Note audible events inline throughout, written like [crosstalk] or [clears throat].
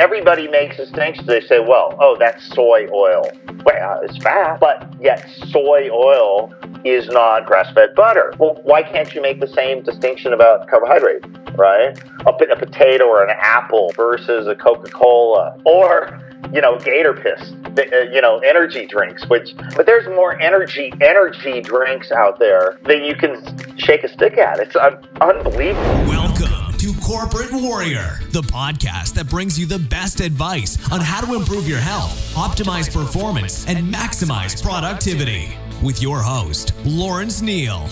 everybody makes distinctions. They say, well, oh, that's soy oil. Well, it's fat, but yet soy oil is not grass-fed butter. Well, why can't you make the same distinction about carbohydrate, right? A, a potato or an apple versus a Coca-Cola, or you know, gator piss, uh, you know, energy drinks, which, but there's more energy, energy drinks out there than you can shake a stick at. It's un- unbelievable. Welcome Corporate Warrior, the podcast that brings you the best advice on how to improve your health, optimize performance, and maximize productivity. With your host, Lawrence Neal.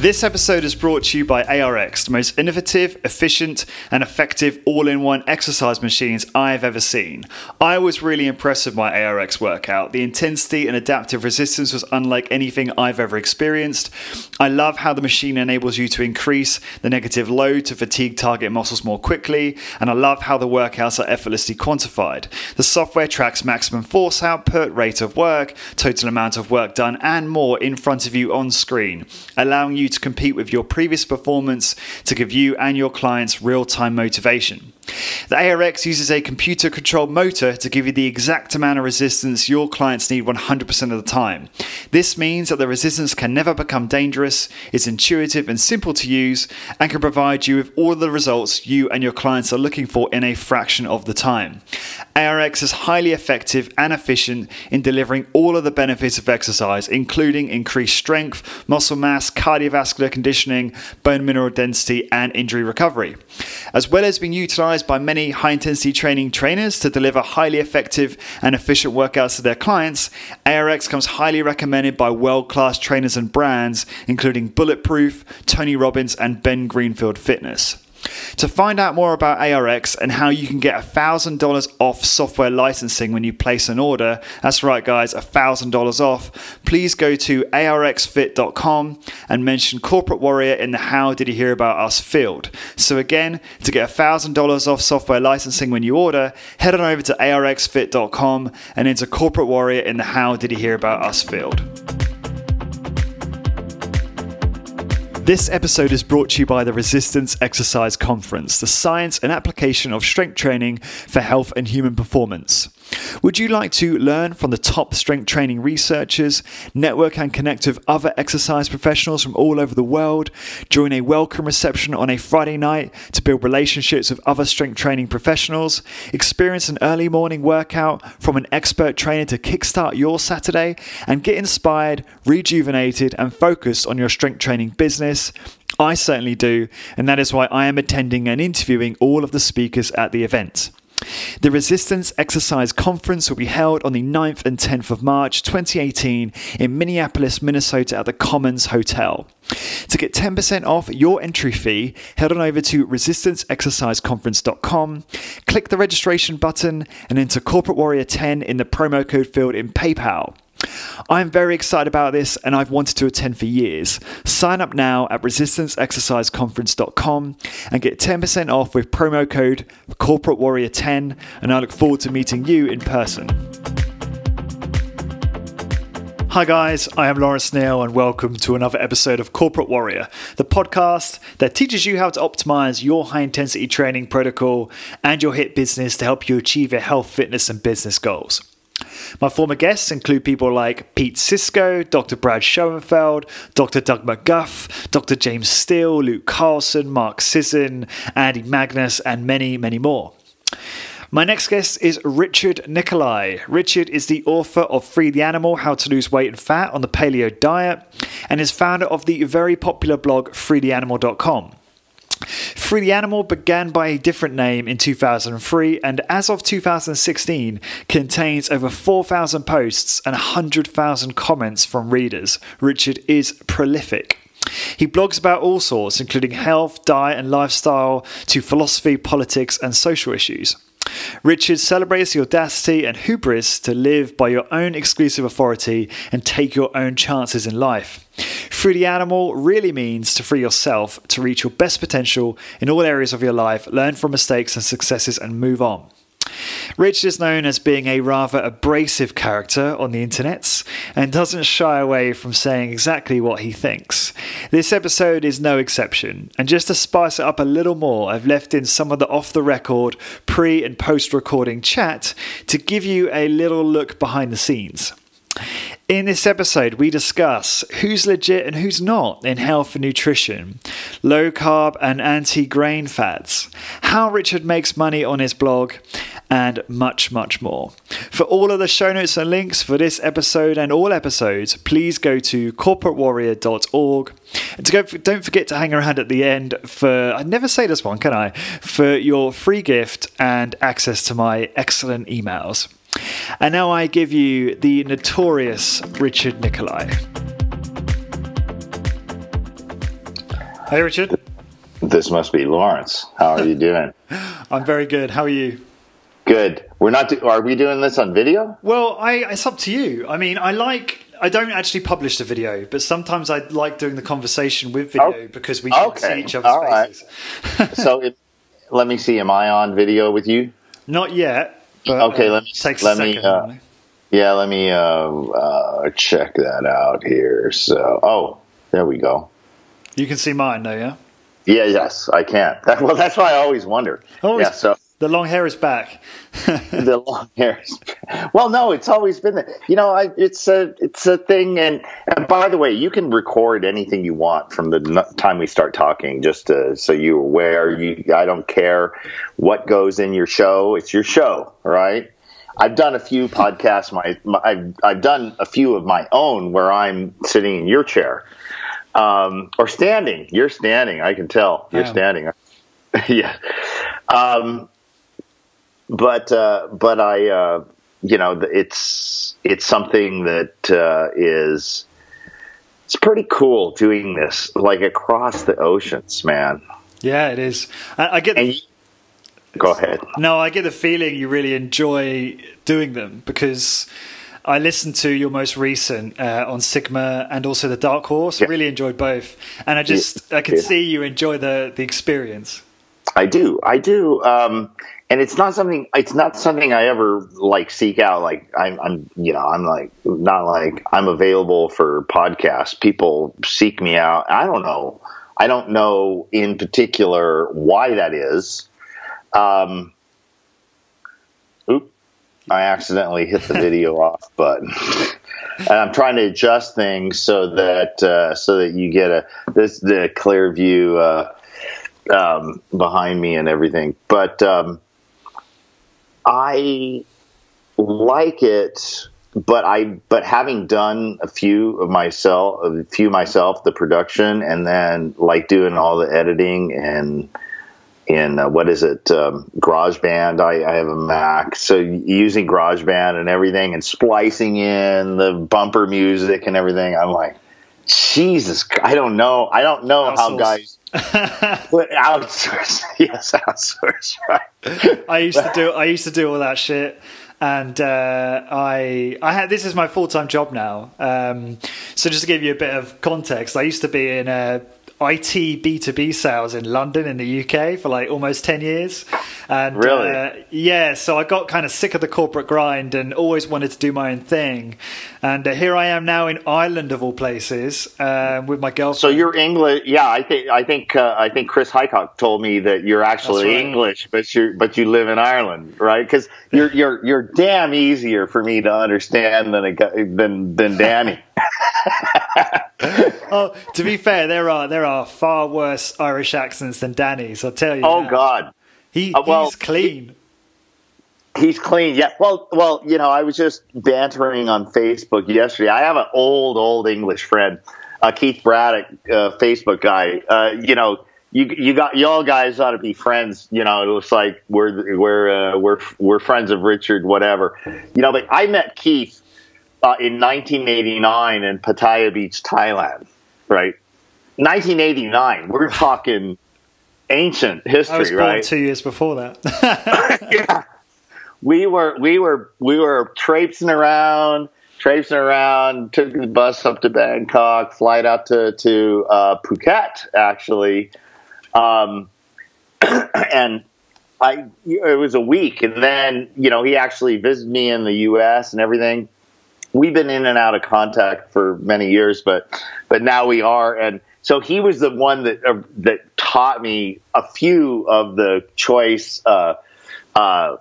This episode is brought to you by ARX, the most innovative, efficient, and effective all in one exercise machines I've ever seen. I was really impressed with my ARX workout. The intensity and adaptive resistance was unlike anything I've ever experienced. I love how the machine enables you to increase the negative load to fatigue target muscles more quickly, and I love how the workouts are effortlessly quantified. The software tracks maximum force output, rate of work, total amount of work done, and more in front of you on screen, allowing you to compete with your previous performance to give you and your clients real time motivation. The ARX uses a computer controlled motor to give you the exact amount of resistance your clients need 100% of the time. This means that the resistance can never become dangerous, is intuitive and simple to use, and can provide you with all the results you and your clients are looking for in a fraction of the time. ARX is highly effective and efficient in delivering all of the benefits of exercise, including increased strength, muscle mass, cardiovascular conditioning, bone mineral density, and injury recovery. As well as being utilized by many high intensity training trainers to deliver highly effective and efficient workouts to their clients, ARX comes highly recommended by world class trainers and brands, including Bulletproof, Tony Robbins, and Ben Greenfield Fitness. To find out more about ARX and how you can get $1,000 off software licensing when you place an order, that's right, guys, $1,000 off, please go to arxfit.com and mention Corporate Warrior in the How Did You Hear About Us field. So, again, to get $1,000 off software licensing when you order, head on over to arxfit.com and enter Corporate Warrior in the How Did You Hear About Us field. This episode is brought to you by the Resistance Exercise Conference, the science and application of strength training for health and human performance. Would you like to learn from the top strength training researchers, network and connect with other exercise professionals from all over the world, join a welcome reception on a Friday night to build relationships with other strength training professionals, experience an early morning workout from an expert trainer to kickstart your Saturday, and get inspired, rejuvenated, and focused on your strength training business? I certainly do, and that is why I am attending and interviewing all of the speakers at the event. The Resistance Exercise Conference will be held on the 9th and 10th of March 2018 in Minneapolis, Minnesota at the Commons Hotel. To get 10% off your entry fee, head on over to resistanceexerciseconference.com, click the registration button, and enter Corporate Warrior 10 in the promo code field in PayPal. I'm very excited about this and I've wanted to attend for years. Sign up now at resistanceexerciseconference.com and get 10% off with promo code Corporate Warrior 10 and I look forward to meeting you in person. Hi, guys, I am Lawrence Neal, and welcome to another episode of Corporate Warrior, the podcast that teaches you how to optimize your high intensity training protocol and your HIT business to help you achieve your health, fitness, and business goals. My former guests include people like Pete Cisco, Dr. Brad Schoenfeld, Dr. Doug McGuff, Dr. James Steele, Luke Carlson, Mark Sisson, Andy Magnus, and many, many more. My next guest is Richard Nikoley. Richard is the author of Free the Animal How to Lose Weight and Fat on the Paleo Diet and is founder of the very popular blog freetheanimal.com. Free the Animal began by a different name in 2003 and as of 2016 contains over 4,000 posts and 100,000 comments from readers. Richard is prolific. He blogs about all sorts, including health, diet, and lifestyle, to philosophy, politics, and social issues. Richard celebrates the audacity and hubris to live by your own exclusive authority and take your own chances in life. Free the animal really means to free yourself to reach your best potential in all areas of your life, learn from mistakes and successes, and move on. Rich is known as being a rather abrasive character on the internet and doesn't shy away from saying exactly what he thinks. This episode is no exception, and just to spice it up a little more, I've left in some of the off the record, pre and post recording chat to give you a little look behind the scenes. In this episode, we discuss who's legit and who's not in health and nutrition, low carb and anti grain fats, how Richard makes money on his blog, and much, much more. For all of the show notes and links for this episode and all episodes, please go to corporatewarrior.org. And to go, don't forget to hang around at the end for, I never say this one, can I? For your free gift and access to my excellent emails. And now I give you the notorious Richard Nikoley. Hey, Richard. This must be Lawrence. How are you doing? [laughs] I'm very good. How are you? Good. We're not. Do- are we doing this on video? Well, I, it's up to you. I mean, I like. I don't actually publish the video, but sometimes I like doing the conversation with video Oh, because we can okay. see each other's All right. faces. so, [laughs] it, let me see. Am I on video with you? Not yet. But, Okay, uh, let me- takes let me, uh. Yeah. Let me uh, uh, check that out here. So, oh, there we go. you can see mine, though. Yeah. Yeah. Yes, I can. That, [laughs] well, that's why I always wonder. Always- Yeah. So. The long hair is back. [laughs] the long hairs. Well, no, it's always been there. You know, I, it's a it's a thing. And, and by the way, you can record anything you want from the n- time we start talking, just to, so you're aware. You, I don't care what goes in your show. It's your show, right? I've done a few podcasts. My, my I've I've done a few of my own where I'm sitting in your chair, um, or standing. You're standing. I can tell you're standing. [laughs] yeah. Um, but uh, but I uh, you know it's it's something that uh, is it's pretty cool doing this like across the oceans, man. yeah, it is. I, I get. The, you, go ahead. no, I get the feeling you really enjoy doing them because. I listened to your most recent uh, on Sigma and also the Dark Horse. Yeah. Really enjoyed both, and I just I can Yeah. see you enjoy the the experience. I do, I do, um, and it's not something. It's not something I ever like seek out. Like I'm, I'm, you know, I'm like not like I'm available for podcasts. People seek me out. I don't know. I don't know in particular why that is. Um, oop! I accidentally hit the video [laughs] off button. And I'm trying to adjust things so that uh, so that you get a this the clear view uh, um, behind me and everything. But um, I like it. But I but having done a few of myself, a few myself, the production, and then like doing all the editing and in uh, what is it um, GarageBand. I, I have a Mac, so using GarageBand and everything, and splicing in the bumper music and everything. I'm like, Jesus, I don't know. I don't know how guys outsource. [laughs] yes, outsource. Right. I used to do I used to do all that shit, and uh, I I had this is my full time job now. Um, so just to give you a bit of context, I used to be in uh, IT B two B sales in London in the UK for like almost ten years, and Really? uh, yeah. So I got kind of sick of the corporate grind and always wanted to do my own thing, and uh, here I am now in Ireland of all places uh, with my girlfriend. So you're English. Yeah, I think I think uh, I think Chris Highcock told me that you're actually right. English, but you but you live in Ireland, right? Because you're you're you're damn easier for me to understand than a than than Danny. [laughs] [laughs] oh, to be fair, there are there are far worse Irish accents than Danny's. I'll tell you. oh now. God. He, Uh, well, he's clean. He's clean. Yeah. Well, well, you know, I was just bantering on Facebook yesterday. I have an old, old English friend, uh, Keith Braddock, uh, Facebook guy. Uh, you know, you you got y'all guys ought to be friends. You know, it looks like we're we're uh, we're we're friends of Richard, whatever. You know, but I met Keith uh, in 1989 in Pattaya Beach, Thailand. Right. 1989. We're [sighs] talking ancient history, I was born right? two years before that. [laughs] [laughs] yeah. We were we were we were traipsing around, traipsing around. Took the bus up to Bangkok, flight out to to uh, Phuket actually, um, [clears throat] and I it was a week, and then you know he actually visited me in the U.S. and everything. We've been in and out of contact for many years, but but now we are, and so he was the one that uh, that taught me a few of the choice. Uh, uh,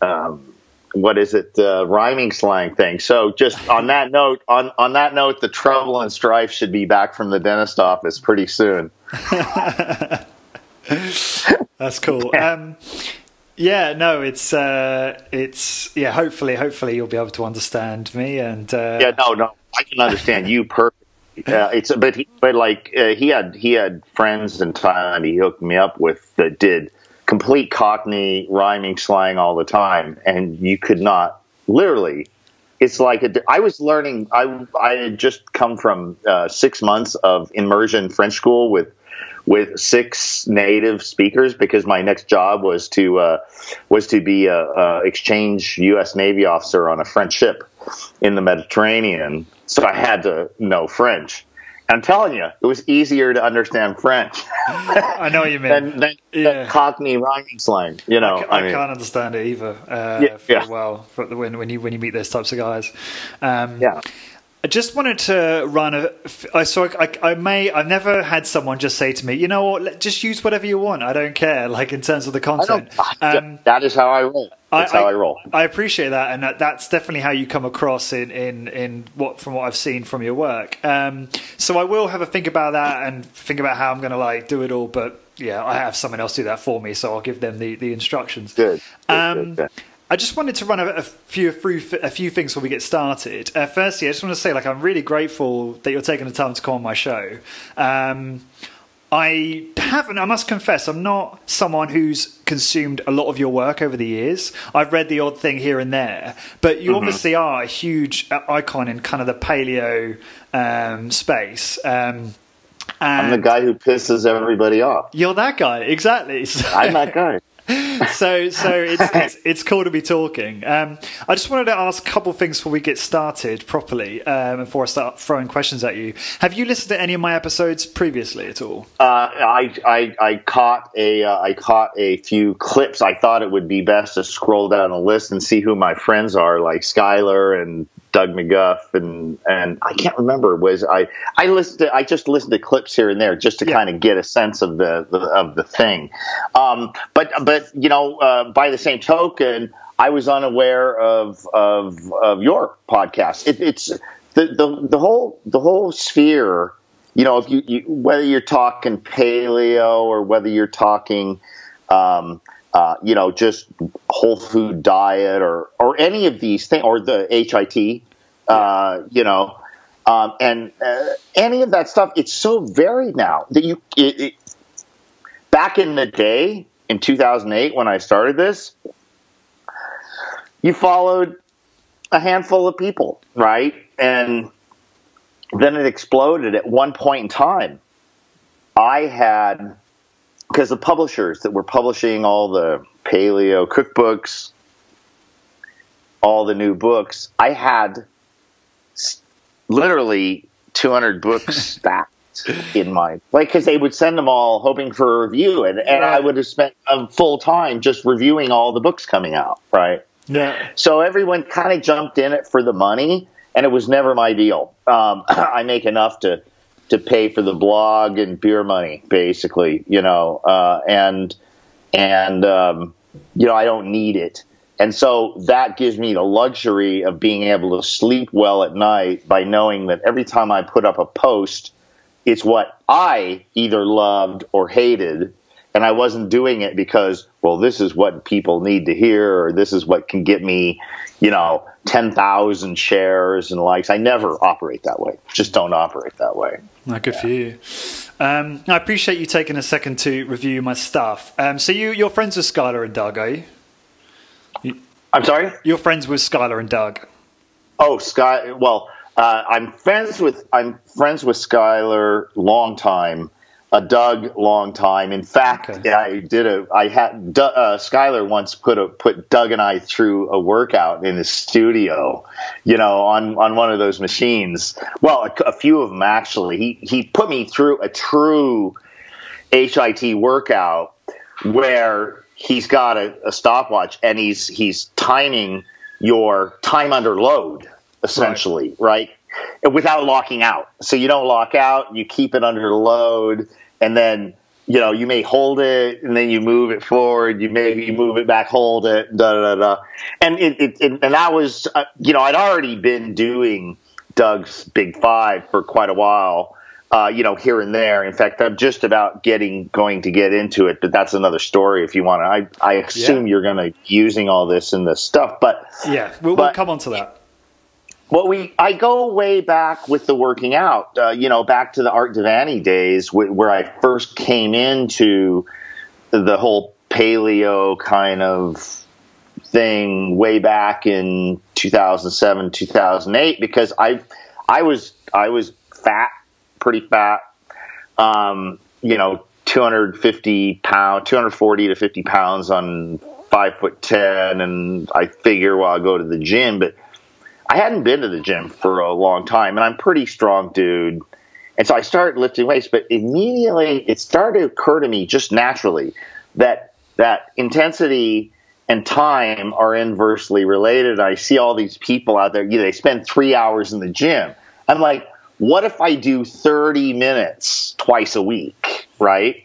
um, what is it? Uh, rhyming slang thing. So just on that note, on on that note, the trouble and strife should be back from the dentist office pretty soon. [laughs] That's cool. [laughs] Um, yeah, no, it's uh, it's yeah. Hopefully, hopefully you'll be able to understand me and uh, yeah. No, no, I can understand you perfectly. [laughs] Uh, it's but he, but like uh, he had he had friends in Thailand he hooked me up with that did complete Cockney rhyming slang all the time, and you could not literally. It's like a, I was learning. I I had just come from uh, six months of immersion French school with with six native speakers because my next job was to uh, was to be a, a, exchange U.S. Navy officer on a French ship in the Mediterranean. So I had to know French. I'm telling you, it was easier to understand French. [laughs] I know what you mean. than, than, Yeah. than Cockney rhyming slang. You know, I, I, I mean, can't understand it either. Uh, Yeah, for- yeah. Well, for the, when when you when you meet those types of guys. Um, yeah. I just wanted to run a. I saw. I, I may. I've never had someone just say to me, "You know what? Just use whatever you want. I don't care." [laughs] Like in terms of the content. Um, that is how I roll. That's how I, roll. I appreciate that, and that, that's definitely how you come across in, in, in what from what I've seen from your work. Um, so I will have a think about that and think about how I'm going to like do it all. But yeah, I have someone else do that for me, so I'll give them the, the instructions. Good. Good, Um, good, good. I just wanted to run a, a few through a few things before we get started. Uh, firstly, I just want to say, like, I'm really grateful that you're taking the time to come on my show. Um, I haven't. I must confess, I'm not someone who's consumed a lot of your work over the years. I've read the odd thing here and there, but you obviously are a huge uh, icon in kind of the paleo um, space. Um, I'm the guy who pisses everybody off. You're that guy, exactly. I'm that guy. [laughs] so so it's, it's it's cool to be talking. Um, I just wanted to ask a couple of things before we get started properly. Um, before I start throwing questions at you, have you listened to any of my episodes previously at all? Uh, I, I I caught a uh, I caught a few clips. I thought it would be best to scroll down a list and see who my friends are, like Skyler and Doug McGuff, and and I can't remember. Was I I listened to I just listened to clips here and there just to Yeah. kind of get a sense of the, the of the thing. Um, but but you know, uh, by the same token, I was unaware of of of your podcast. It, it's the, the the whole the whole sphere you know, if you, you whether you're talking paleo or whether you're talking, um, uh, you know, just whole food diet or or any of these things or the HIT, uh, you know, um, and uh, any of that stuff, it's so varied now that you. It, it, back in the day, in 2008, when I started this, you followed a handful of people, right, and then it exploded at one point in time. I had because the publishers that were publishing all the paleo cookbooks, all the new books, I had literally 200 books [laughs] stacked in my like because they would send them all hoping for a review, and and I would have spent a full time just reviewing all the books coming out, right? Yeah. So everyone kind of jumped in it for the money, and it was never my deal. Um, [clears throat] I make enough to to pay for the blog and beer money, basically, you know, uh, and and um, you know I don't need it, and so that gives me the luxury of being able to sleep well at night by knowing that every time I put up a post, it's what I either loved or hated. And I wasn't doing it because, well, this is what people need to hear, or this is what can get me, you know, 10,000 shares and likes. I never operate that way. Just don't operate that way. No, good for you. Um, I appreciate you taking a second to review my stuff. Um, so you you're friends with Skyler and Doug, are you? I'm sorry? You're friends with Skyler and Doug. Oh, Sky. Well, uh, I'm friends with I'm friends with Skyler long time. Uh, Doug long time. In fact, Okay. I did a. I had Du- uh, Skylar once put a put Doug and I through a workout in the studio. You know, on on one of those machines. Well, a, a few of them actually. He he put me through a true HIT workout where he's got a, a stopwatch and he's he's timing your time under load essentially, right. right? Without locking out. So you don't lock out, you keep it under load, and then you know you may hold it and then you move it forward. You maybe move it back, hold it, da da da. And it, it, it and that was uh, you know I'd already been doing Doug's Big Five for quite a while. Uh, you know, here and there. In fact, I'm just about getting going to get into it, but that's another story. If you want to, I I assume yeah. you're going to be using all this and this stuff, but yeah, we'll, but, we'll come on to that. Well, we I go way back with the working out. Uh, you know, back to the Art De Vany days where I first came into the whole paleo kind of thing way back in 2007 2008 because I I was I was fat pretty fat um, you know 250 pound 240 to 50 pounds on five foot ten and I figure well I'll go to the gym but I hadn't been to the gym for a long time, and I'm pretty strong, dude. And so I started lifting weights, but immediately it started to occur to me just naturally that that intensity and time are inversely related. I see all these people out there, you know, they spend three hours in the gym. I'm like, what if I do 30 minutes twice a week, right?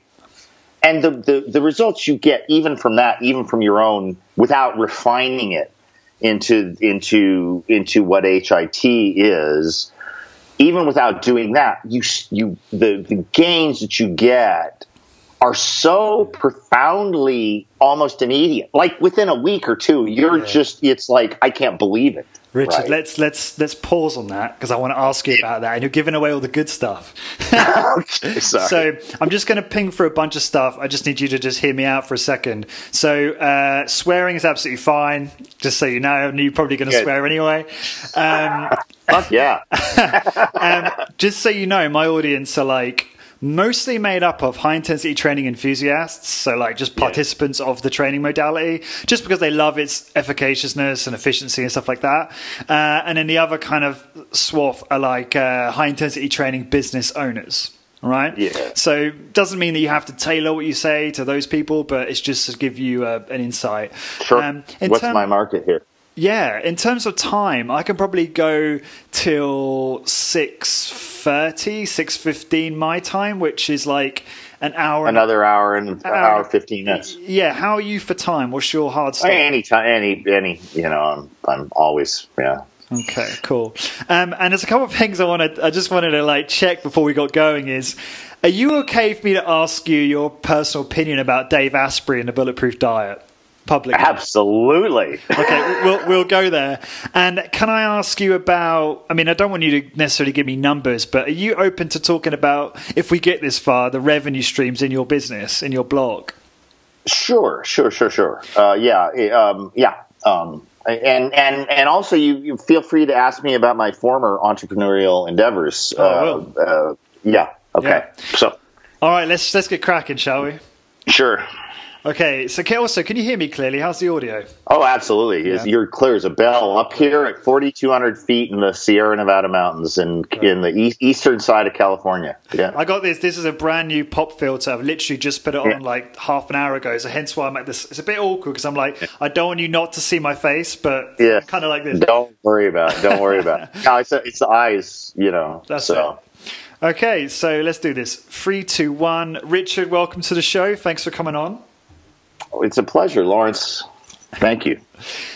And the, the, the results you get even from that, even from your own, without refining it, into into into what HIT is, even without doing that, you you the the gains that you get are so profoundly almost immediate. Like within a week or two, you're yeah. just it's like I can't believe it. Richard, right. let's let's let's pause on that because I want to ask you about that, and you're giving away all the good stuff. [laughs] [laughs] okay, so I'm just going to ping for a bunch of stuff. I just need you to just hear me out for a second. So uh, swearing is absolutely fine, just so you know. You're probably going to swear anyway. Um, [laughs] yeah. um, just so you know, my audience are like mostly made up of high intensity training enthusiasts, so like just participants yeah. of the training modality, just because they love its efficaciousness and efficiency and stuff like that. Uh, and then the other kind of swath are like uh, high intensity training business owners. Right. Yeah. So doesn't mean that you have to tailor what you say to those people, but it's just to give you uh, an insight. Sure. Um, What's term- my market here? Yeah, in terms of time, I can probably go till 6.30, 6.15 my time, which is like an hour. Another hour and an hour, hour 15 minutes. Yeah, how are you for time? What's your hard stop? Any time, any, any, you know, I'm, I'm always, yeah. Okay, cool. Um, and there's a couple of things I wanted, I just wanted to like check before we got going is, are you okay for me to ask you your personal opinion about Dave Asprey and the Bulletproof Diet? Public? Absolutely. okay, [laughs] we'll we'll go there. And can I ask you about? I mean, I don't want you to necessarily give me numbers, but are you open to talking about if we get this far, the revenue streams in your business, in your blog? Sure, sure, sure, sure. Uh, yeah, um, yeah. Um, and and and also, you, you, feel free to ask me about my former entrepreneurial endeavors. Oh, uh, uh, yeah. Okay. Yeah. So. All right, let's let's get cracking, shall we? Sure. Okay, so also, can you hear me clearly? How's the audio? Oh, absolutely. Yeah. You're clear as a bell up here at 4,200 feet in the Sierra Nevada mountains in right. in the east, eastern side of California. Yeah, I got this. This is a brand new pop filter. I've literally just put it on yeah. like half an hour ago. So hence why I'm at this. It's a bit awkward because I'm like. I don't want you not to see my face, but yeah, kind of like this. Don't worry about. it. Don't worry about. it. [laughs] No, it's a, it's the eyes. You know. That's so. It. Okay, so let's do this. Three, two, one. Richard, welcome to the show. Thanks for coming on. It's a pleasure, Lawrence. Thank you.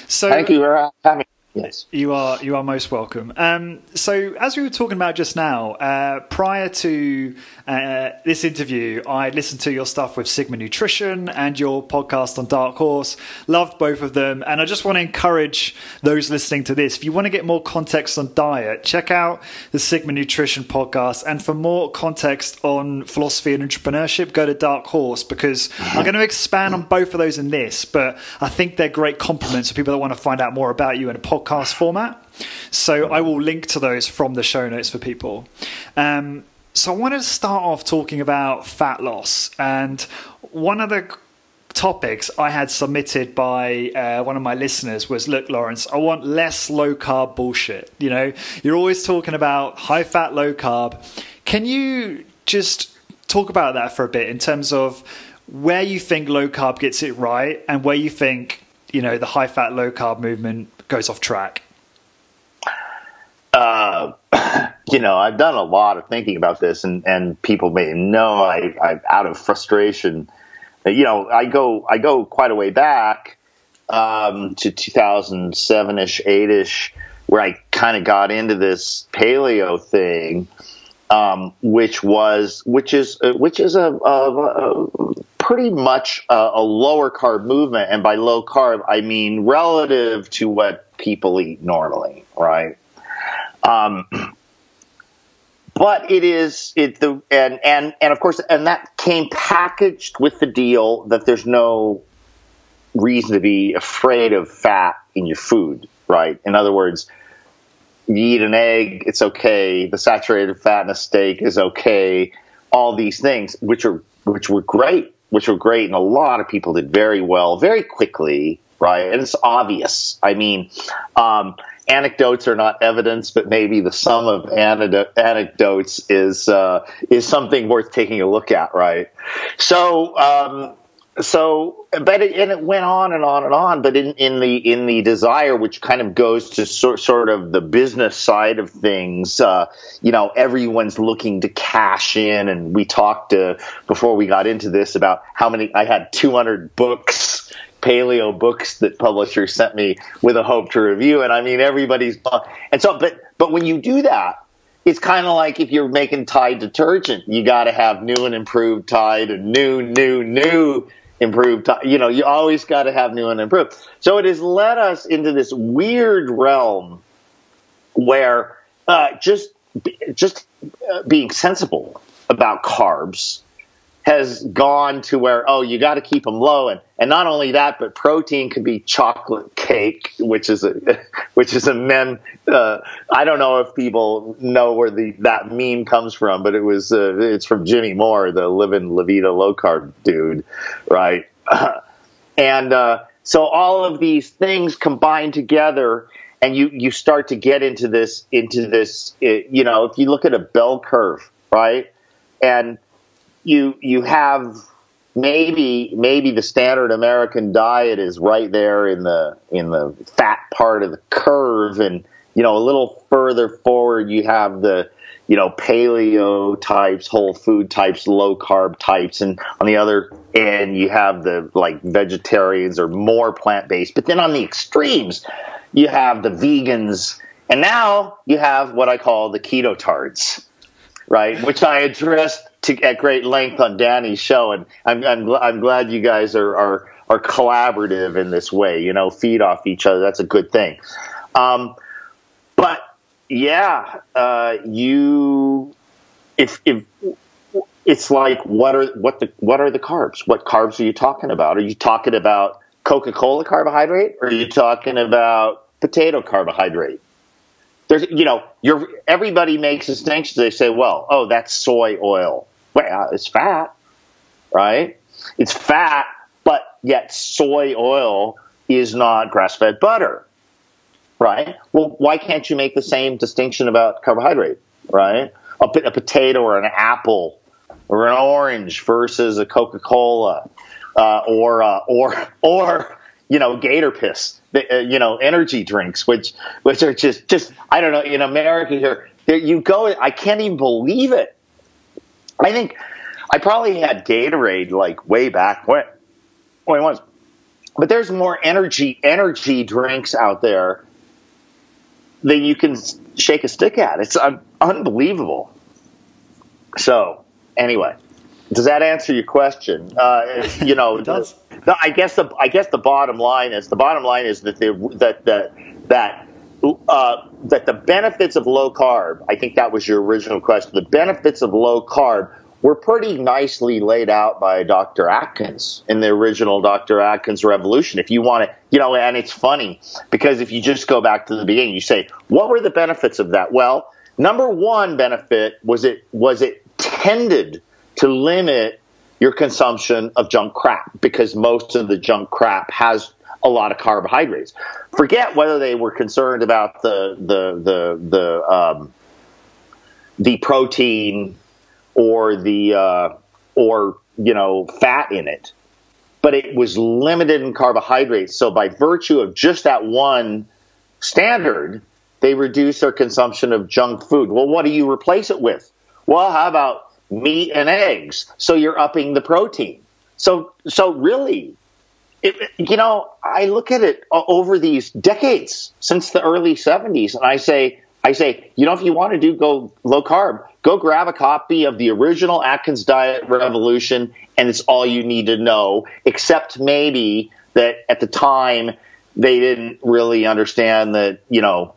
So thank you for having Yes. You are you are most welcome. Um, so, as we were talking about just now, uh, prior to uh, this interview, I listened to your stuff with Sigma Nutrition and your podcast on Dark Horse. Loved both of them, and I just want to encourage those listening to this. If you want to get more context on diet, check out the Sigma Nutrition podcast. And for more context on philosophy and entrepreneurship, go to Dark Horse because I'm going to expand on both of those in this. But I think they're great complements for people that want to find out more about you in a podcast podcast format. So I will link to those from the show notes for people. Um, so I wanted to start off talking about fat loss. And one of the topics I had submitted by uh, one of my listeners was look, Lawrence, I want less low carb bullshit. You know, you're always talking about high fat, low carb. Can you just talk about that for a bit in terms of where you think low carb gets it right and where you think, you know, the high fat, low carb movement goes off track. Uh, [clears throat] you know, I've done a lot of thinking about this, and, and people may know I, I, out of frustration, you know, I go I go quite a way back um, to 2007 ish, eight ish, where I kind of got into this paleo thing, um, which was which is uh, which is a, a, a pretty much a, a, lower carb movement, and by low carb I mean relative to what people eat normally, right? Um, but it is it the and and and of course and that came packaged with the deal that there's no reason to be afraid of fat in your food, right? In other words, you eat an egg, it's okay. The saturated fat in a steak is okay. All these things, which are which were great, which were great, and a lot of people did very well, very quickly, right? And it's obvious. I mean, um, anecdotes are not evidence, but maybe the sum of anecdotes is uh, is something worth taking a look at, right? So. Um, so, but it, and it went on and on and on. But in, in the in the desire, which kind of goes to sort sort of the business side of things, uh, you know, everyone's looking to cash in. And we talked uh, before we got into this about how many I had 200 books paleo books that publishers sent me with a hope to review. And I mean, everybody's, and so, but, but when you do that, it's kind of like if you're making Tide detergent, you got to have new and improved Tide and new, new, new improved Tide. You know, you always got to have new and improved. So it has led us into this weird realm where uh, just, just uh, being sensible about carbs has gone to where oh you got to keep them low. And and not only that but protein could be chocolate cake which is a [laughs] which is a mem uh, I don't know if people know where the that meme comes from but it was uh, it's from Jimmy Moore the living La Vida low carb dude right? [laughs] And uh, so all of these things combine together and you you start to get into this into this you know if you look at a bell curve right? And you you have maybe maybe the standard American diet is right there in the in the fat part of the curve, and you know a little further forward you have the you know paleo types, whole food types, low carb types, and on the other end you have the like vegetarians or more plant based. But then on the extremes you have the vegans, and now you have what I call the keto tards, right? Which I addressed to, at great length on Danny's show, and I'm I'm, I'm glad you guys are, are are collaborative in this way. You know, feed off each other. That's a good thing. Um, but yeah, uh, you if if it's like what are what the what are the carbs? What carbs are you talking about? Are you talking about Coca Cola carbohydrate, or are you talking about potato carbohydrate? There's, you know, you're, everybody makes distinctions. They say, well, oh, that's soy oil well, it's fat, right? It's fat, but yet soy oil is not grass fed butter, right? Well, why can't you make the same distinction about carbohydrate, right? A, a potato or an apple or an orange versus a Coca Cola uh, or uh, or [laughs] or you know gator piss, uh, you know energy drinks, which which are just just I don't know in America here. You go, I can't even believe it I think I probably had Gatorade like way back when when it was. But there's more energy energy drinks out there that you can shake a stick at. It's un- unbelievable. So anyway, does that answer your question? Uh, you know, [laughs] the, the, I guess the I guess the bottom line is the bottom line is that the that that that uh, that the benefits of low carb, I think that was your original question, the benefits of low carb were pretty nicely laid out by Dr. Atkins in the original Dr. Atkins Revolution. If you want to, you know, and it's funny because if you just go back to the beginning, you say, what were the benefits of that? Well, number one benefit was it was it tended to limit your consumption of junk crap because most of the junk crap has a lot of carbohydrates. Forget whether they were concerned about the the the the um, the protein or the uh, or you know, fat in it, but it was limited in carbohydrates. So by virtue of just that one standard, they reduce their consumption of junk food. Well, what do you replace it with? Well, how about meat and eggs? So you're upping the protein. So, so really, it, you know, I look at it uh, over these decades since the early 70s, and I say, I say, you know, if you want to do go low carb, go grab a copy of the original Atkins Diet Revolution, and it's all you need to know, except maybe that at the time they didn't really understand that, you know,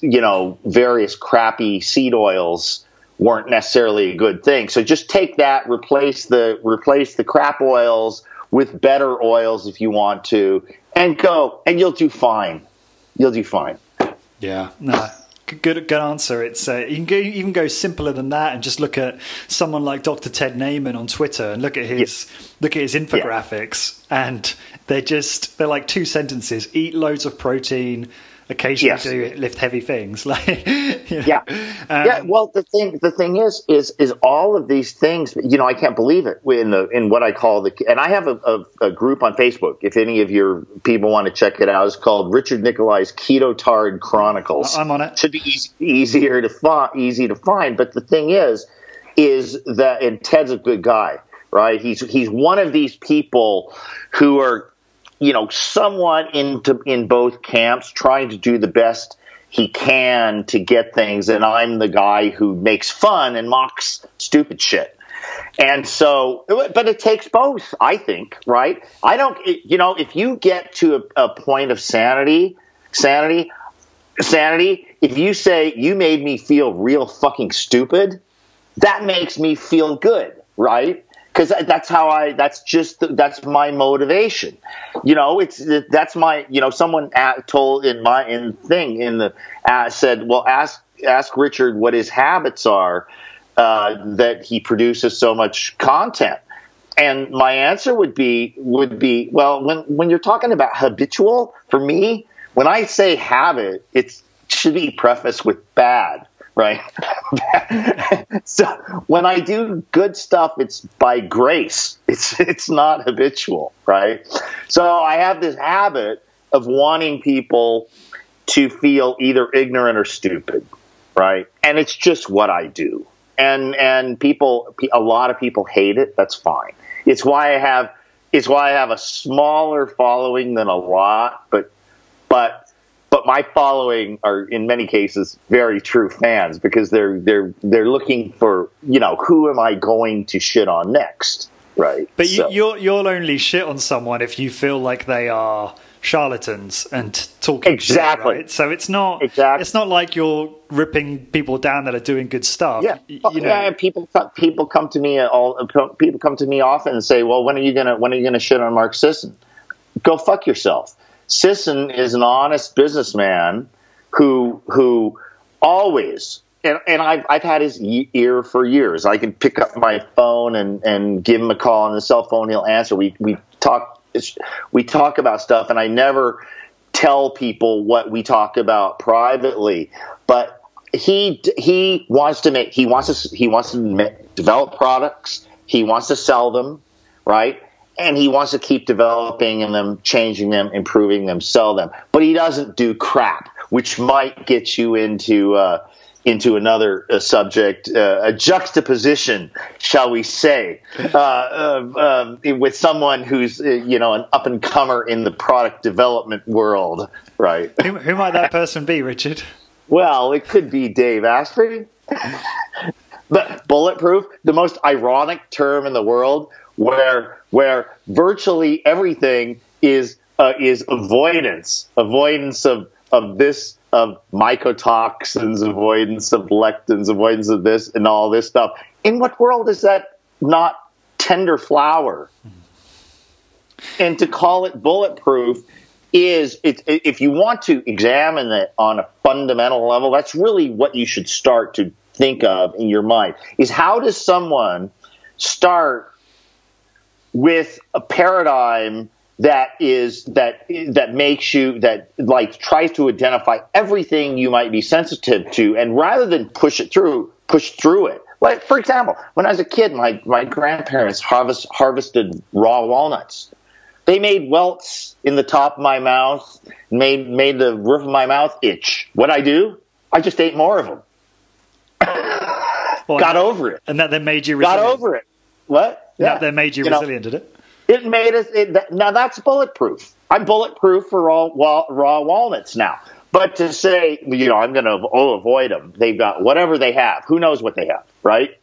you know, various crappy seed oils weren't necessarily a good thing. So just take that, replace the replace the crap oils with better oils if you want to, and go, and you'll do fine. You'll do fine. Yeah, no, good good answer. It's uh, you can go, even go simpler than that and just look at someone like Dr. Ted Naiman on Twitter and look at his yeah. look at his infographics, yeah. and they're just they're like two sentences: eat loads of protein, occasionally yes. do lift heavy things. [laughs] Like, you know, yeah, um, yeah. Well, the thing, the thing is, is, is all of these things. You know, I can't believe it in the in what I call the. And I have a, a, a group on Facebook. If any of your people want to check it out, it's called Richard Nikoley's Keto Tard Chronicles. I'm on it. Should be easy, easier to find, easy to find. But the thing is, is that and Ted's a good guy, right? He's he's one of these people who are you know, somewhat into in both camps, trying to do the best he can to get things, and I'm the guy who makes fun and mocks stupid shit. And so, but it takes both, I think, right? I don't, you know, if you get to a, a point of sanity, sanity, sanity, if you say you made me feel real fucking stupid, that makes me feel good, right? Because that's how I. That's just that's my motivation. You know, it's that's my. You know, someone told in my in thing in the uh, said, well, ask ask Richard what his habits are uh, that he produces so much content. And my answer would be would be well when when you're talking about habitual for me when I say habit it should be prefaced with bad right? [laughs] so when I do good stuff, it's by grace. It's it's not habitual, right? So I have this habit of wanting people to feel either ignorant or stupid, right? And it's just what I do. And and people, a lot of people hate it. That's fine. It's why I have it's why I have a smaller following than a lot, but but but my following are in many cases very true fans because they're they're they're looking for you know who am I going to shit on next, right? But so. you, you'll you'll only shit on someone if you feel like they are charlatans and talking exactly. Shit, right? So it's not exactly. It's not like you're ripping people down that are doing good stuff. Yeah, you, you know. yeah. People people come to me all people come to me often and say, "Well, when are you gonna when are you gonna shit on Mark Sisson?" Go fuck yourself. Sisson is an honest businessman who who always and, and I've, I've had his ear for years. I can pick up my phone and, and give him a call on the cell phone. He'll answer. We we talk we talk about stuff, and I never tell people what we talk about privately. But he he wants to make he wants to he wants to develop products. He wants to sell them, right? And he wants to keep developing them, changing them, improving them, sell them. But he doesn't do crap, which might get you into uh, into another uh, subject, uh, a juxtaposition, shall we say, uh, um, with someone who's uh, you know an up and comer in the product development world, right? Who, who might that person be, Richard? Well, it could be Dave Asprey. but bulletproof, the most ironic term in the world, where where virtually everything is uh, is avoidance, avoidance of of this of mycotoxins, avoidance of lectins, avoidance of this and all this stuff. In what world is that not tender flower? And to call it bulletproof is it, if you want to examine it on a fundamental level, that's really what you should start to think of in your mind is how does someone start with a paradigm that is that that makes you that like tries to identify everything you might be sensitive to and rather than push it through push through it Like for example, when I was a kid, my my grandparents harvest harvested raw walnuts. They made welts in the top of my mouth, made made the roof of my mouth itch. What I do? I just ate more of them. Well, Got over it. and that then made you Got over it. What? That then made you, know, resilient, did it? it made us. It, that, now that's bulletproof. I'm bulletproof for raw, raw, raw walnuts now. But to say, you know, I'm going to oh, avoid them. They've got whatever they have. Who knows what they have, right?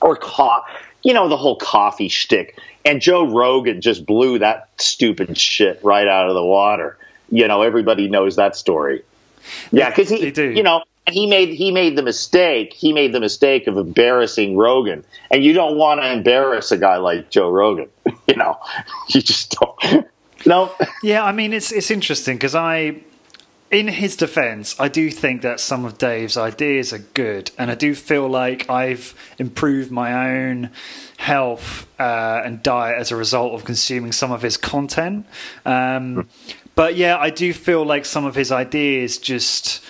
Or co- you know, the whole coffee shtick. And Joe Rogan just blew that stupid shit right out of the water. You know, everybody knows that story. Yeah, because he, They do. you know, and he made he made the mistake. He made the mistake of embarrassing Rogan, and you don't want to embarrass a guy like Joe Rogan. [laughs] You know, [laughs] you just don't. [laughs] No, Yeah, I mean it's it's interesting because I, in his defence, I do think that some of Dave's ideas are good, and I do feel like I've improved my own health uh, and diet as a result of consuming some of his content. Um, but yeah, I do feel like some of his ideas just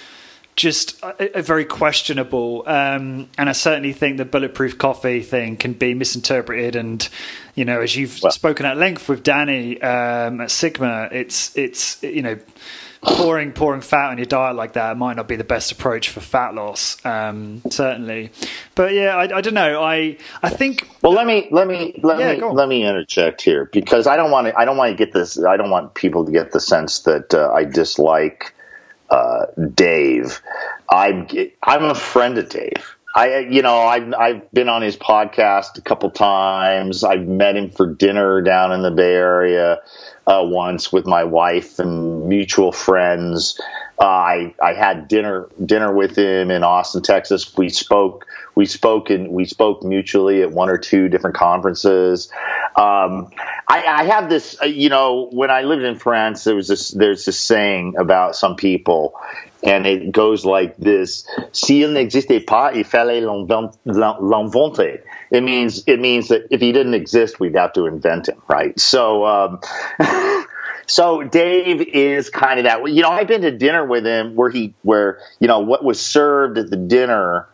just a, uh, very questionable. Um, and I certainly think the bulletproof coffee thing can be misinterpreted. And you know, as you've Well- spoken at length with Danny um, at Sigma, it's it's you know. Pouring pouring fat on your diet like that might not be the best approach for fat loss, um, certainly. But yeah, I, I don't know. I I think Well, let me let me let Yeah, me let me interject here because I don't want to I don't want to get this I don't want people to get the sense that uh, I dislike uh, Dave. I'm I'm a friend of Dave. I you know I've I've been on his podcast a couple times. I've met him for dinner down in the Bay Area uh, once with my wife and mutual friends. Uh, I I had dinner dinner with him in Austin, Texas. We spoke we spoke and we spoke mutually at one or two different conferences. Um, I, I have this, uh, you know, when I lived in France, there was this there's this saying about some people, and it goes like this: "S'il n'existait pas, il fallait l'inventer." It means it means that if he didn't exist, we'd have to invent him, right? So. Um, [laughs] So Dave is kind of that. You know, I've been to dinner with him where he, where you know, what was served at the dinner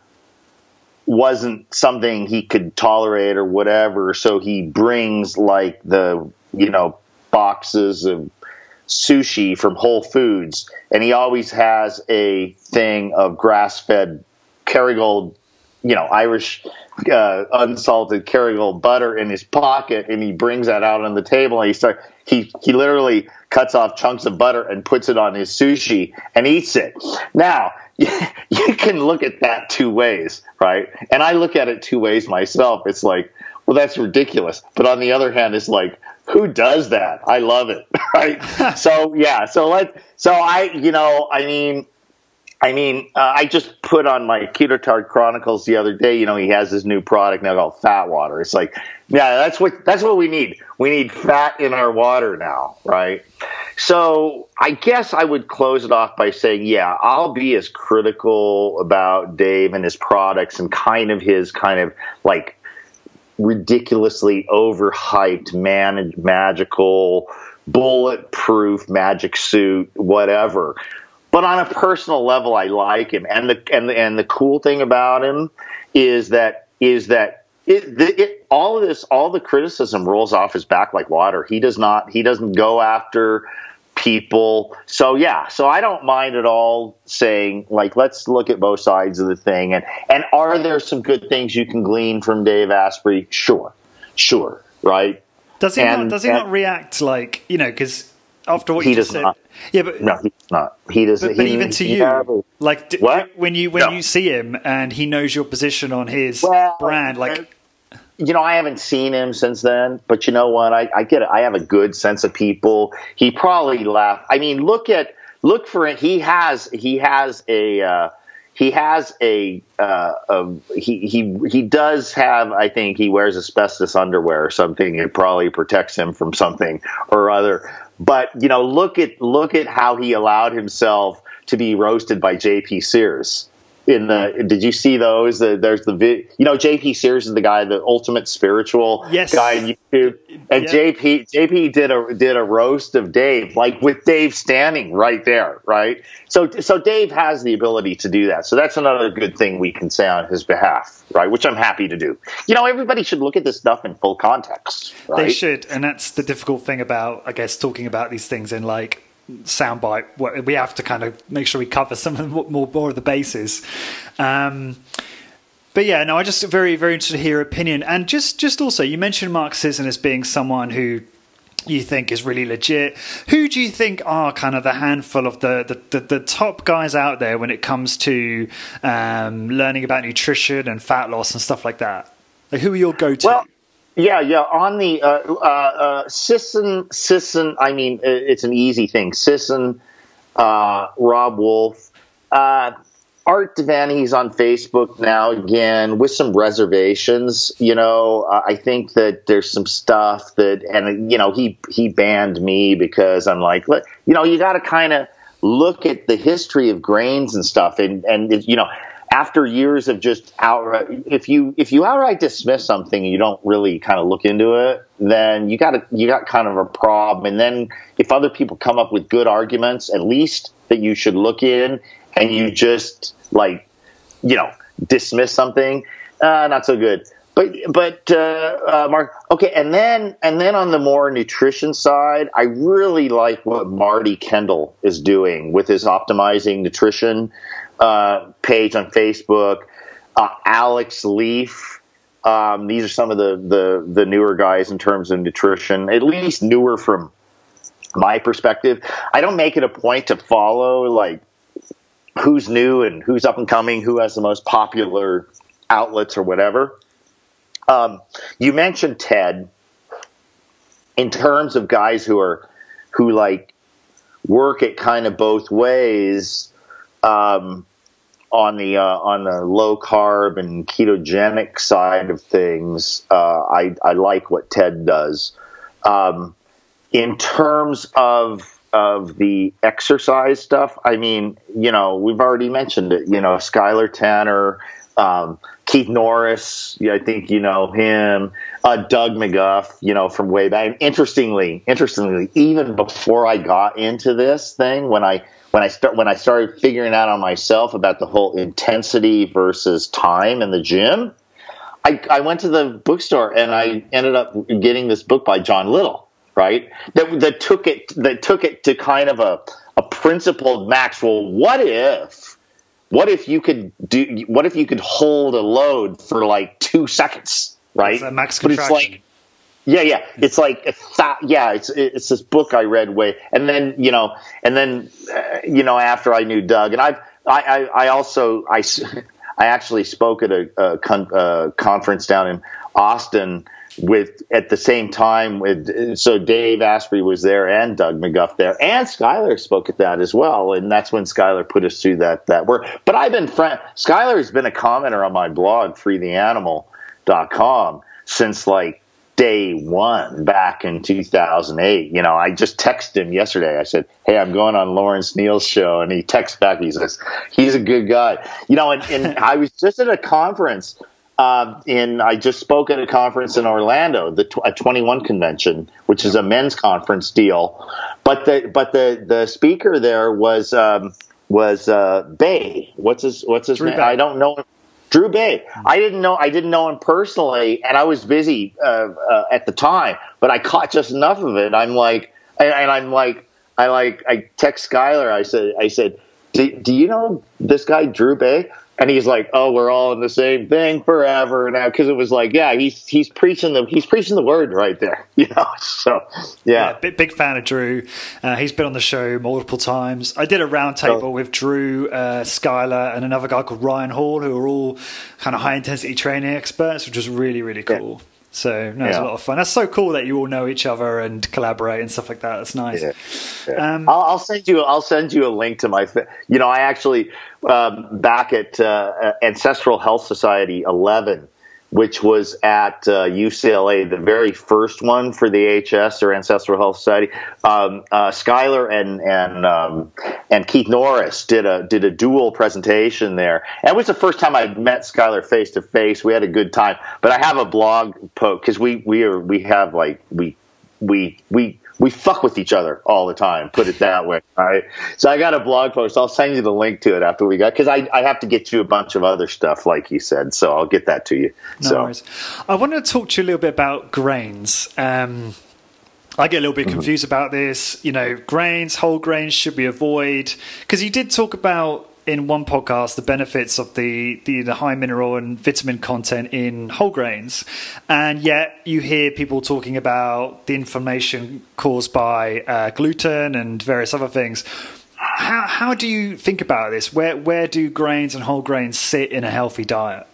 wasn't something he could tolerate or whatever. So he brings like the, you know, boxes of sushi from Whole Foods, and he always has a thing of grass-fed Kerrygold, you know, Irish uh, unsalted Kerrygold butter in his pocket, and he brings that out on the table, and he start he he literally cuts off chunks of butter and puts it on his sushi and eats it. Now [laughs] you can look at that two ways, right? And I look at it two ways myself. It's like, well, that's ridiculous. But on the other hand, it's like, who does that? I love it, [laughs] right? [laughs] so yeah, so let so I, you know, I mean, I mean, uh, I just put on my Ketotard Chronicles the other day. You know, he has his new product now called Fat Water. It's like, yeah, that's what that's what we need. We need fat in our water now, right? So I guess I would close it off by saying, yeah, I'll be as critical about Dave and his products and kind of his kind of like ridiculously overhyped, man- magical, bulletproof magic suit, whatever. But on a personal level, I like him, and the and the, and the cool thing about him is that is that it, the, it all of this all the criticism rolls off his back like water. He does not he doesn't go after people. So yeah, so I don't mind at all saying like let's look at both sides of the thing and and are there some good things you can glean from Dave Asprey? Sure, sure, right. does he And- not does he and- not react like you know because after what He you just said, not. yeah, but No, he's not. He doesn't. But, but he- even to you, never- like d- What? when you when No. you see him and he knows your position on his Well, brand, like you know, I haven't seen him since then, but you know what? I, I get it. I have a good sense of people. He probably laughed. I mean, look at look for it. He has he has a uh, he has a, uh, a he he he does have. I think he wears asbestos underwear or something. It probably protects him from something or other. But you know, look at look at how he allowed himself to be roasted by J.P. Sears in the did you see those Uh, there's the vid you know jp sears is the guy the ultimate spiritual Yes. guy and youtube. And Yeah. JP JP did a did a roast of Dave, like with Dave standing right there, right? So so Dave has the ability to do that. So that's another good thing we can say on his behalf, right? Which I'm happy to do. You know, everybody should look at this stuff in full context, right? They should, and that's the difficult thing about, I guess, talking about these things in like soundbite. We have to kind of make sure we cover some of the more, more of the bases. Um, but yeah, no, I just very very interested to hear your opinion, and just just also you mentioned Mark Sisson as being someone who you think is really legit. Who do you think are kind of the handful of the the, the, the top guys out there when it comes to um, learning about nutrition and fat loss and stuff like that? Like, who are your go to? Well, yeah, yeah. On the uh, uh, uh, Sisson, Sisson. I mean, it's an easy thing. Sisson, uh, Robb Wolf, uh, Art. He's on Facebook now again with some reservations. You know, I think that there's some stuff that, and you know, he he banned me because I'm like, you know, you got to kind of look at the history of grains and stuff, and and you know after years of just outright if you if you outright dismiss something and you don't really kind of look into it then you got a, you got kind of a problem and then if other people come up with good arguments at least that you should look in and you just like you know dismiss something uh, not so good. But but uh, uh, Mark okay and then and then on the more nutrition side I really like what Marty Kendall is doing with his optimizing nutrition uh, page on Facebook. Uh, Alex Leaf. Um, these are some of the, the the newer guys in terms of nutrition, at least newer from my perspective. I don't make it a point to follow like who's new and who's up and coming, who has the most popular outlets or whatever. Um, you mentioned Ted. In terms of guys who are who like work it kind of both ways. Um, on the uh, on the low carb and ketogenic side of things, uh, I I like what Ted does. Um, in terms of of the exercise stuff, I mean, you know, we've already mentioned it. You know, Skyler Tanner, um, Keith Norris. I think you know him. Uh, Doug McGuff, you know, from way back. Interestingly, interestingly, even before I got into this thing, when I when I start when I started figuring out on myself about the whole intensity versus time in the gym, I, I went to the bookstore and I ended up getting this book by John Little, right? That that took it that took it to kind of a a principled max. Well, what if what if you could do what if you could hold a load for like two seconds, right? It's a max But it's contraction. like yeah, yeah. It's like a thou- yeah. It's it's this book I read way, and then you know, and then uh, you know, after I knew Doug, and I've I I, I also I [laughs] I actually spoke at a, a con- uh, conference down in Austin with at the same time with so Dave Asprey was there and Doug McGuff there and Skyler spoke at that as well and that's when Skyler put us through that that work but I've been friend Skyler has been a commenter on my blog freetheanimal.com since like day one back in 2008 you know I just texted him yesterday I said hey I'm going on Lawrence Neal's show and he texts back he says he's a good guy you know and, and [laughs] I was just at a conference um, in I just spoke at a conference in Orlando, the tw- a 21 convention, which is a men's conference deal. But the but the the speaker there was um, was uh, Baye. What's his What's his Drew name? Baye. I don't know. Drew Baye. I didn't know. I didn't know him personally, and I was busy uh, uh, at the time. But I caught just enough of it. I'm like, and, and I'm like, I like, I text Skyler. I said, I said, do, do you know this guy Drew Baye? And he's like, "Oh, we're all in the same thing forever now." Because it was like, yeah, he's he's preaching the he's preaching the word right there, [laughs] you know. So Yeah, yeah, big, big fan of Drew. Uh, he's been on the show multiple times. I did a roundtable Oh. with Drew, uh, Skyler, and another guy called Ryan Hall, who are all kind of high intensity training experts, which was really, really cool. So, no, it's a lot of fun. That's so cool that you all know each other and collaborate and stuff like that. That's nice. Yeah. Um, I'll, I'll send you. I'll send you a link to my. You know, I actually um, back at uh, Ancestral Health Society 11, which was at uh, UCLA, the very first one for the HS or Ancestral Health Society. Um, uh, Skyler and and um, and Keith Norris did a did a dual presentation there. And it was the first time I met Skyler face to face. We had a good time. But I have a blog post because we we are we have like we we we we fuck with each other all the time. Put it that way. Right. So I got a blog post. I'll send you the link to it after we got because I, I have to get you a bunch of other stuff like you said. So I'll get that to you. No so. worries. I wanted to talk to you a little bit about grains. Um, I get a little bit Mm-hmm. confused about this. You know, grains, whole grains should we avoid? Because you did talk about in one podcast the benefits of the, the the high mineral and vitamin content in whole grains, and yet you hear people talking about the inflammation caused by uh, gluten and various other things. How how do you think about this? Where where do grains and whole grains sit in a healthy diet?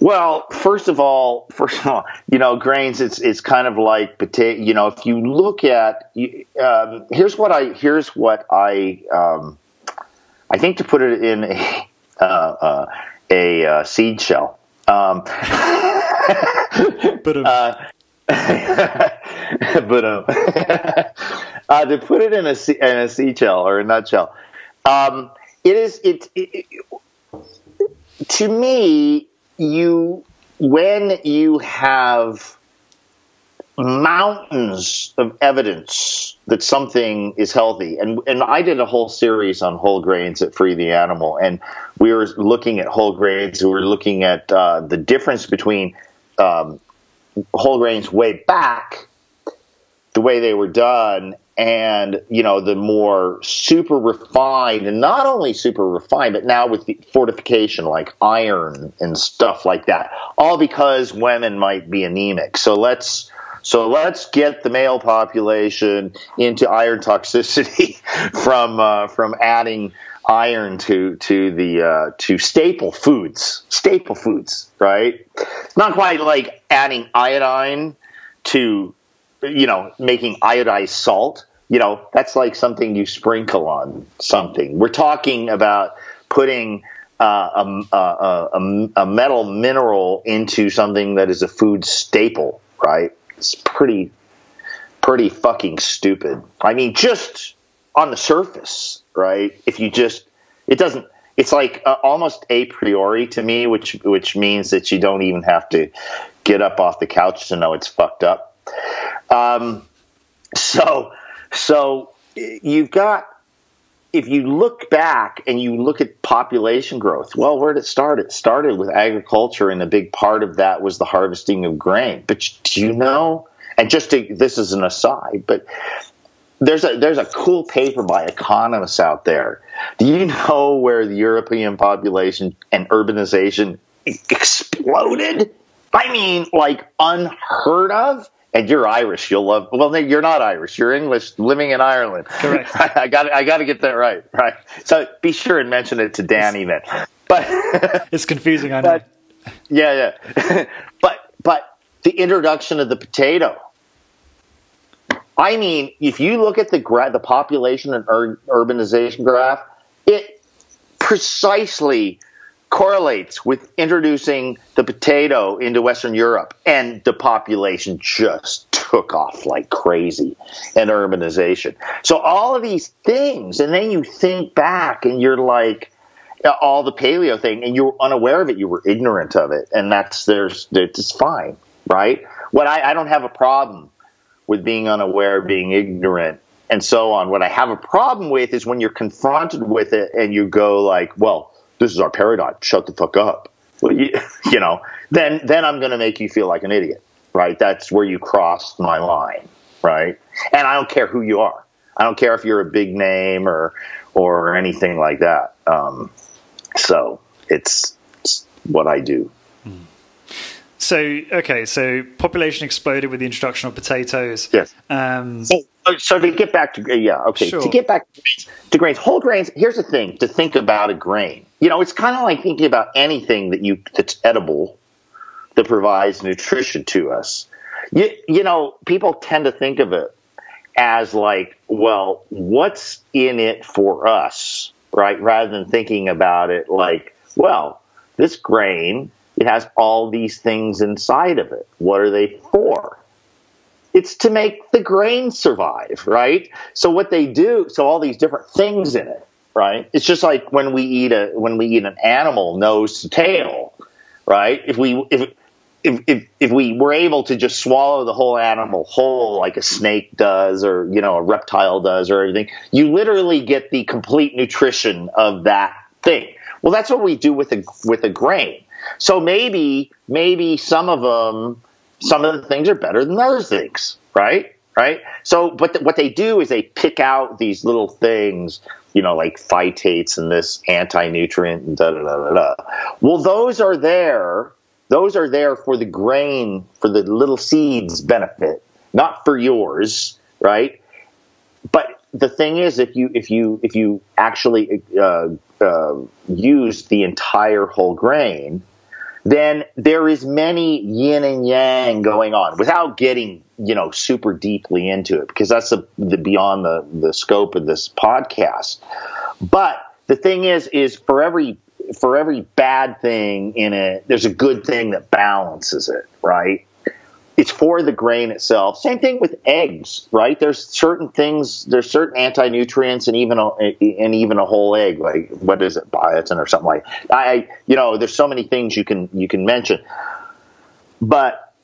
Well, first of all, first of all, you know, grains. It's it's kind of like potato. You know, if you look at, um, here's what I here's what I um, I think to put it in a [laughs] uh, uh, a uh, seed shell. Um, But um, but um, uh, to put it in a in a seashell or a nutshell, um, it is it, it, it to me you when you have mountains of evidence that something is healthy. And and I did a whole series on whole grains at Free the Animal and we were looking at whole grains. We were looking at uh, the difference between um, whole grains way back the way they were done and you know the more super refined and not only super refined but now with the fortification like iron and stuff like that. All because women might be anemic. So let's so let's get the male population into iron toxicity [laughs] from uh, from adding iron to to the uh, to staple foods staple foods right not quite like adding iodine to you know, making iodized salt, you know, that's like something you sprinkle on something. We're talking about putting uh, a, a, a, a metal mineral into something that is a food staple, right? It's pretty, pretty fucking stupid. I mean, just on the surface, right? If you just, it doesn't, it's like uh, almost a priori to me, which which means that you don't even have to get up off the couch to know it's fucked up. Um, so, so you've got, if you look back and you look at population growth, well, where did it start? It started with agriculture, and a big part of that was the harvesting of grain. But do you know? And just to, this is an aside, but there's a there's a cool paper by economists out there. Do you know where the European population and urbanization exploded? I mean, like unheard of. And you're Irish. You'll love. Well, you're not Irish. You're English, living in Ireland. Correct. [laughs] I got. I got to get that right. Right. So be sure and mention it to Danny then. But [laughs] it's confusing, I know. but yeah, yeah. [laughs] but but the introduction of the potato. I mean, if you look at the gra- the population and ur- urbanization graph, it precisely correlates with introducing the potato into Western Europe, and the population just took off like crazy, and urbanization. So all of these things, and then you think back, and you're like, uh, all the paleo thing, and you're unaware of it, you were ignorant of it, and that's there's it's fine, right? What I, I don't have a problem with being unaware, being ignorant, and so on. What I have a problem with is when you're confronted with it and you go like, well, this is our paradigm. Shut the fuck up. Well, you, [laughs] you know, then then I'm going to make you feel like an idiot, right? That's where you crossed my line, right? And I don't care who you are. I don't care if you're a big name or or anything like that. Um, so it's, it's what I do. So okay, so population exploded with the introduction of potatoes. Yes. Um, So, so to get back to yeah, okay. Sure. To get back to grains, to grains, whole grains. Here's the thing: to think about a grain, you know, it's kind of like thinking about anything that you that's edible that provides nutrition to us. You, you know, people tend to think of it as like, well, what's in it for us, right? Rather than thinking about it like, well, this grain, it has all these things inside of it. What are they for? It's to make the grain survive, right? So what they do, so all these different things in it, right? It's just like when we eat a when we eat an animal nose to tail, right? If we if if, if, if we were able to just swallow the whole animal whole like a snake does or you know a reptile does or everything you literally get the complete nutrition of that thing well that's what we do with a with a grain so maybe maybe some of them some of the things are better than other things right? Right? So but th- what they do is they pick out these little things you know like phytates and this anti-nutrient and da da da da da. Well those are there those are there for the grain, for the little seeds benefit, not for yours, right? But the thing is, if you if you if you actually uh, uh, use the entire whole grain, then there is many yin and yang going on without getting you know super deeply into it because that's the, the beyond the the scope of this podcast. But the thing is, is for every for every bad thing in it, there's a good thing that balances it, right? It's for the grain itself. Same thing with eggs, right? There's certain things, there's certain anti-nutrients and even a, and even a whole egg, like what is it, biotin or something like. I, you know, there's so many things you can you can mention, but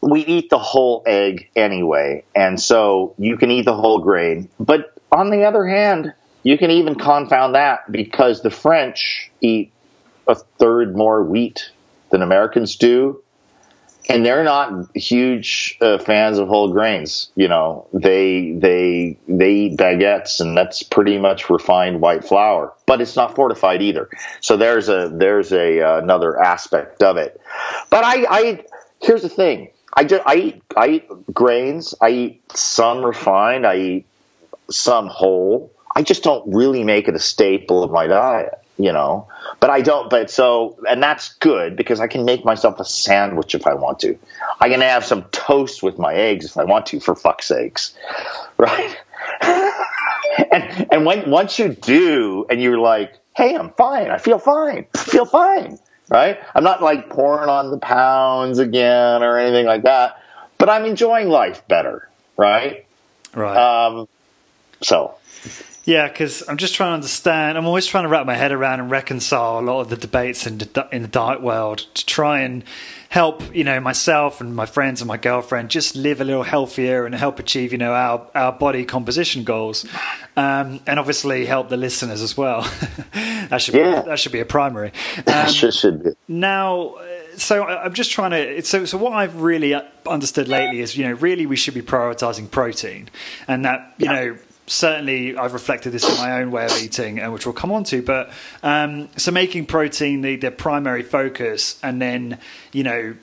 we eat the whole egg anyway, and so you can eat the whole grain. But on the other hand, you can even confound that because the French eat a third more wheat than Americans do. And they're not huge uh, fans of whole grains. You know, they they they eat baguettes, and that's pretty much refined white flour. But it's not fortified either. So there's a there's a uh, another aspect of it. But I, I here's the thing. I just I eat I eat grains. I eat some refined. I eat some whole. I just don't really make it a staple of my diet, you know. But I don't. But so, and that's good because I can make myself a sandwich if I want to. I can have some toast with my eggs if I want to. For fuck's sakes, [laughs] right? and and when once you do, and you're like, hey, I'm fine. I feel fine. I [laughs] feel fine. Right? I'm not like pouring on the pounds again or anything like that. But I'm enjoying life better. Right. Right. Um. So yeah, because I'm just trying to understand. I'm always trying to wrap my head around and reconcile a lot of the debates in the, in the diet world to try and help, you know, myself and my friends and my girlfriend just live a little healthier and help achieve, you know, our, our body composition goals, um, and obviously help the listeners as well. [laughs] that should yeah. be, that should be a primary. [laughs] Um, should, should be. Now so I'm just trying to. So, so what I've really understood lately is, you know, really we should be prioritizing protein, and that you yeah. know certainly I've reflected this in my own way of eating, and uh, which we'll come on to. But um, so making protein the, the primary focus, and then you know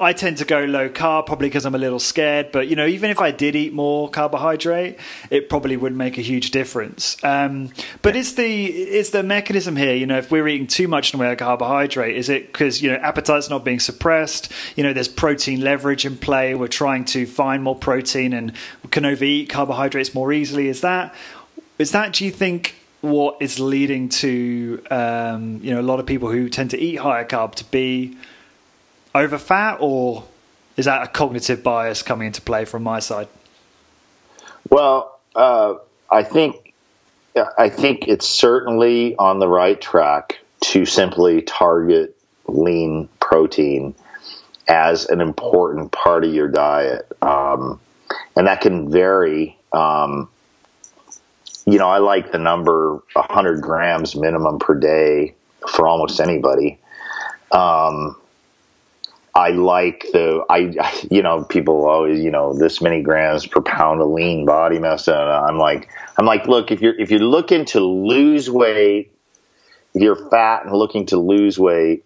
I tend to go low carb probably because I'm a little scared. But you know, even if I did eat more carbohydrate, it probably wouldn't make a huge difference. Um, but is the is the mechanism here? You know, if we're eating too much in the way of carbohydrate, is it because you know appetite's not being suppressed? You know, there's protein leverage in play. We're trying to find more protein and can overeat carbohydrates more easily. Is that is that? Do you think? What is leading to um, you know a lot of people who tend to eat higher carb to be over fat, or is that a cognitive bias coming into play from my side? Well, uh, I think I think it's certainly on the right track to simply target lean protein as an important part of your diet, um, and that can vary. Um, you know, I like the number 100 grams minimum per day for almost anybody. Um, I like the I you know people always you know this many grams per pound of lean body mass and I'm like I'm like look if you're if you're looking to lose weight if you're fat and looking to lose weight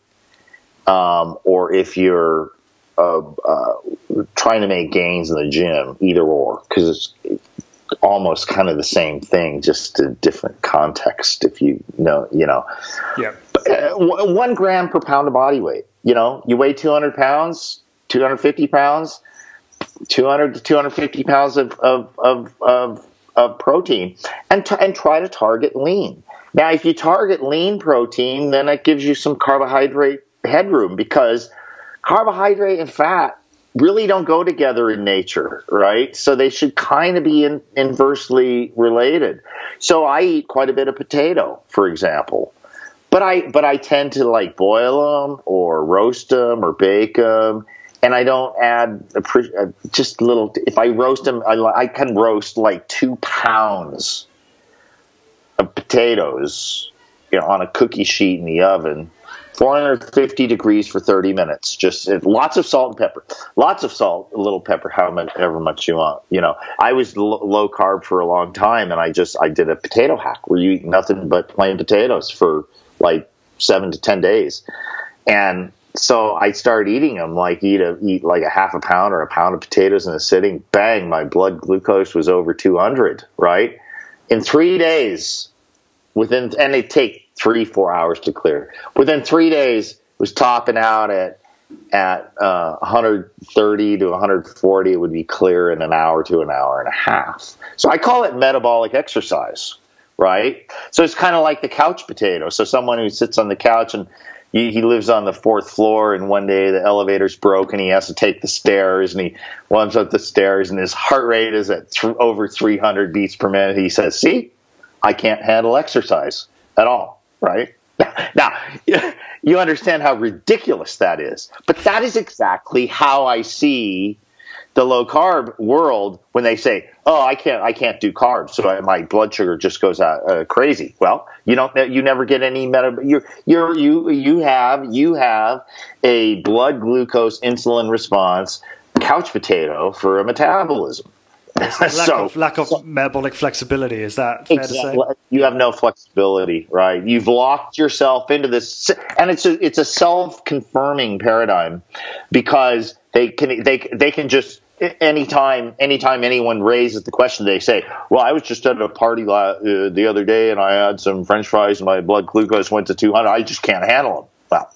um, or if you're uh, uh, trying to make gains in the gym either or because it's almost kind of the same thing just a different context if you know you know. Yeah. Uh, one gram per pound of body weight you know, you weigh 200 pounds, 250 pounds, 200 to 250 pounds of, of, of, of, of protein and, t- and try to target lean. Now, if you target lean protein, then it gives you some carbohydrate headroom because carbohydrate and fat really don't go together in nature, right? So they should kind of be in, inversely related. So I eat quite a bit of potato, for example. But I but I tend to like boil them or roast them or bake them, and I don't add a, uh, just little. If I roast them, I, I can roast like two pounds of potatoes you know, on a cookie sheet in the oven 450 degrees for 30 minutes. Just lots of salt and pepper. Lots of salt, a little pepper, however much you want. You know, I was low carb for a long time, and I just I did a potato hack where you eat nothing but plain potatoes for like seven to ten days, and so I started eating them like eat a eat like a half a pound or a pound of potatoes in a sitting. Bang, my blood glucose was over 200. Right in three days, within and they take three, four hours to clear. Within three days, it was topping out at at uh, 130 to 140. It would be clear in an hour to an hour and a half. So I call it metabolic exercise, right? So it's kind of like the couch potato. So someone who sits on the couch and he, he lives on the fourth floor, and one day the elevator's broken. He has to take the stairs, and he runs up the stairs, and his heart rate is at th- over 300 beats per minute. He says, "See, I can't handle exercise at all." right? [laughs] Now, [laughs] you understand how ridiculous that is, but that is exactly how I see the low carb world when they say, "Oh, I can't, I can't do carbs, so my blood sugar just goes out uh, crazy." Well, you don't, you never get any meta. You, you, you, you have, you have a blood glucose insulin response couch potato for a metabolism. lack, [laughs] so, of, lack of so, metabolic flexibility. Is that fair exactly, to say? You have no flexibility, right? You've locked yourself into this, and it's a it's a self confirming paradigm because they can they they can just anytime anytime anyone raises the question, they say, "Well, I was just at a party uh, the other day, and I had some French fries, and my blood glucose went to 200. I just can't handle them." Well,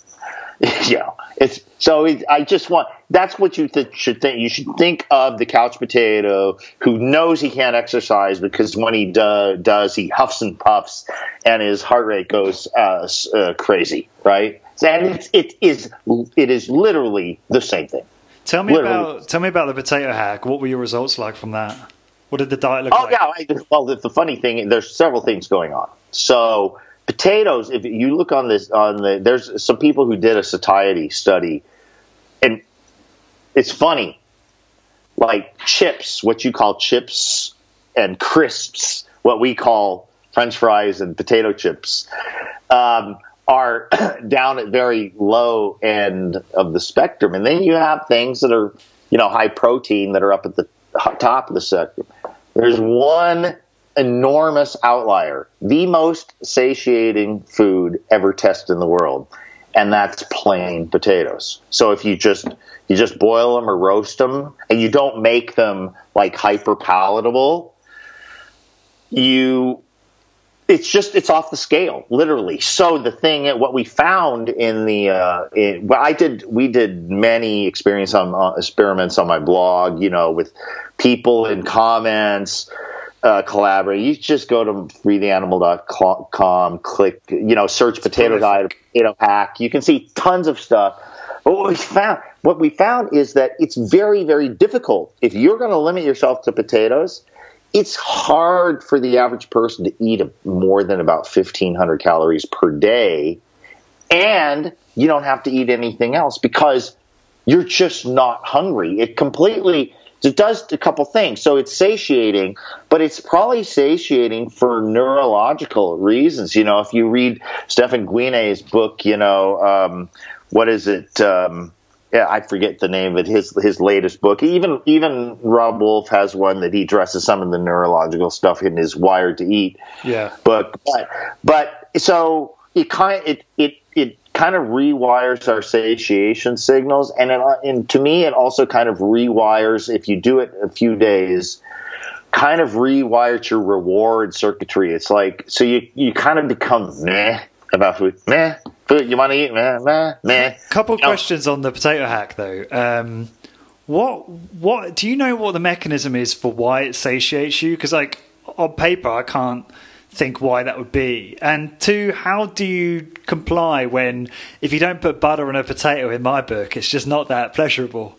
[laughs] you know, it's so it, I just want that's what you th- should think. You should think of the couch potato who knows he can't exercise because when he do, does, he huffs and puffs and his heart rate goes uh, uh, crazy, right? And it's, it is it is literally the same thing. Tell me literally. about tell me about the potato hack. What were your results like from that? What did the diet look oh, like? Oh yeah, well the, the funny thing there's several things going on. So potatoes, if you look on this on the there's some people who did a satiety study and it's funny. Like chips, what you call chips and crisps, what we call French fries and potato chips, um, are [clears throat] down at very low end of the spectrum. And then you have things that are, you know, high protein that are up at the top of the spectrum. There's one enormous outlier, the most satiating food ever tested in the world, and that's plain potatoes. So if you just you just boil them or roast them, and you don't make them like hyper palatable. You, it's just it's off the scale, literally. So the thing, what we found in the, uh, in, well, I did, we did many experience on uh, experiments on my blog, you know, with people in comments. Uh, collaborate. You just go to freetheanimal.com, click, you know, search potato diet, potato hack. You can see tons of stuff. But what we found, what we found is that it's very, very difficult. If you're going to limit yourself to potatoes, it's hard for the average person to eat more than about 1500 calories per day. And you don't have to eat anything else because you're just not hungry. It completely, it does a couple things. So it's satiating, but it's probably satiating for neurological reasons. You know, if you read Stephan Guyenet's book, you know, um, what is it? Um, I forget the name of it. His his latest book. Even even Robb Wolf has one that he addresses some of the neurological stuff in his Wired to Eat. Yeah. But but but so it kind it it it kind of rewires our satiation signals, and it, and to me it also kind of rewires if you do it a few days. Kind of rewires your reward circuitry. It's like so you you kind of become meh about food. Meh, food you want to eat? Meh, meh, meh. Couple questions on the potato hack though. Um, what what do you know what the mechanism is for why it satiates you? Because like on paper, I can't think why that would be. And two, how do you comply when if you don't put butter on a potato? In my book, it's just not that pleasurable.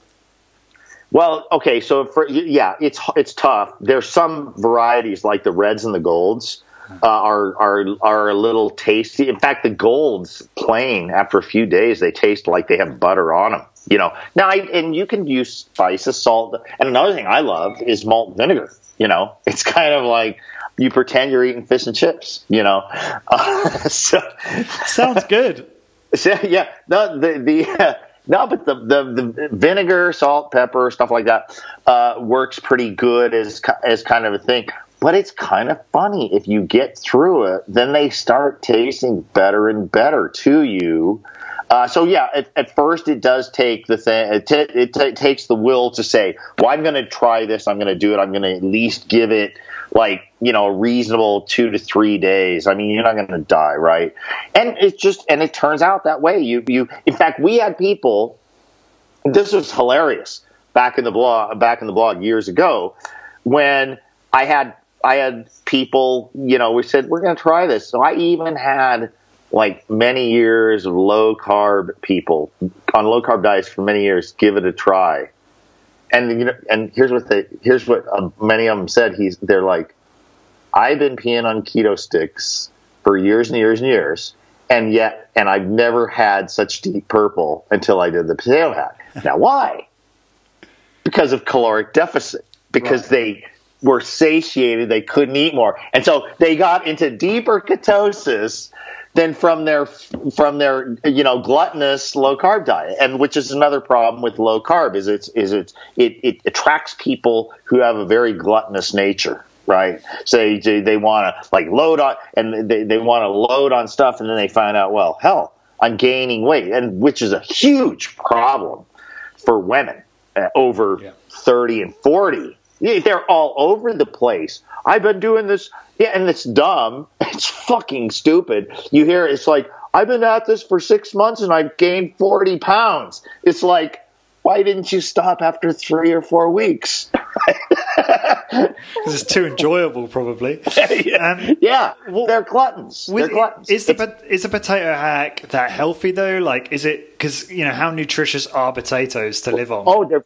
Well, okay, so for yeah, it's it's tough. There's some varieties like the reds and the golds uh, are are are a little tasty. In fact, the golds plain after a few days they taste like they have butter on them. You know, now I, and you can use spices, salt, and another thing I love is malt vinegar. You know, [laughs] it's kind of like you pretend you're eating fish and chips. You know, uh, [laughs] so sounds [laughs] good. So, yeah, no, the the. Uh, no, but the, the, the vinegar, salt, pepper, stuff like that uh, works pretty good as as kind of a thing. But it's kind of funny if you get through it, then they start tasting better and better to you. Uh, so yeah, at, at, first it does take the thing. It, t- it t- takes the will to say, "Well, I'm going to try this. I'm going to do it. I'm going to at least give it like you know a reasonable two to three days. I mean, you're not going to die, right? And it just and it turns out that way. You you in fact, we had people. This was hilarious back in the blog back in the blog years ago when I had I had people. You know, we said we're going to try this. So I even had like many years of low carb people on low carb diets for many years give it a try and you know, and here's what they here's what uh, many of them said. He's they're like, I've been peeing on keto sticks for years and years and years, and yet, and I've never had such deep purple until I did the potato hack. Now, why? Because of caloric deficit. Because right. they were satiated, they couldn't eat more, and so they got into deeper ketosis than from their from their you know gluttonous low carb diet, and which is another problem with low carb is it's is it's it, it attracts people who have a very gluttonous nature right? So they, they want to like load on, and they, they want to load on stuff, and then they find out, well, hell, I'm gaining weight, and which is a huge problem for women uh, over yeah. 30 and 40. They're all over the place. I've been doing this, yeah, and it's dumb. [laughs] It's fucking stupid. You hear it's like, I've been at this for six months and I've gained 40 pounds. It's like, why didn't you stop after three or four weeks? [laughs] Because it's too enjoyable, probably. [laughs] yeah, um, yeah they're gluttons. With, they're gluttons. Is the is the potato hack that healthy though? Like, is it because you know how nutritious are potatoes to live on? Oh, they're.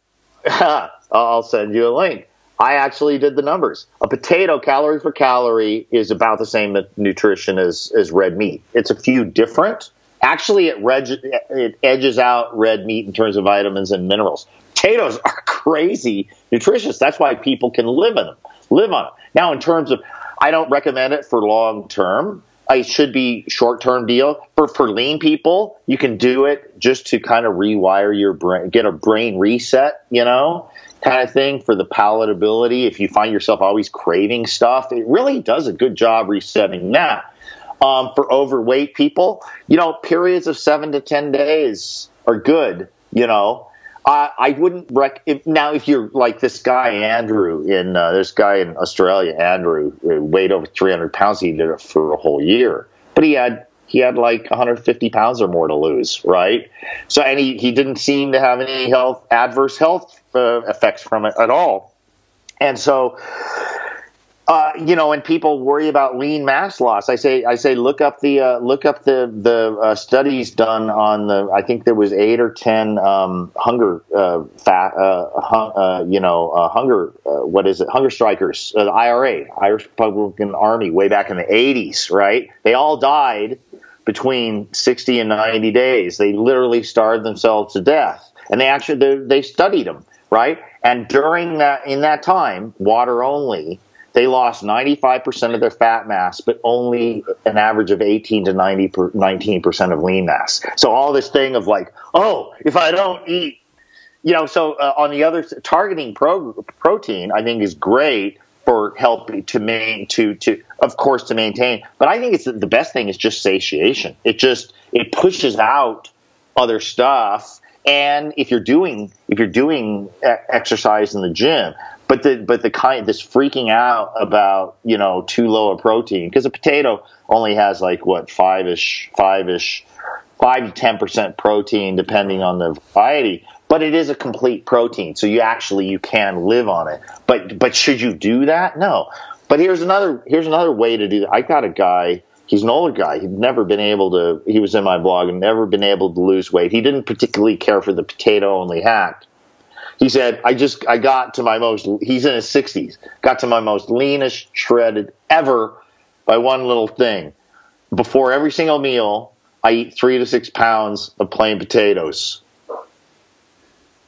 I'll send you a link. I actually did the numbers. A potato, calorie for calorie, is about the same nutrition as, as red meat. It's a few different. Actually, it, reg- it edges out red meat in terms of vitamins and minerals. Potatoes [laughs] are crazy nutritious. That's why people can live in them, live on them. Now, in terms of, I don't recommend it for long term. It should be short term deal. For for lean people, you can do it just to kind of rewire your brain, get a brain reset, you know kind of thing for the palatability. If you find yourself always craving stuff, it really does a good job resetting that. Um, for overweight people, you know, periods of seven to 10 days are good, you know. Uh, I wouldn't rec if, now if you're like this guy Andrew in uh, this guy in Australia Andrew weighed over 300 pounds he did it for a whole year but he had he had like 150 pounds or more to lose right so and he, he didn't seem to have any health adverse health uh, effects from it at all. And so, uh, you know, when people worry about lean mass loss, I say, I say, look up the uh, look up the the uh, studies done on the. I think there was eight or ten um, hunger uh, fat, uh, hung, you know, hunger. what is it? Hunger strikers. the IRA, Irish Republican Army, way back in the '80s. Right? They all died between 60 and 90 days. They literally starved themselves to death, and they actually they, they studied them right? And during that, in that time, water only, they lost 95% of their fat mass, but only an average of 18 to 90 per, 19% of lean mass. So all this thing of like, oh, if I don't eat, you know, so uh, on the other targeting pro, protein, I think is great for helping to main to to of course to maintain. But I think it's the best thing is just satiation. It just it pushes out other stuff and if you're doing if you're doing exercise in the gym, but the but the kind this freaking out about you know too low a protein because a potato only has like what five ish five ish five to ten percent protein depending on the variety but it is a complete protein. So you actually you can live on it. But but should you do that? No. But here's another here's another way to do that. I got a guy he's an older guy. He'd never been able to, he was in my blog and never been able to lose weight. He didn't particularly care for the potato only hack. He said, I just, I got to my most, he's in his 60s, got to my most leanest shredded ever by one little thing. Before every single meal, I eat three to six pounds of plain potatoes.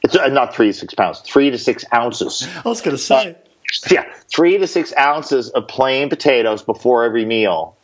It's uh, not three to six pounds, three to six ounces. I was going to say. Uh, yeah, three to six ounces of plain potatoes before every meal.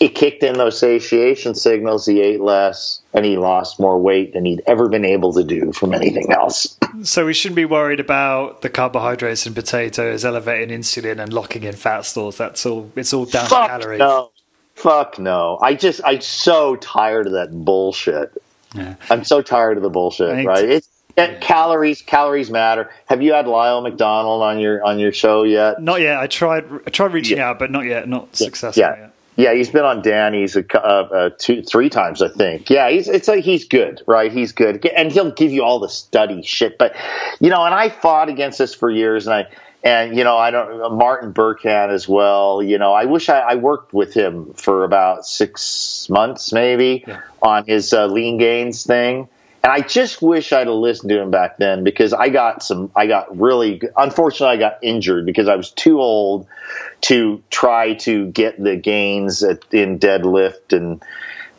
It kicked in those satiation signals. He ate less and he lost more weight than he'd ever been able to do from anything else. So we shouldn't be worried about the carbohydrates in potatoes elevating insulin and locking in fat stores. That's all. It's all down Fuck to calories. No. Fuck no. I just I'm so tired of that bullshit. Yeah. I'm so tired of the bullshit. Right? It's yeah. calories calories matter. Have you had Lyle McDonald on your on your show yet? Not yet. I tried I tried reaching yeah. out, but not yet. Not yeah. successful yeah. yet. Yeah, he's been on Danny's a, uh, uh, two, three times, I think. Yeah, he's it's like he's good, right? He's good, and he'll give you all the study shit. But you know, and I fought against this for years, and I and you know, I don't Martin Berkhan as well. You know, I wish I, I worked with him for about six months, maybe, yeah. on his uh, lean gains thing and I just wish I'd have listened to him back then because I got some, I got really, unfortunately, I got injured because I was too old to try to get the gains at, in deadlift and,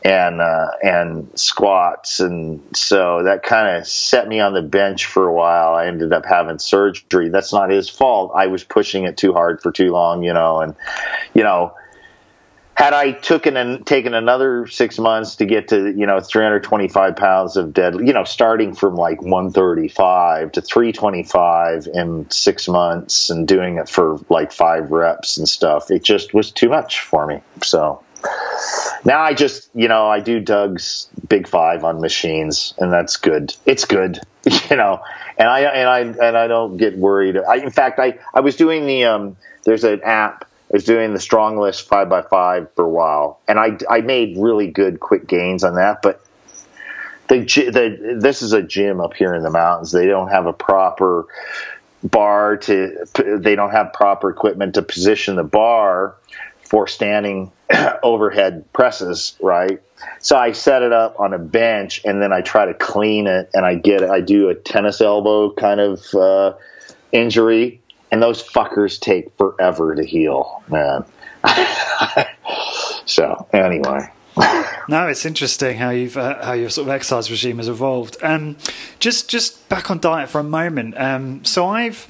and, uh, and squats. And so that kind of set me on the bench for a while. I ended up having surgery. That's not his fault. I was pushing it too hard for too long, you know, and, you know, had I taken and taken another six months to get to you know 325 pounds of dead, you know, starting from like 135 to 325 in six months and doing it for like five reps and stuff, it just was too much for me. So now I just you know I do Doug's Big Five on machines, and that's good. It's good, [laughs] you know, and I and I and I don't get worried. I, in fact, I I was doing the um, there's an app I was doing the StrongLifts five by five for a while, and I I made really good quick gains on that. But the the this is a gym up here in the mountains. They don't have a proper bar to they don't have proper equipment to position the bar for standing [clears throat] overhead presses, right? So I set it up on a bench and then I try to clean it and I get I do a tennis elbow kind of uh, injury and those fuckers take forever to heal, man. [laughs] so anyway. [laughs] no, it's interesting how you've uh, how your sort of exercise regime has evolved. Um, just just back on diet for a moment. Um, so I've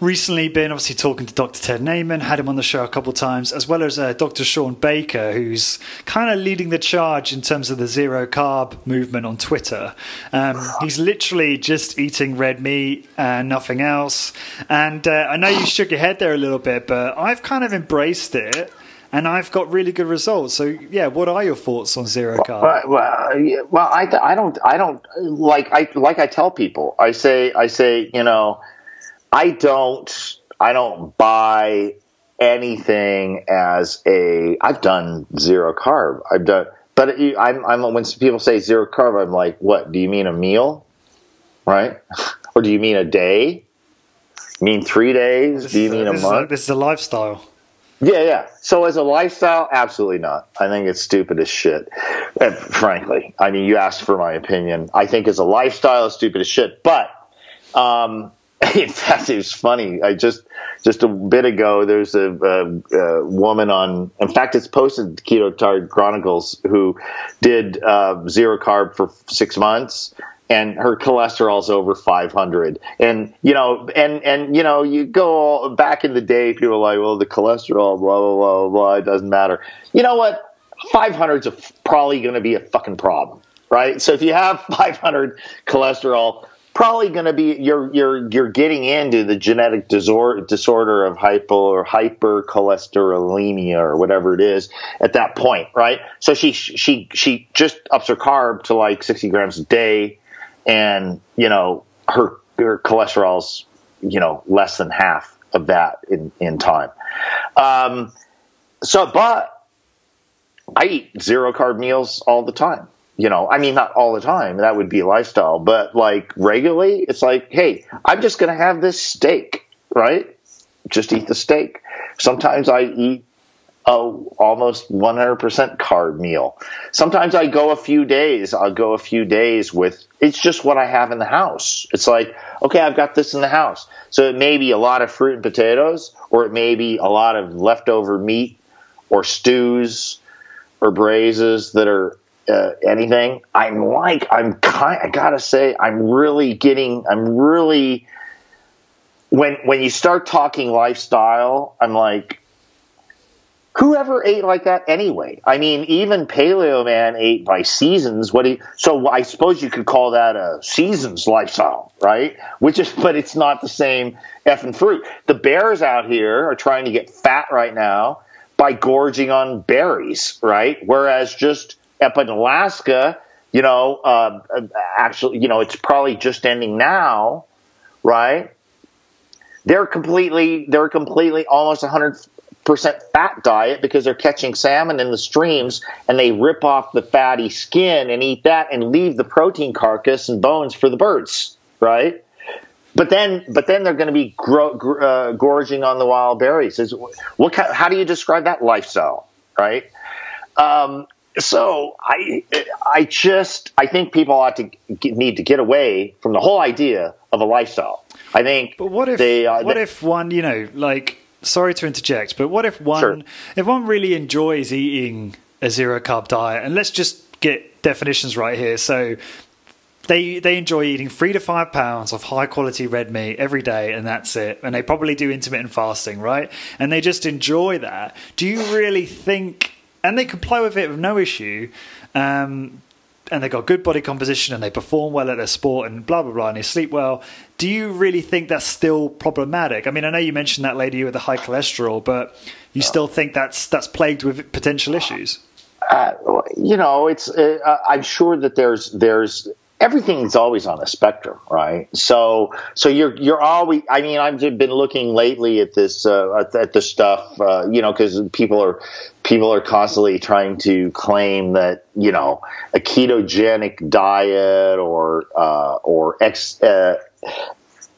recently been obviously talking to Dr. Ted Naiman, had him on the show a couple of times, as well as uh, Dr. Shawn Baker, who's kind of leading the charge in terms of the zero carb movement on Twitter. Um, he's literally just eating red meat and nothing else. And uh, I know you shook your head there a little bit, but I've kind of embraced it. And I've got really good results. So, yeah, what are your thoughts on zero carb? Well, well, well I, I don't, I don't like, I like I tell people. I say, I say, you know, I don't I don't buy anything as a I've done zero carb. I've done but I'm, I'm when people say zero carb, I'm like, what? Do you mean a meal, right? [laughs] or do you mean a day? You mean three days? This do you mean a, a month? A, this is a lifestyle. Yeah, yeah. So as a lifestyle, absolutely not. I think it's stupid as shit. And frankly, I mean, you asked for my opinion. I think as a lifestyle, it's stupid as shit. But um, [laughs] in fact, it was funny. I just just a bit ago, there's a, a, a woman on. In fact, it's posted Keto Tired Chronicles who did uh, zero carb for six months, and her cholesterol's over 500 and you know and and you know you go back in the day people are like well the cholesterol blah blah blah blah it doesn't matter you know what 500 is probably going to be a fucking problem right so if you have [laughs] 500 cholesterol probably going to be you're you're you're getting into the genetic disorder disorder of hypo or hypercholesterolemia or whatever it is at that point, right? So she she she just ups her carb to like 60 grams a day, and you know her her cholesterol's you know less than half of that in in time. Um, so, but I eat zero carb meals all the time you know, I mean, not all the time. That would be lifestyle, but like regularly, it's like, hey, I'm just going to have this steak, right? Just eat the steak. Sometimes I eat a almost 100% carb meal. Sometimes I go a few days. I'll go a few days with it's just what I have in the house. It's like, okay, I've got this in the house. So it may be a lot of fruit and potatoes, or it may be a lot of leftover meat or stews or braises that are uh, anything. I'm like, I'm kind, I gotta say, I'm really getting, I'm really, when, when you start talking lifestyle, I'm like, whoever ate like that anyway? I mean, even Paleo Man ate by seasons. What he, so I suppose you could call that a seasons lifestyle, right? Which is, but it's not the same effing fruit. The bears out here are trying to get fat right now by gorging on berries, right? Whereas just up in Alaska, you know, uh, actually, you know, it's probably just ending now, right? They're completely, they're completely almost 100 percent fat diet because they're catching salmon in the streams and they rip off the fatty skin and eat that and leave the protein carcass and bones for the birds, right? But then, but then they're going to be gro- uh, gorging on the wild berries. Is what? How do you describe that lifestyle, right? Um, so I, I just, I think people ought to get, need to get away from the whole idea of a lifestyle. I think. But what if? They, uh, what they, if one, you know, like sorry to interject, but what if one sure. if one really enjoys eating a zero carb diet, and let's just get definitions right here. So they they enjoy eating three to five pounds of high quality red meat every day, and that's it. And they probably do intermittent fasting, right? And they just enjoy that. Do you really think? And they comply with it with no issue. Um, and they've got good body composition and they perform well at their sport and blah blah blah and they sleep well. Do you really think that's still problematic? I mean, I know you mentioned that lady with the high cholesterol, but you still think that's that's plagued with potential issues. Uh, you know, it's. Uh, I'm sure that there's there's everything's always on a spectrum, right? So, so you're you're always. I mean, I've been looking lately at this uh, at, this stuff, uh, you know, because people are people are constantly trying to claim that you know a ketogenic diet or uh, or ex, uh,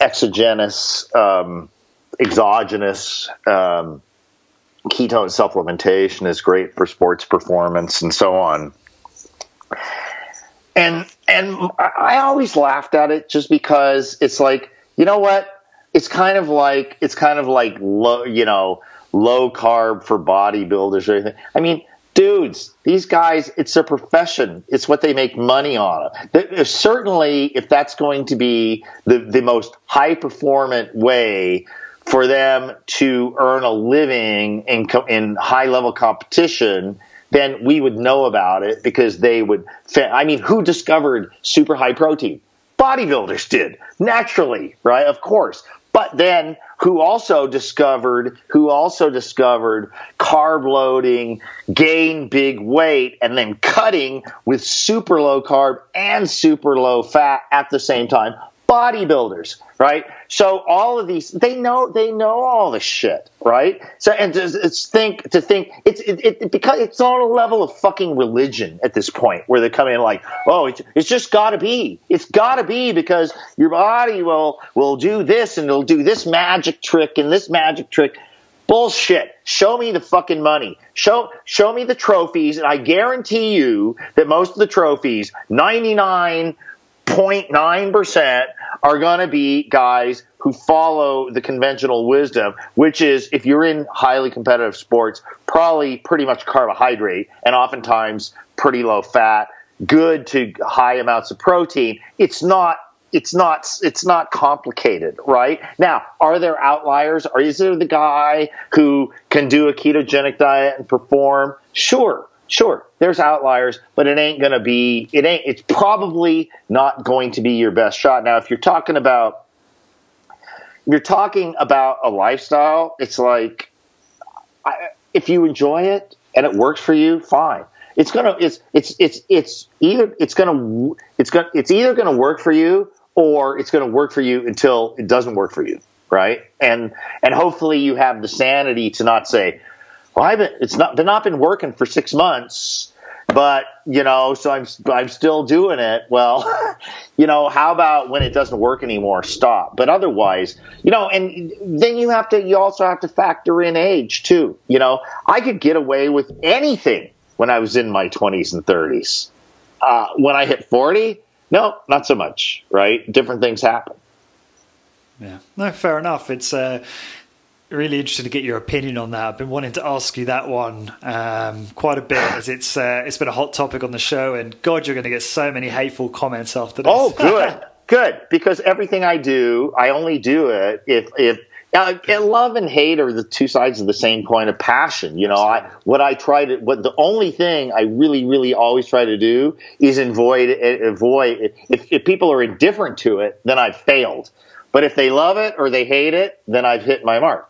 exogenous, um, exogenous. Um, ketone supplementation is great for sports performance and so on and and I always laughed at it just because it's like you know what it's kind of like it's kind of like low you know low carb for bodybuilders or anything. I mean, dudes, these guys, it's their profession. It's what they make money on. Certainly, if that's going to be the the most high performant way for them to earn a living in in high level competition then we would know about it because they would. I mean, who discovered super high protein? Bodybuilders did naturally, right? Of course. But then who also discovered, who also discovered carb loading, gain big weight, and then cutting with super low carb and super low fat at the same time? Bodybuilders, right? So all of these, they know, they know all this shit, right? So, and to, it's think, to think, it's, it, it, because it's on a level of fucking religion at this point where they come in like, oh, it's, it's just gotta be. It's gotta be because your body will, will do this and it'll do this magic trick and this magic trick. Bullshit. Show me the fucking money. Show show me the trophies, and I guarantee you that most of the trophies, 99 0.9% are going to be guys who follow the conventional wisdom, which is if you're in highly competitive sports, probably pretty much carbohydrate and oftentimes pretty low fat, good to high amounts of protein. It's not it's not it's not complicated, right? Now, are there outliers? Or is there the guy who can do a ketogenic diet and perform? Sure. Sure, there's outliers, but it ain't going to be, it ain't, it's probably not going to be your best shot. Now, if you're talking about, you're talking about a lifestyle, it's like, I, if you enjoy it and it works for you, fine. It's gonna, it's, it's, it's, it's either, it's gonna, it's gonna, it's either gonna work for you or it's gonna work for you until it doesn't work for you, right? And, and hopefully you have the sanity to not say, well, I've been, it's not been not been working for six months. but you know, so I'm I'm still doing it. Well, [laughs] you know, how about when it doesn't work anymore, stop. But otherwise, you know, and then you have to you also have to factor in age too. You know, I could get away with anything when I was in my 20s and 30s. Uh, when I hit 40, no, not so much. Right? Different things happen. Yeah, no, fair enough. It's uh, really interested to get your opinion on that. I've been wanting to ask you that one um, quite a bit, as it's uh, it's been a hot topic on the show. And God, you're going to get so many hateful comments after this. Oh, good, [laughs] good. Because everything I do, I only do it if if. Uh, and love and hate are the two sides of the same coin of passion. You know, I what I try to what the only thing I really, really always try to do is avoid avoid if, if people are indifferent to it, then I've failed. But if they love it or they hate it, then I've hit my mark.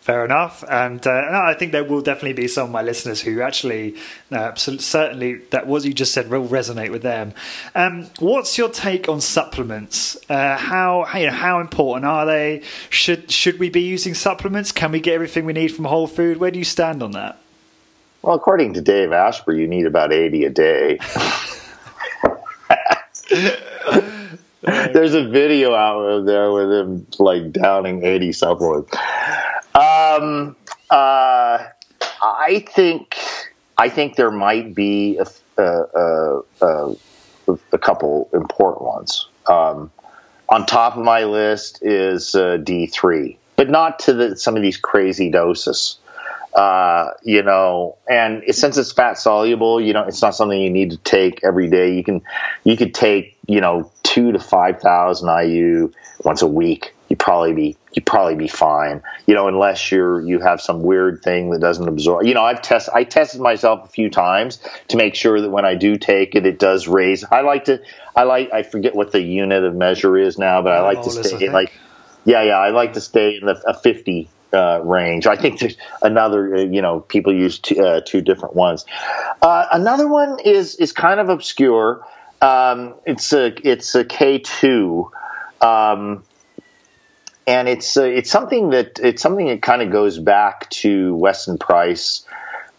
Fair enough, and uh, I think there will definitely be some of my listeners who actually, uh, certainly, that what you just said will resonate with them. Um, what's your take on supplements? Uh, how you know, how important are they? Should should we be using supplements? Can we get everything we need from whole food? Where do you stand on that? Well, according to Dave Asprey, you need about eighty a day. [laughs] There's a video out there with him like downing eighty supplements. Um, uh, I think I think there might be a, a, a, a couple important ones. Um, on top of my list is uh, D3, but not to the, some of these crazy doses. Uh, you know, and since it's fat soluble, you know, it's not something you need to take every day. You can, you could take, you know, two to five thousand IU once a week you probably be you probably be fine. You know, unless you're you have some weird thing that doesn't absorb. You know, I've test I tested myself a few times to make sure that when I do take it, it does raise. I like to I like I forget what the unit of measure is now, but I like to stay like yeah yeah I like to stay in the a fifty uh, range. I think there's another, uh, you know, people use two, uh, two different ones. Uh, another one is is kind of obscure. Um, it's a it's a K two. Um, and it's uh, it's something that it's something that kind of goes back to Weston Price.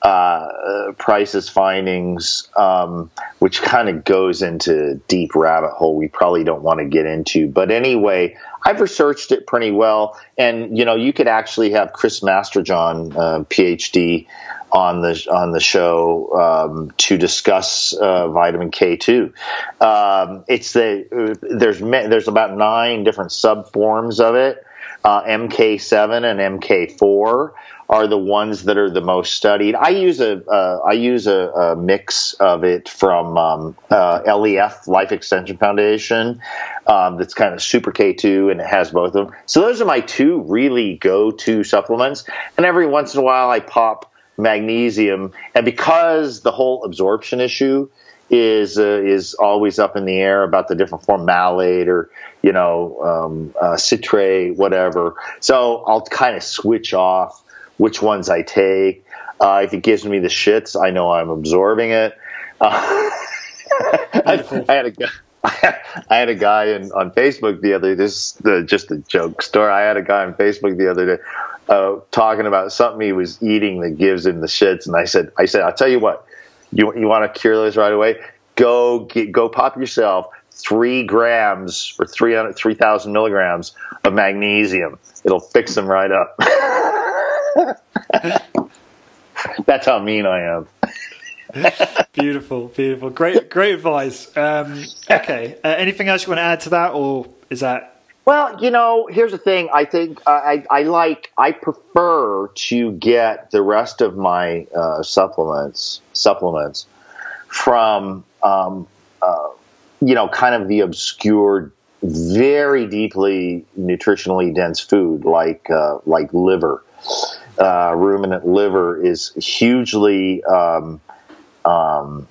Uh, Price's findings, um, which kind of goes into deep rabbit hole we probably don't want to get into. But anyway, I've researched it pretty well, and you know, you could actually have Chris Masterjohn, uh, PhD, on the on the show um, to discuss uh, vitamin K two. Um, it's the there's there's about nine different sub forms of it. Uh, MK7 and MK4 are the ones that are the most studied. I use a uh, I use a, a, mix of it from um, uh, LEF Life Extension Foundation. Um, that's kind of super K2 and it has both of them. So those are my two really go to supplements. And every once in a while I pop magnesium. And because the whole absorption issue is uh, is always up in the air about the different form malate or you know um, uh, citrate whatever. So I'll kind of switch off which ones I take. Uh, if it gives me the shits, I know I'm absorbing it. Uh, [laughs] I, I, had a guy. [laughs] I had a guy in, on Facebook the other this the, just a joke story. I had a guy on Facebook the other day uh, talking about something he was eating that gives him the shits, and I said, I said, I'll tell you what, you you want to cure this right away? Go get, go pop yourself three grams or 300, 3,000 milligrams of magnesium. It'll fix them right up. [laughs] [laughs] That's how mean I am. [laughs] beautiful, beautiful, great, great advice. Um, okay, uh, anything else you want to add to that, or is that well, you know, here's the thing. I think uh, I, I like, I prefer to get the rest of my uh, supplements, supplements from, um, uh, you know, kind of the obscure, very deeply nutritionally dense food like, uh, like liver. Uh, ruminant liver is hugely, um, um,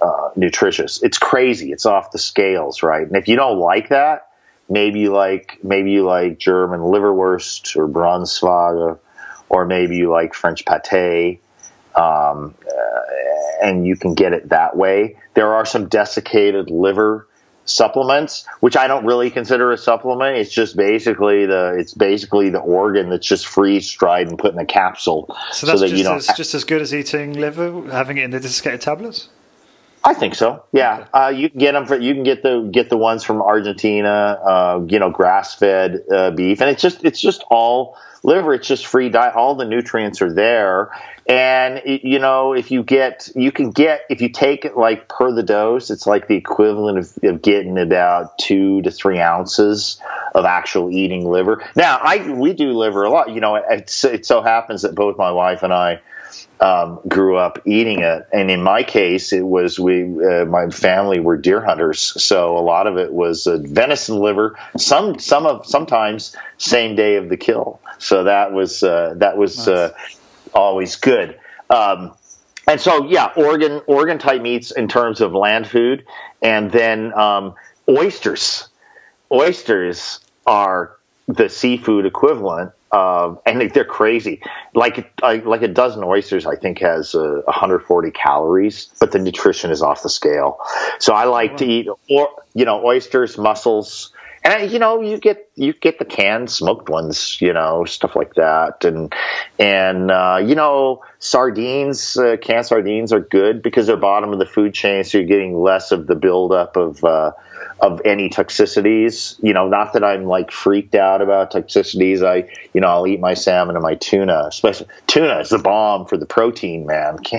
uh, nutritious. It's crazy. It's off the scales, right? And if you don't like that, maybe you like maybe you like German liverwurst or Braunschweiger, or maybe you like French pate, um, uh, and you can get it that way. There are some desiccated liver supplements, which I don't really consider a supplement. It's just basically the it's basically the organ that's just freeze dried and put in a capsule. So that's so that, just, as, just as good as eating liver, having it in the desiccated tablets. I think so. Yeah, uh, you can get them. For, you can get the get the ones from Argentina. Uh, you know, grass fed uh, beef, and it's just it's just all liver. It's just free diet. All the nutrients are there, and you know if you get you can get if you take it like per the dose, it's like the equivalent of, of getting about two to three ounces of actual eating liver. Now, I we do liver a lot. You know, it, it so happens that both my wife and I um, grew up eating it. And in my case, it was we, uh, my family were deer hunters, so a lot of it was uh, venison liver. Some, some of sometimes same day of the kill. So that was uh, that was uh, nice. always good. Um, and so, yeah, organ organ type meats in terms of land food, and then um, oysters. Oysters are the seafood equivalent uh, and they're crazy. Like like a dozen oysters, I think has uh, 140 calories, but the nutrition is off the scale. So I like wow. to eat, or you know, oysters, mussels, and you know, you get you get the canned smoked ones, you know, stuff like that, and and uh, you know, sardines, uh, canned sardines are good because they're bottom of the food chain, so you're getting less of the buildup of uh, of any toxicities. You know, not that I'm like freaked out about toxicities. I, you know, I'll eat my salmon and my tuna. Especially tuna is the bomb for the protein, man. [laughs]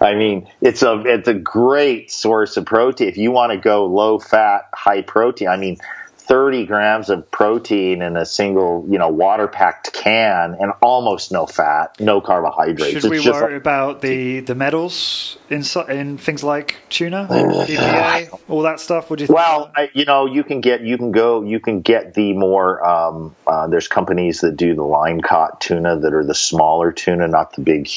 I mean, it's a it's a great source of protein. If you want to go low fat, high protein, I mean 30 grams of protein in a single, you know, water packed can and almost no fat, no carbohydrates. Should it's we worry like, about the, the metals in, in things like tuna, [sighs] BPA, all that stuff? Would you Well, I, you know, you can get, you can go, you can get the more, um, uh, there's companies that do the line caught tuna that are the smaller tuna, not the big,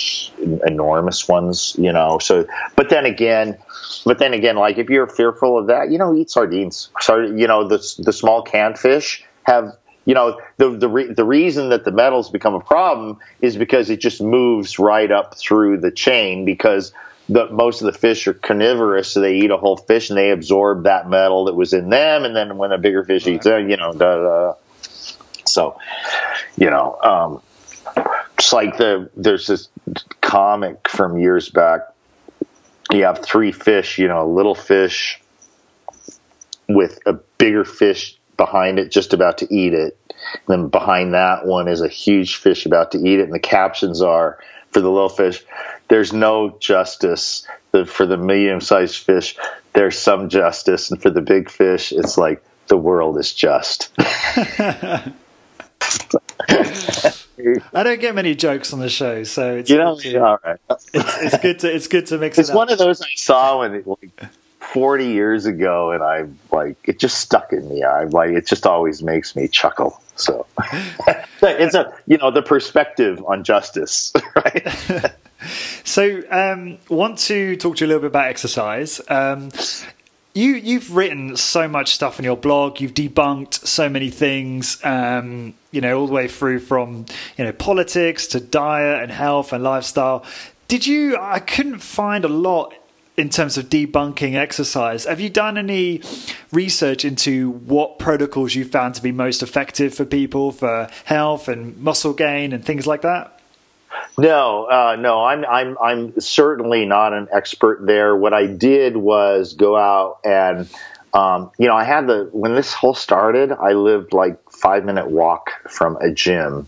enormous ones, you know. So, but then again, but then again, like if you're fearful of that, you know, eat sardines. So you know the the small canned fish have you know the the re- the reason that the metals become a problem is because it just moves right up through the chain because the most of the fish are carnivorous, so they eat a whole fish and they absorb that metal that was in them, and then when a bigger fish eats it, you know, da, da. so you know, um, it's like the there's this comic from years back you have three fish, you know, a little fish with a bigger fish behind it just about to eat it. And then behind that one is a huge fish about to eat it. And the captions are for the little fish, there's no justice. For the medium sized fish, there's some justice. And for the big fish, it's like the world is just. [laughs] I don't get many jokes on the show, so it's you know, to, all right. It's, it's, good to it's good to mix. It's it one of those I saw when it, like forty years ago, and I like it just stuck in me. I like it just always makes me chuckle. So [laughs] it's a you know the perspective on justice, [laughs] right? [laughs] so um, want to talk to you a little bit about exercise. Um, you you've written so much stuff on your blog. You've debunked so many things. Um, you know, all the way through from you know politics to diet and health and lifestyle. Did you? I couldn't find a lot in terms of debunking exercise. Have you done any research into what protocols you found to be most effective for people for health and muscle gain and things like that? No, uh, no, I'm I'm I'm certainly not an expert there. What I did was go out and um, you know I had the when this whole started, I lived like five minute walk from a gym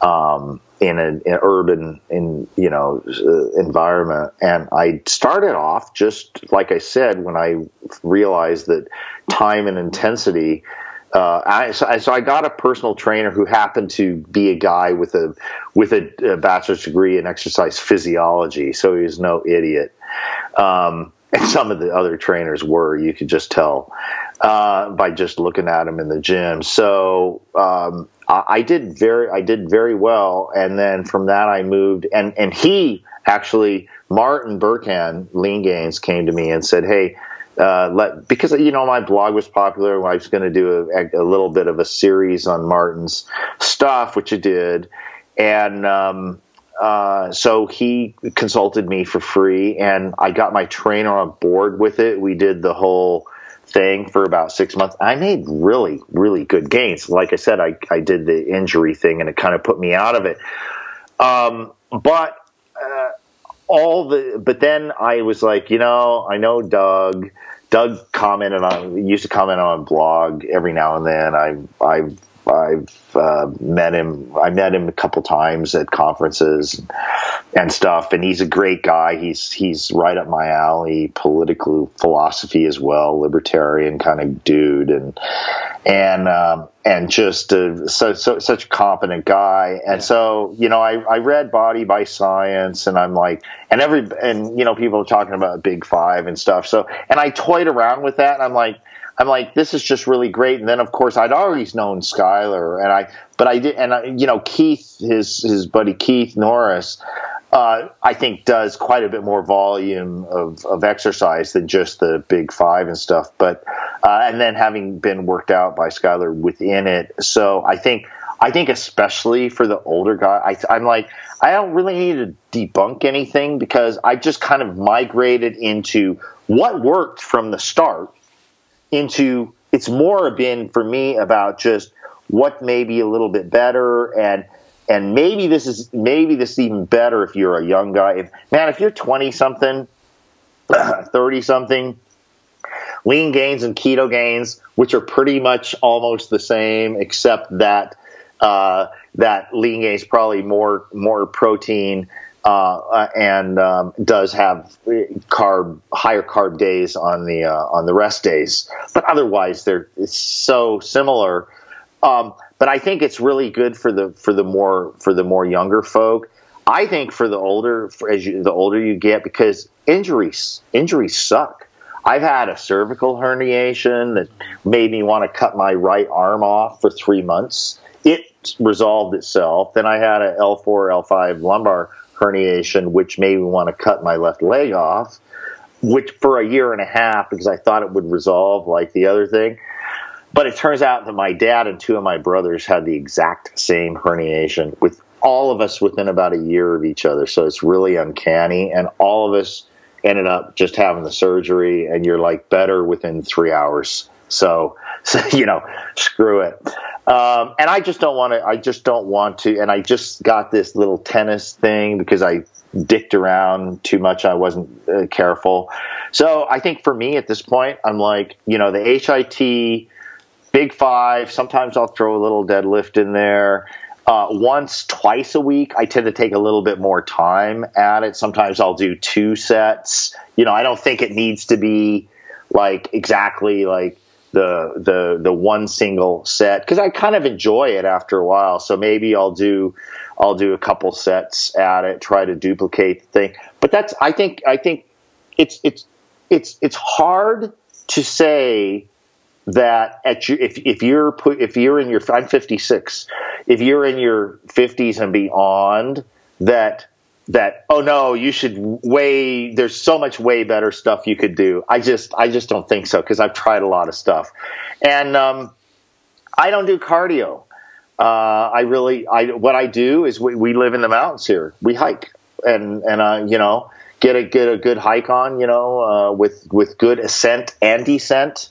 um, in an, an, urban in you know uh, environment, and I started off just like I said when I realized that time and intensity uh, I, so, so, I got a personal trainer who happened to be a guy with a with a, a bachelor's degree in exercise physiology, so he was no idiot. Um, and some of the other trainers were, you could just tell uh, by just looking at him in the gym. So um, I, I did very, I did very well, and then from that I moved, and and he actually Martin Berkhan, Lean Gains, came to me and said, "Hey." Uh, let because you know my blog was popular. I was going to do a, a, little bit of a series on Martin's stuff, which I did, and um, uh, so he consulted me for free, and I got my trainer on board with it. We did the whole thing for about six months. I made really, really good gains. Like I said, I, I did the injury thing and it kind of put me out of it. Um, but uh, all the, but then I was like, you know, I know Doug. Doug commented on, used to comment on blog every now and then. I, I I've uh, met him. I met him a couple times at conferences and stuff, and he's a great guy. He's he's right up my alley. Political philosophy as well, libertarian kind of dude, and and um, and just a, so, so, such a competent guy. And so you know, I, I read Body by Science, and I'm like, and every and you know, people are talking about Big Five and stuff. So and I toyed around with that, and I'm like I'm like, this is just really great. And then, of course, I'd always known Skyler, and I, but I did, and I, you know, Keith, his his buddy Keith Norris, uh, I think does quite a bit more volume of, of exercise than just the big five and stuff. But uh, and then having been worked out by Skyler within it, so I think I think especially for the older guy, I, I'm like I don't really need to debunk anything because I just kind of migrated into what worked from the start into it's more been for me about just what may be a little bit better and and maybe this is maybe this is even better if you're a young guy. If, man, if you're 20 something, [clears throat] 30 something, lean gains and keto gains, which are pretty much almost the same, except that uh, that lean gains probably more more protein uh, and um, does have carb higher carb days on the uh, on the rest days, but otherwise they're so similar. Um, but I think it's really good for the for the more for the more younger folk. I think for the older for as you, the older you get because injuries injuries suck. I've had a cervical herniation that made me want to cut my right arm off for three months. It resolved itself. Then I had a L4 L5 lumbar herniation, which made me want to cut my left leg off, which for a year and a half because I thought it would resolve like the other thing. But it turns out that my dad and two of my brothers had the exact same herniation with all of us within about a year of each other. So it's really uncanny. And all of us ended up just having the surgery and you're like better within three hours. So, [laughs] so you know, screw it. Um, and I just don't want to. I just don't want to. And I just got this little tennis thing because I dicked around too much. I wasn't uh, careful. So I think for me at this point, I'm like, you know, the HIT, Big Five. Sometimes I'll throw a little deadlift in there. Uh, once, twice a week, I tend to take a little bit more time at it. Sometimes I'll do two sets. You know, I don't think it needs to be like exactly like the the the one single set because I kind of enjoy it after a while. So maybe I'll do I'll do a couple sets at it, try to duplicate the thing. But that's I think I think it's it's it's it's hard to say that at your, if if you're put if you're in your I'm 56 if you're in your 50s and beyond that that oh no you should way there's so much way better stuff you could do. I just i just don't think so because i've tried a lot of stuff. And um, i don't do cardio. Uh, i really i what i do is we, we live in the mountains here. We hike and and uh, you know get a get a good hike on you know uh, with with good ascent and descent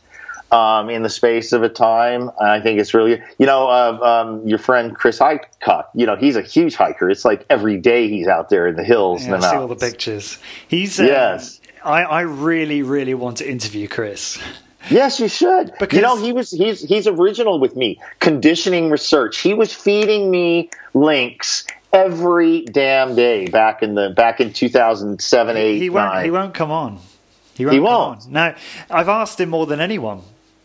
um, in the space of a time. I think it's really, you know, uh, um, your friend Chris Highcock, you know, he's a huge hiker. It's like every day he's out there in the hills yeah, and the I see all the pictures. He's um, yes. I, I really, really want to interview Chris. Yes, you should. Because you know, he was he's he's original with me. Conditioning research. He was feeding me links every damn day back in the back in 2007 8 he won't 9. he won't come on he won't, He won't. Come on. no i've asked him more than anyone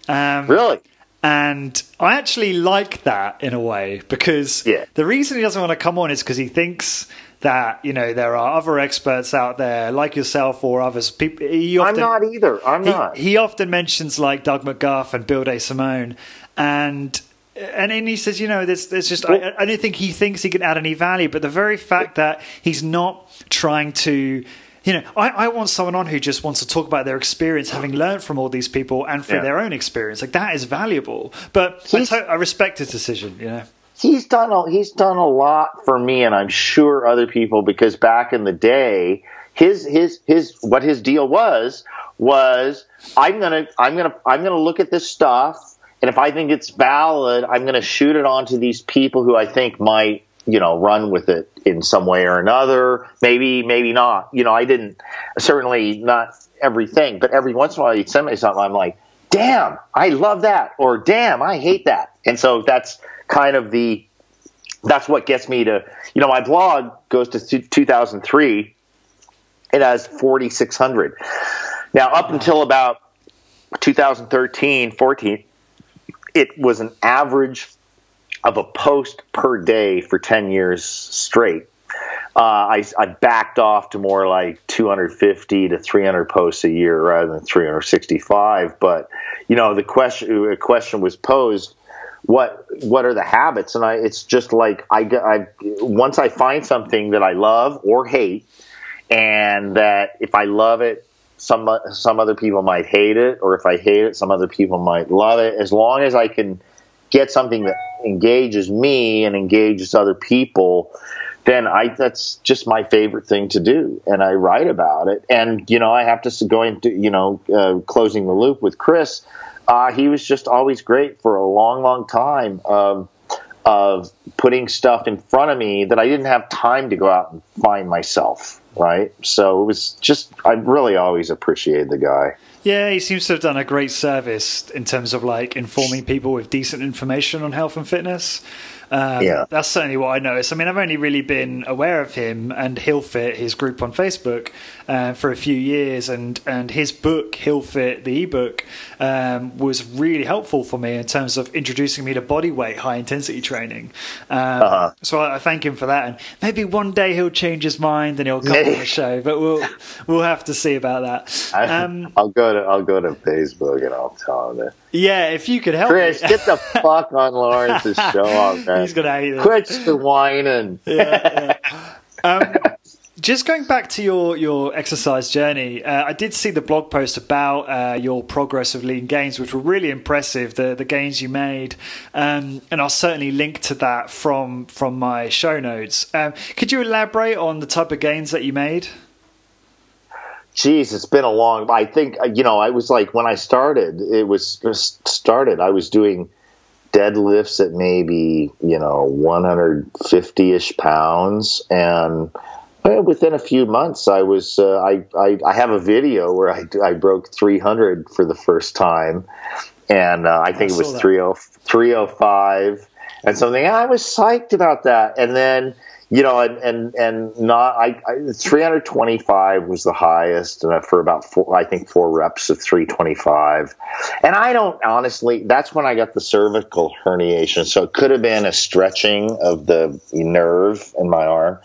um, really and I actually like that in a way because Yeah. the reason he doesn't want to come on is because he thinks that you know there are other experts out there like yourself or others. People, he I'm not either. I'm he, not. he often mentions like Doug McGuff and Bill DeSimone, and and then he says, you know, there's there's just I, I don't think he thinks he can add any value, but the very fact that he's not trying to. You know, I, I want someone on who just wants to talk about their experience, having learned from all these people, and for Yeah. their own experience. Like that is valuable. But I, to- I respect his decision. You know, he's done a, he's done a lot for me and I'm sure other people because back in the day his his his what his deal was was I'm gonna I'm gonna I'm gonna look at this stuff, and if I think it's valid, I'm gonna shoot it on to these people who I think might you know run with it in some way or another. Maybe maybe not. You know, I didn't certainly not everything, but every once in a while you'd send me something. I'm like, damn, I love that, or damn, I hate that, and so that's kind of the that's what gets me to you know my blog goes to 2003 it has 4600 now up until about 2013 14 it was an average of a post per day for 10 years straight. Uh, I, I, backed off to more like 250 to 300 posts a year rather than 365 but you know the question a question was posed what what are the habits? And I it's just like I, I once I find something that I love or hate and that if I love it some some other people might hate it or if I hate it some other people might love it. As long as I can get something that engages me and engages other people then I that's just my favorite thing to do, and I write about it. And you know, I have to go into you know uh, closing the loop with Chris uh, he was just always great for a long, long time of of putting stuff in front of me that I didn't have time to go out and find myself. Right, so it was just I really always appreciated the guy. Yeah, he seems to have done a great service in terms of like informing people with decent information on health and fitness. Um, yeah. That's certainly what I noticed. I mean, I've only really been aware of him and Fit, his group on Facebook, uh, for a few years, and, and his book, Fit, the ebook, um, was really helpful for me in terms of introducing me to body weight, high intensity training. Um, uh-huh. So I, I, thank him for that. And maybe one day he'll change his mind and he'll come on the [laughs] show, but we'll we'll have to see about that. Um, I, will go to I'll go to Facebook and I'll tell him that. Yeah, if you could help Chris, me. get the [laughs] fuck on Lawrence's show, man. He's gonna hate it. Quit the whining. Yeah, yeah. [laughs] Um, just going back to your, your exercise journey, uh, I did see the blog post about uh, your progress of lean gains, which were really impressive. The the gains you made, um, and I'll certainly link to that from from my show notes. Um, could you elaborate on the type of gains that you made? Geez, it's been a long. I think you know. I was like when I started. It was just started. I was doing deadlifts at maybe you know 150 ish pounds and within a few months, I was uh, I, I, I have a video where I I broke 300 for the first time, and uh, I think I it was 30, 305 and something. I was psyched about that, and then you know, and and and not I, I 325 was the highest, and for about four, I think four reps of 325, and I don't honestly. That's when I got the cervical herniation, so it could have been a stretching of the nerve in my arm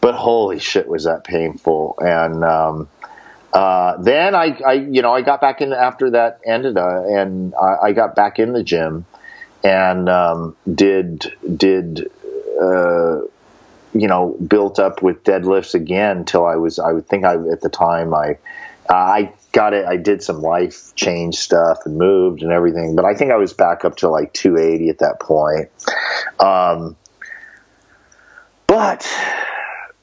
but holy shit, was that painful. And um, uh, then I, I, you know, I got back in after that ended, uh, and I, I, got back in the gym and um, did did. Uh, you know, built up with deadlifts again until I was. I would think I at the time I, I got it. I did some life change stuff and moved and everything, but I think I was back up to like 280 at that point. Um, but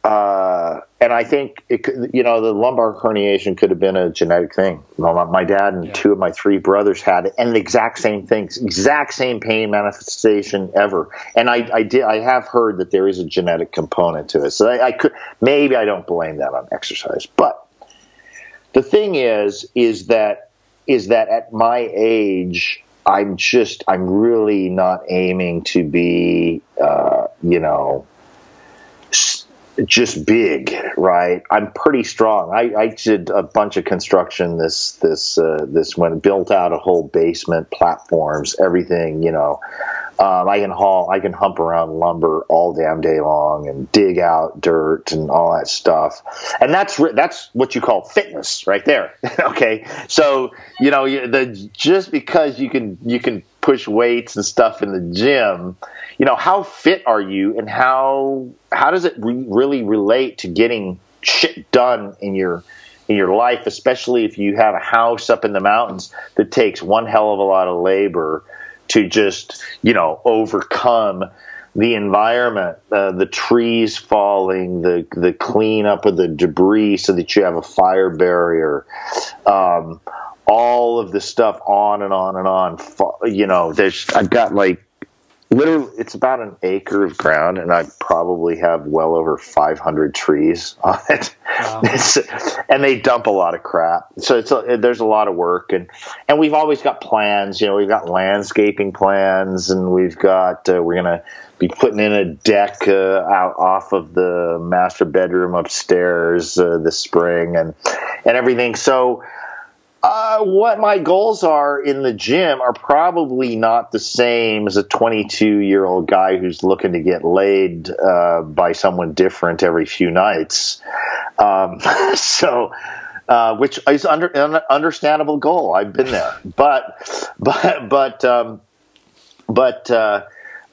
uh, and I think it could, you know, the lumbar herniation could have been a genetic thing. my dad and yeah. two of my three brothers had it, and the exact same things, exact same pain manifestation ever. And I, I did, I have heard that there is a genetic component to it. So I, I could, maybe I don't blame that on exercise, but the thing is, is that, is that at my age, I'm just, I'm really not aiming to be, uh, you know, just big, right? I'm pretty strong. I, I did a bunch of construction this this uh, this when built out a whole basement, platforms, everything. You know, um, I can haul, I can hump around lumber all damn day long and dig out dirt and all that stuff. And that's that's what you call fitness, right there. [laughs] okay, so you know the just because you can you can push weights and stuff in the gym, you know, how fit are you and how how does it re- really relate to getting shit done in your in your life, especially if you have a house up in the mountains that takes one hell of a lot of labor to just, you know, overcome the environment, uh, the trees falling, the the cleanup of the debris so that you have a fire barrier, um, all of the stuff on and on and on. You know, there's I've got like literally it's about an acre of ground and i probably have well over 500 trees on [laughs] it wow. and they dump a lot of crap so it's a, there's a lot of work and and we've always got plans you know we've got landscaping plans and we've got uh, we're gonna be putting in a deck uh, out off of the master bedroom upstairs uh, this spring and and everything so uh, what my goals are in the gym are probably not the same as a 22 year old guy who's looking to get laid uh, by someone different every few nights. Um, [laughs] so, uh, which is under, an understandable goal. I've been there, but, [laughs] but, but, um, but, uh,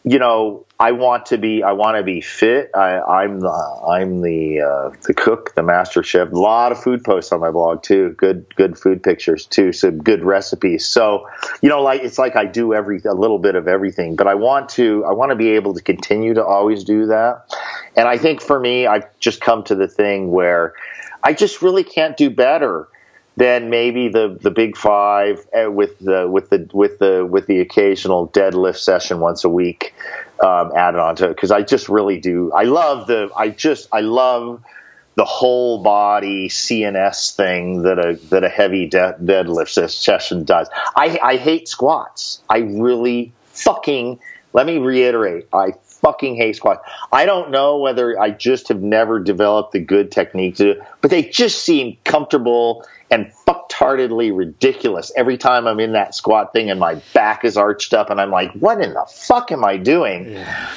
you know, I want to be I want to be fit. I, am the I'm the uh, the cook, the master chef. A lot of food posts on my blog too. Good good food pictures too. Some good recipes. So you know, like it's like I do every a little bit of everything. But I want to I want to be able to continue to always do that. And I think for me, I've just come to the thing where I just really can't do better then maybe the the big five uh, with the with the with the with the occasional deadlift session once a week um, added on to it because I just really do I love the I just I love the whole body CNS thing that a that a heavy de- deadlift session does. I I hate squats. I really fucking let me reiterate. I fucking hate squats. I don't know whether I just have never developed the good technique to, but they just seem comfortable and fucktardedly ridiculous every time I'm in that squat thing and my back is arched up and I'm like, what in the fuck am I doing? Yeah.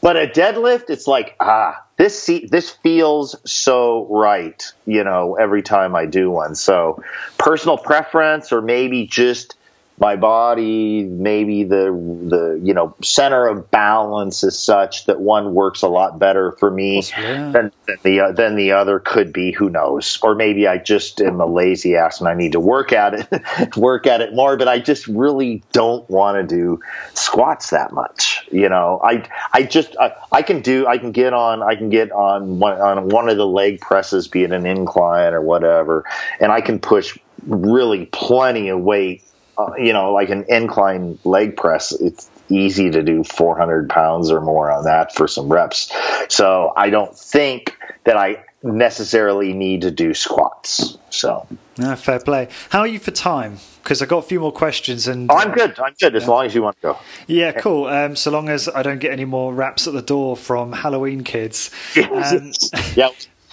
But a deadlift, it's like, ah, this this feels so right, you know, every time I do one. So personal preference or maybe just my body, maybe the the you know center of balance is such that one works a lot better for me yeah. than, than, the uh, than the other could be. Who knows? Or maybe I just am a lazy ass and I need to work at it, [laughs] work at it more. But I just really don't want to do squats that much. You know, I I just I, I can do I can get on I can get on one, on one of the leg presses, be it an incline or whatever, and I can push really plenty of weight uh, you know, like an incline leg press, it's easy to do 400 pounds or more on that for some reps. So I don't think that I necessarily need to do squats. So, no, fair play. How are you for time? Because I got a few more questions. And oh, I'm good. I'm good as yeah. long as you want to go. Yeah, cool. Um, so long as I don't get any more raps at the door from Halloween kids. [laughs] Um, yeah,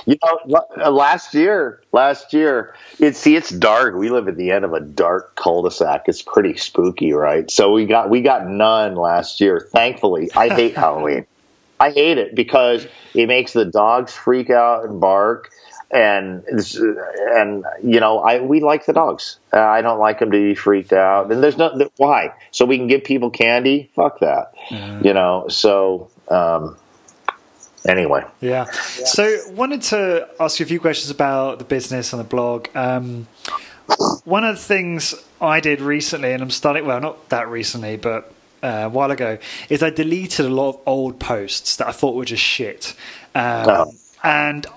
you know, uh, last year, last year, it see it's dark. We live at the end of a dark cul-de-sac. It's pretty spooky, right? So we got we got none last year. Thankfully, I hate [laughs] Halloween. I hate it because it makes the dogs freak out and bark, and and you know I we like the dogs. Uh, I don't like them to be freaked out, and there's no why. So we can give people candy. Fuck that, mm. you know. So. Um, anyway. Yeah. yeah. So, wanted to ask you a few questions about the business and the blog. Um, one of the things I did recently, and I'm starting, well, not that recently, but uh, a while ago, is I deleted a lot of old posts that I thought were just shit. Um, oh. And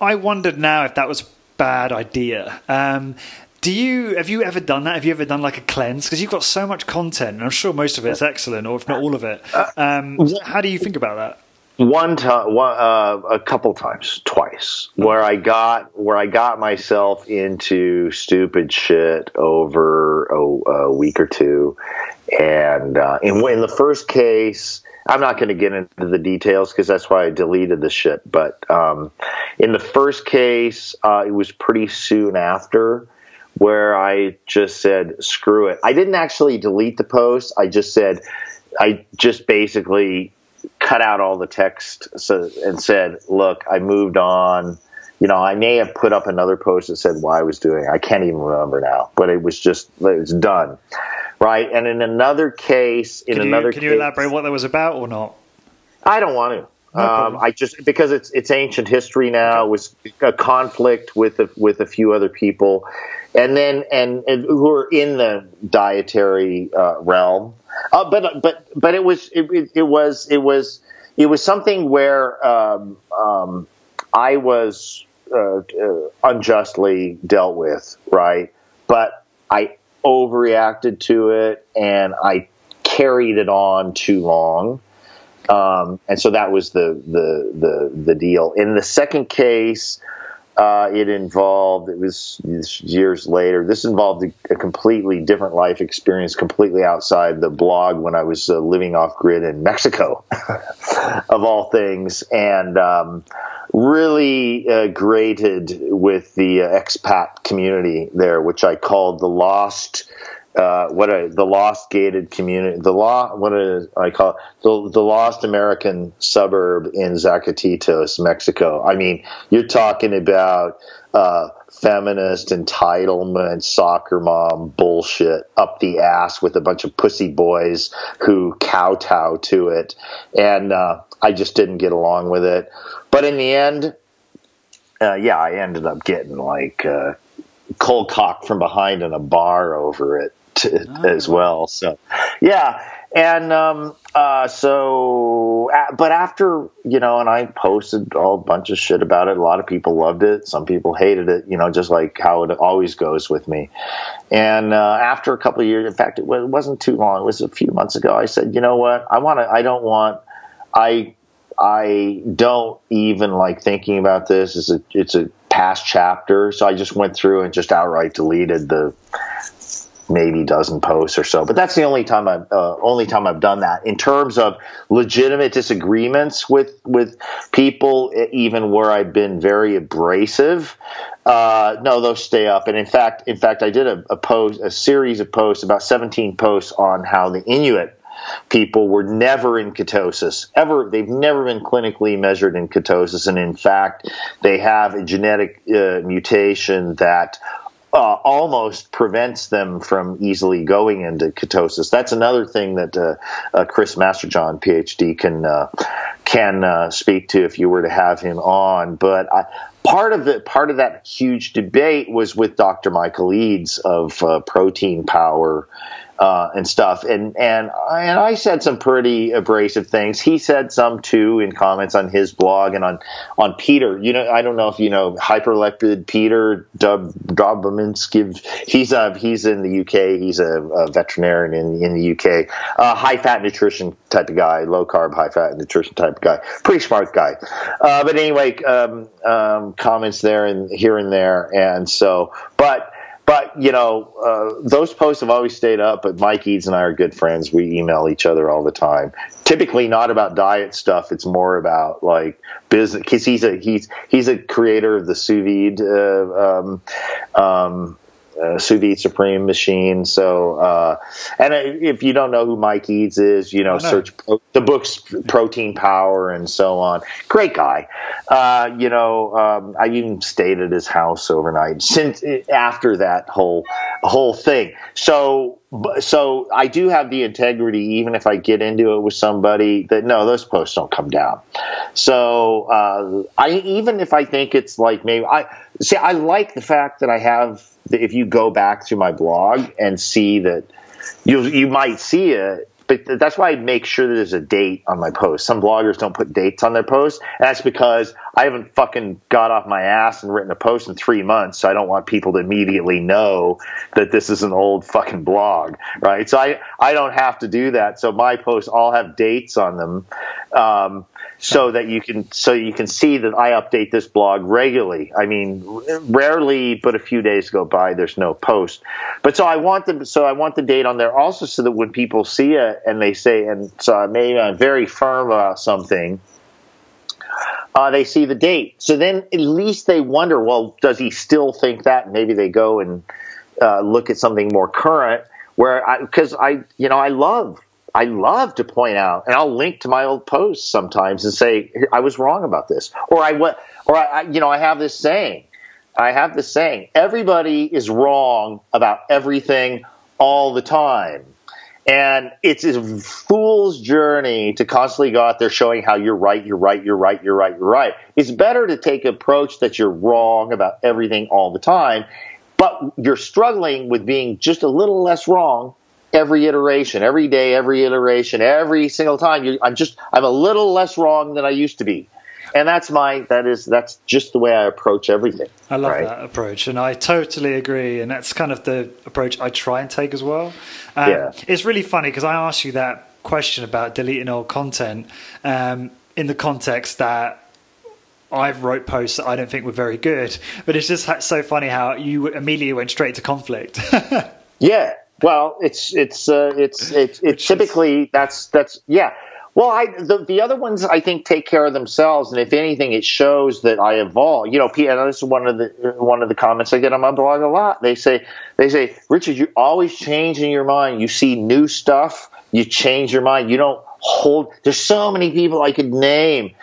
I wondered now if that was a bad idea. Um, do you have you ever done that? Have you ever done like a cleanse? Because you've got so much content, and I'm sure most of it's excellent, or if not all of it. Uh, um, how do you think about that? One time, uh, a couple times, twice, where I got where I got myself into stupid shit over a, a week or two, and uh, in, in the first case, I'm not going to get into the details because that's why I deleted the shit. But um, in the first case, uh, it was pretty soon after where I just said screw it. I didn't actually delete the post. I just said I just basically cut out all the text so, and said, "Look, I moved on." You know, I may have put up another post that said why I was doing. It. I can't even remember now, but it was just it was done, right? And in another case, in can you, another, can you elaborate what that was about or not? I don't want to. No um, I just because it's it's ancient history now. It was a conflict with a, with a few other people, and then and, and who are in the dietary uh, realm. Uh, but but but it was it, it, was it was it was something where um, um, I was uh, uh, unjustly dealt with, right? But I overreacted to it and I carried it on too long. Um, and so that was the, the, the, the deal. In the second case, uh, it involved, it was years later, this involved a, a, completely different life experience, completely outside the blog when I was uh, living off grid in Mexico, [laughs] of all things, and um, really uh, grated with the uh, expat community there, which I called the lost uh, what a the lost gated community, the law, what a, I call it, the, the lost American suburb in Zacatitos, Mexico. I mean, you're talking about uh, feminist entitlement, soccer mom bullshit up the ass with a bunch of pussy boys who kowtow to it, and uh, I just didn't get along with it. But in the end, uh, yeah, I ended up getting like uh, cold cock from behind in a bar over it oh. [laughs] as well. So, yeah. And um, uh, so, but after, you know, and I posted a bunch of shit about it. A lot of people loved it. Some people hated it, you know, just like how it always goes with me. And uh, after a couple of years, in fact, it wasn't too long. It was a few months ago. I said, you know what? I want to, I don't want, I, I don't even like thinking about this. It's a, it's a past chapter. So I just went through and just outright deleted the maybe dozen posts or so. But that's the only time I've uh, only time I've done that. In terms of legitimate disagreements with with people, even where I've been very abrasive, uh, no, those stay up. And in fact, in fact, I did a, a post, a series of posts, about seventeen posts on how the Inuit people were never in ketosis ever they've never been clinically measured in ketosis and in fact they have a genetic uh, mutation that uh, almost prevents them from easily going into ketosis. That's another thing that uh, uh, Chris Masterjohn, PhD, can uh, can uh, speak to if you were to have him on. But I, part of the part of that huge debate was with Dr. Michael Eades of uh, Protein Power uh, and stuff. And and and I said some pretty abrasive things. He said some too in comments on his blog and on on Peter. You know, I don't know if you know Hyperlipid Peter Dub. He's a he's in the UK. He's a, a veterinarian in in the UK. Uh, high fat nutrition type of guy, low carb, high fat nutrition type of guy. Pretty smart guy. Uh, but anyway, um, um, comments there and here and there, and so but but you know, uh, those posts have always stayed up. But Mike Eades and I are good friends. We email each other all the time. Typically, not about diet stuff. It's more about like business. Because he's a he's he's a creator of the sous vide uh, um, um, uh, sous vide supreme machine. So, uh, and if you don't know who Mike Eades is, you know, know. search pro- the books Protein Power and so on. Great guy. Uh, you know, um, I even stayed at his house overnight since after that whole whole thing. So, so I do have the integrity, even if I get into it with somebody that no, those posts don't come down. So, uh, I even if I think it's like maybe I see, I like the fact that I have if you go back to my blog and see that you you might see it but that's why I make sure that there's a date on my post. Some bloggers don't put dates on their posts. that's because I haven't fucking got off my ass and written a post in three months. So I don't want people to immediately know that this is an old fucking blog, right? So I, I don't have to do that. So my posts all have dates on them. Um, so that you can so you can see that I update this blog regularly. I mean, rarely, but a few days go by, there's no post. But so I want the so I want the date on there also, so that when people see it and they say, and so maybe I'm very firm about something. Uh, they see the date. So then at least they wonder, well, does he still think that? Maybe they go and uh, look at something more current where because I, you know, I love I love to point out, and I'll link to my old posts sometimes and say I was wrong about this, or I what, or I, you know, I have this saying. I have this saying: everybody is wrong about everything all the time. And it's a fool's journey to constantly go out there showing how you're right, you're right, you're right, you're right, you're right. It's better to take an approach that you're wrong about everything all the time but you're struggling with being just a little less wrong every iteration, every day, every iteration, every single time. You, I'm just I'm a little less wrong than I used to be and that's my that is that's just the way I approach everything. I love right? that approach, and I totally agree. And that's kind of the approach I try and take as well. Um, yeah. It's really funny because I asked you that question about deleting old content um, in the context that. I've wrote posts that I don't think were very good, but it's just so funny how you immediately went straight to conflict. [laughs] yeah, well, it's it's uh, it's it's, it's typically is... that's that's yeah. Well, I the, the other ones I think take care of themselves, and if anything, it shows that I evolve. You know, and this is one of the one of the comments I get on my blog a lot. They say they say, Richard, you always change in your mind. You see new stuff, you change your mind. You don't hold. There's so many people I could name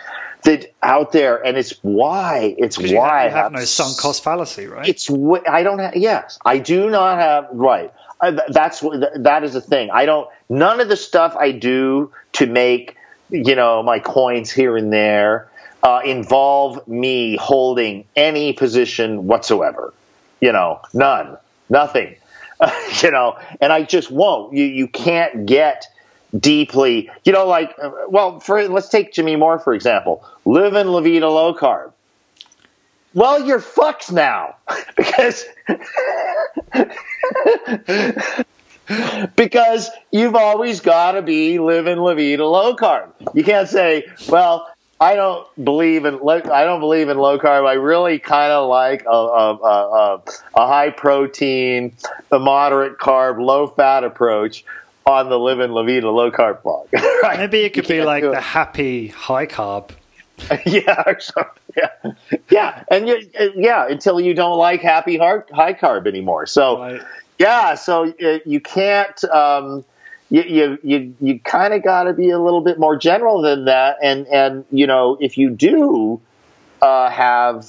that out there, and it's why it's why you have, you have no sunk cost fallacy, right? It's I don't have. Yes, I do not have right. Uh, that's that is a thing. I don't. None of the stuff I do to make you know my coins here and there uh, involve me holding any position whatsoever. You know, none, nothing. [laughs] you know, and I just won't. You you can't get deeply. You know, like uh, well, for let's take Jimmy Moore for example. Livin' La Vida low carb. Well, you're fucked now [laughs] because because you've always got to be living La Vida low carb. You can't say, well, I don't believe in I don't believe in low carb. I really kind of like a, a, a, a, high protein, a moderate carb, low fat approach on the Livin' La Vida low carb blog. [laughs] right? Maybe it could be like the happy high carb. [laughs] yeah, yeah, yeah, and you, yeah, until you don't like happy heart, high carb anymore. So. Right yeah, so uh, you can't. Um, you you you, you kind of got to be a little bit more general than that, and and you know if you do uh, have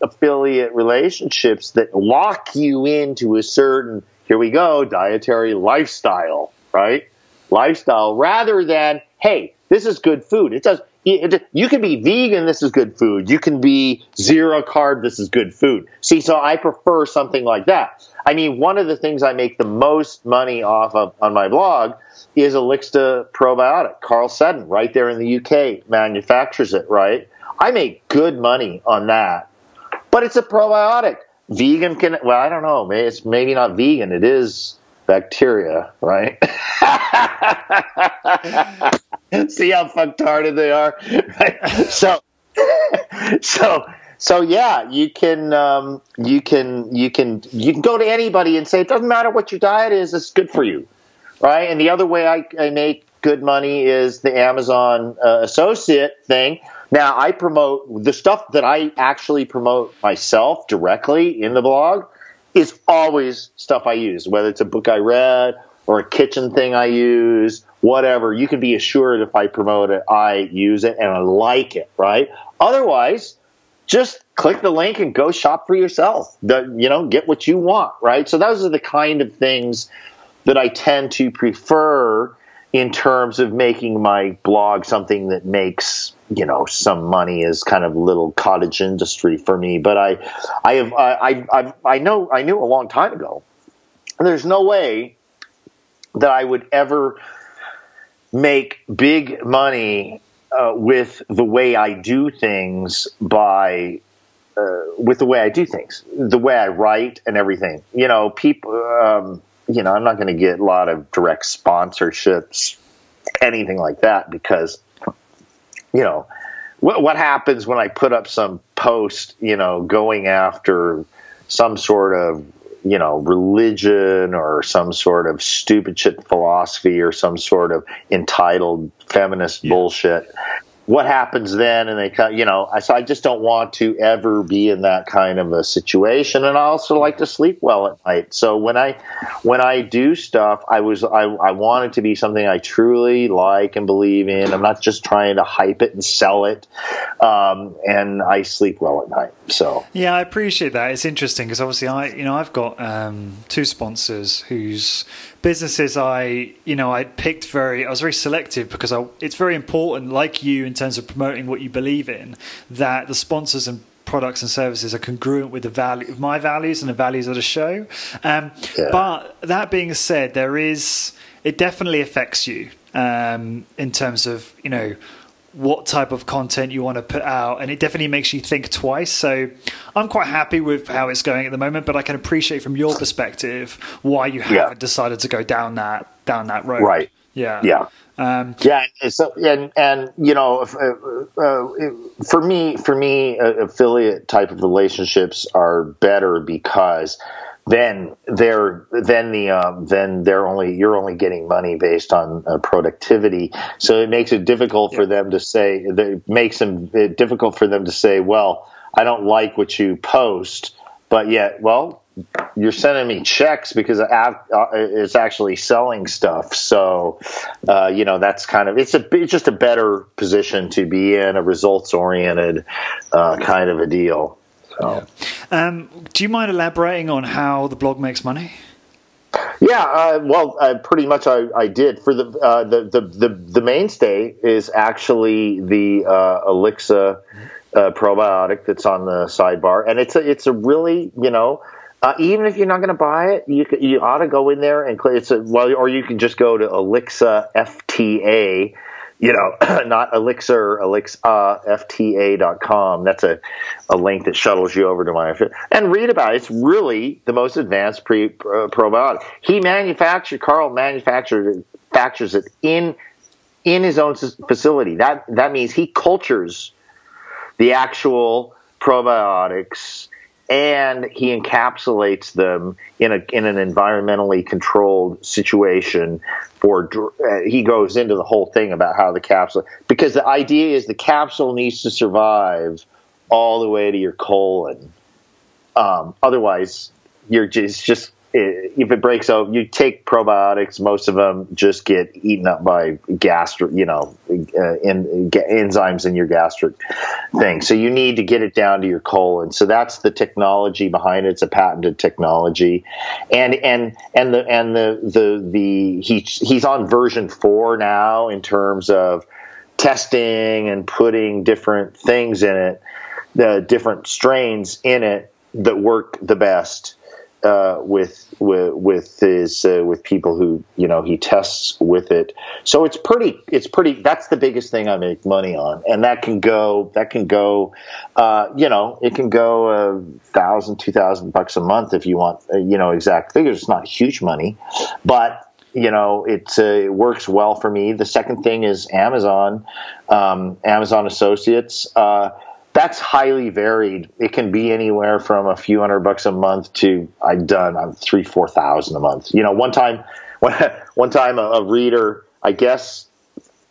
affiliate relationships that lock you into a certain here we go dietary lifestyle, right? Lifestyle rather than hey, this is good food. It does. It, you can be vegan. This is good food. You can be zero carb. This is good food. See, so I prefer something like that. I mean, one of the things I make the most money off of on my blog is Elixa probiotic. Carl Seddon, right there in the UK, manufactures it, right? I make good money on that. But it's a probiotic. Vegan can, well, I don't know. It's maybe not vegan. It is bacteria, right? [laughs] See how fucked fucktarded they are? Right? [laughs] So, so, so yeah, you can um, you can you can you can go to anybody and say it doesn't matter what your diet is, it's good for you, right? And the other way I, I make good money is the Amazon uh, associate thing. Now I promote the stuff that I actually promote myself directly in the blog is always stuff I use, whether it's a book I read or a kitchen thing I use, whatever. You can be assured if I promote it, I use it and I like it, right? Otherwise, just click the link and go shop for yourself. The, you know, get what you want, right? So those are the kind of things that I tend to prefer in terms of making my blog something that makes you know some money is kind of little cottage industry for me. But I, I have I I I know I knew a long time ago. There's no way that I would ever make big money uh, with the way I do things by uh, with the way I do things, the way I write and everything. You know, people. Um, you know, I'm not going to get a lot of direct sponsorships, anything like that, because you know what, what happens when I put up some post, you know, going after some sort of you know, religion or some sort of stupid shit philosophy or some sort of entitled feminist yeah. bullshit what happens then? And they, you know, I, so I just don't want to ever be in that kind of a situation. And I also like to sleep well at night. So when I, when I do stuff, I was, I, I want it to be something I truly like and believe in. I'm not just trying to hype it and sell it. Um, and I sleep well at night. So yeah, I appreciate that. It's interesting because obviously I, you know, I've got um, two sponsors whose businesses I, you know, I picked very, I was very selective because I, it's very important, like you, in terms of promoting what you believe in, that the sponsors and products and services are congruent with the value of my values and the values of the show. Um, yeah. But that being said, there is it definitely affects you um, in terms of you know what type of content you want to put out and it definitely makes you think twice. So i'm quite happy with how it's going at the moment but i can appreciate from your perspective why you haven't yeah. decided to go down that down that road. Right. Yeah. Yeah. Um, yeah so and and you know uh, uh, for me for me uh, affiliate type of relationships are better because then they're then the um, then they're only you're only getting money based on uh, productivity. So it makes it difficult yeah. for them to say. It makes them it difficult for them to say, well, I don't like what you post, but yet, well, you're sending me checks because uh, it's actually selling stuff. So, uh, you know, that's kind of it's a it's just a better position to be in, a results oriented uh, kind of a deal. So. Yeah. Um, do you mind elaborating on how the blog makes money? Yeah, uh, well, uh, pretty much I, I, did. For the, uh, the, the the the mainstay is actually the uh, Elixa uh, probiotic that's on the sidebar, and it's a it's a really you know. Uh, even if you're not going to buy it, you you ought to go in there and it's a well, or you can just go to Elixa FTA you know, [clears throat] not Elixir, elixafta.com. That's a, a link that shuttles you over to my, and read about it. It's really the most advanced pre, uh, probiotic. He manufactured, Carl manufactured, manufactures it in, in his own facility. That, that means he cultures the actual probiotics and he encapsulates them in a in an environmentally controlled situation for uh, he goes into the whole thing about how the capsule because the idea is the capsule needs to survive all the way to your colon. Um, otherwise you're just just if it breaks out, you take probiotics. Most of them just get eaten up by gastric, you know, uh, enzymes in your gastric thing. So you need to get it down to your colon. So that's the technology behind it. It's a patented technology, and and and the and the the the he he's on version four now in terms of testing and putting different things in it, the different strains in it that work the best uh, with with with his uh, with people who you know he tests with it. So it's pretty. It's pretty. That's the biggest thing I make money on, and that can go. That can go. Uh, you know, it can go a thousand, two thousand bucks a month if you want. Uh, you know, exact figures. It's not huge money, but you know it, uh, it works well for me. The second thing is Amazon, um, Amazon Associates. Uh, that's highly varied. It can be anywhere from a few hundred bucks a month to I've done I'm three four thousand a month. You know, one time, [laughs] one, time a, a reader, I guess,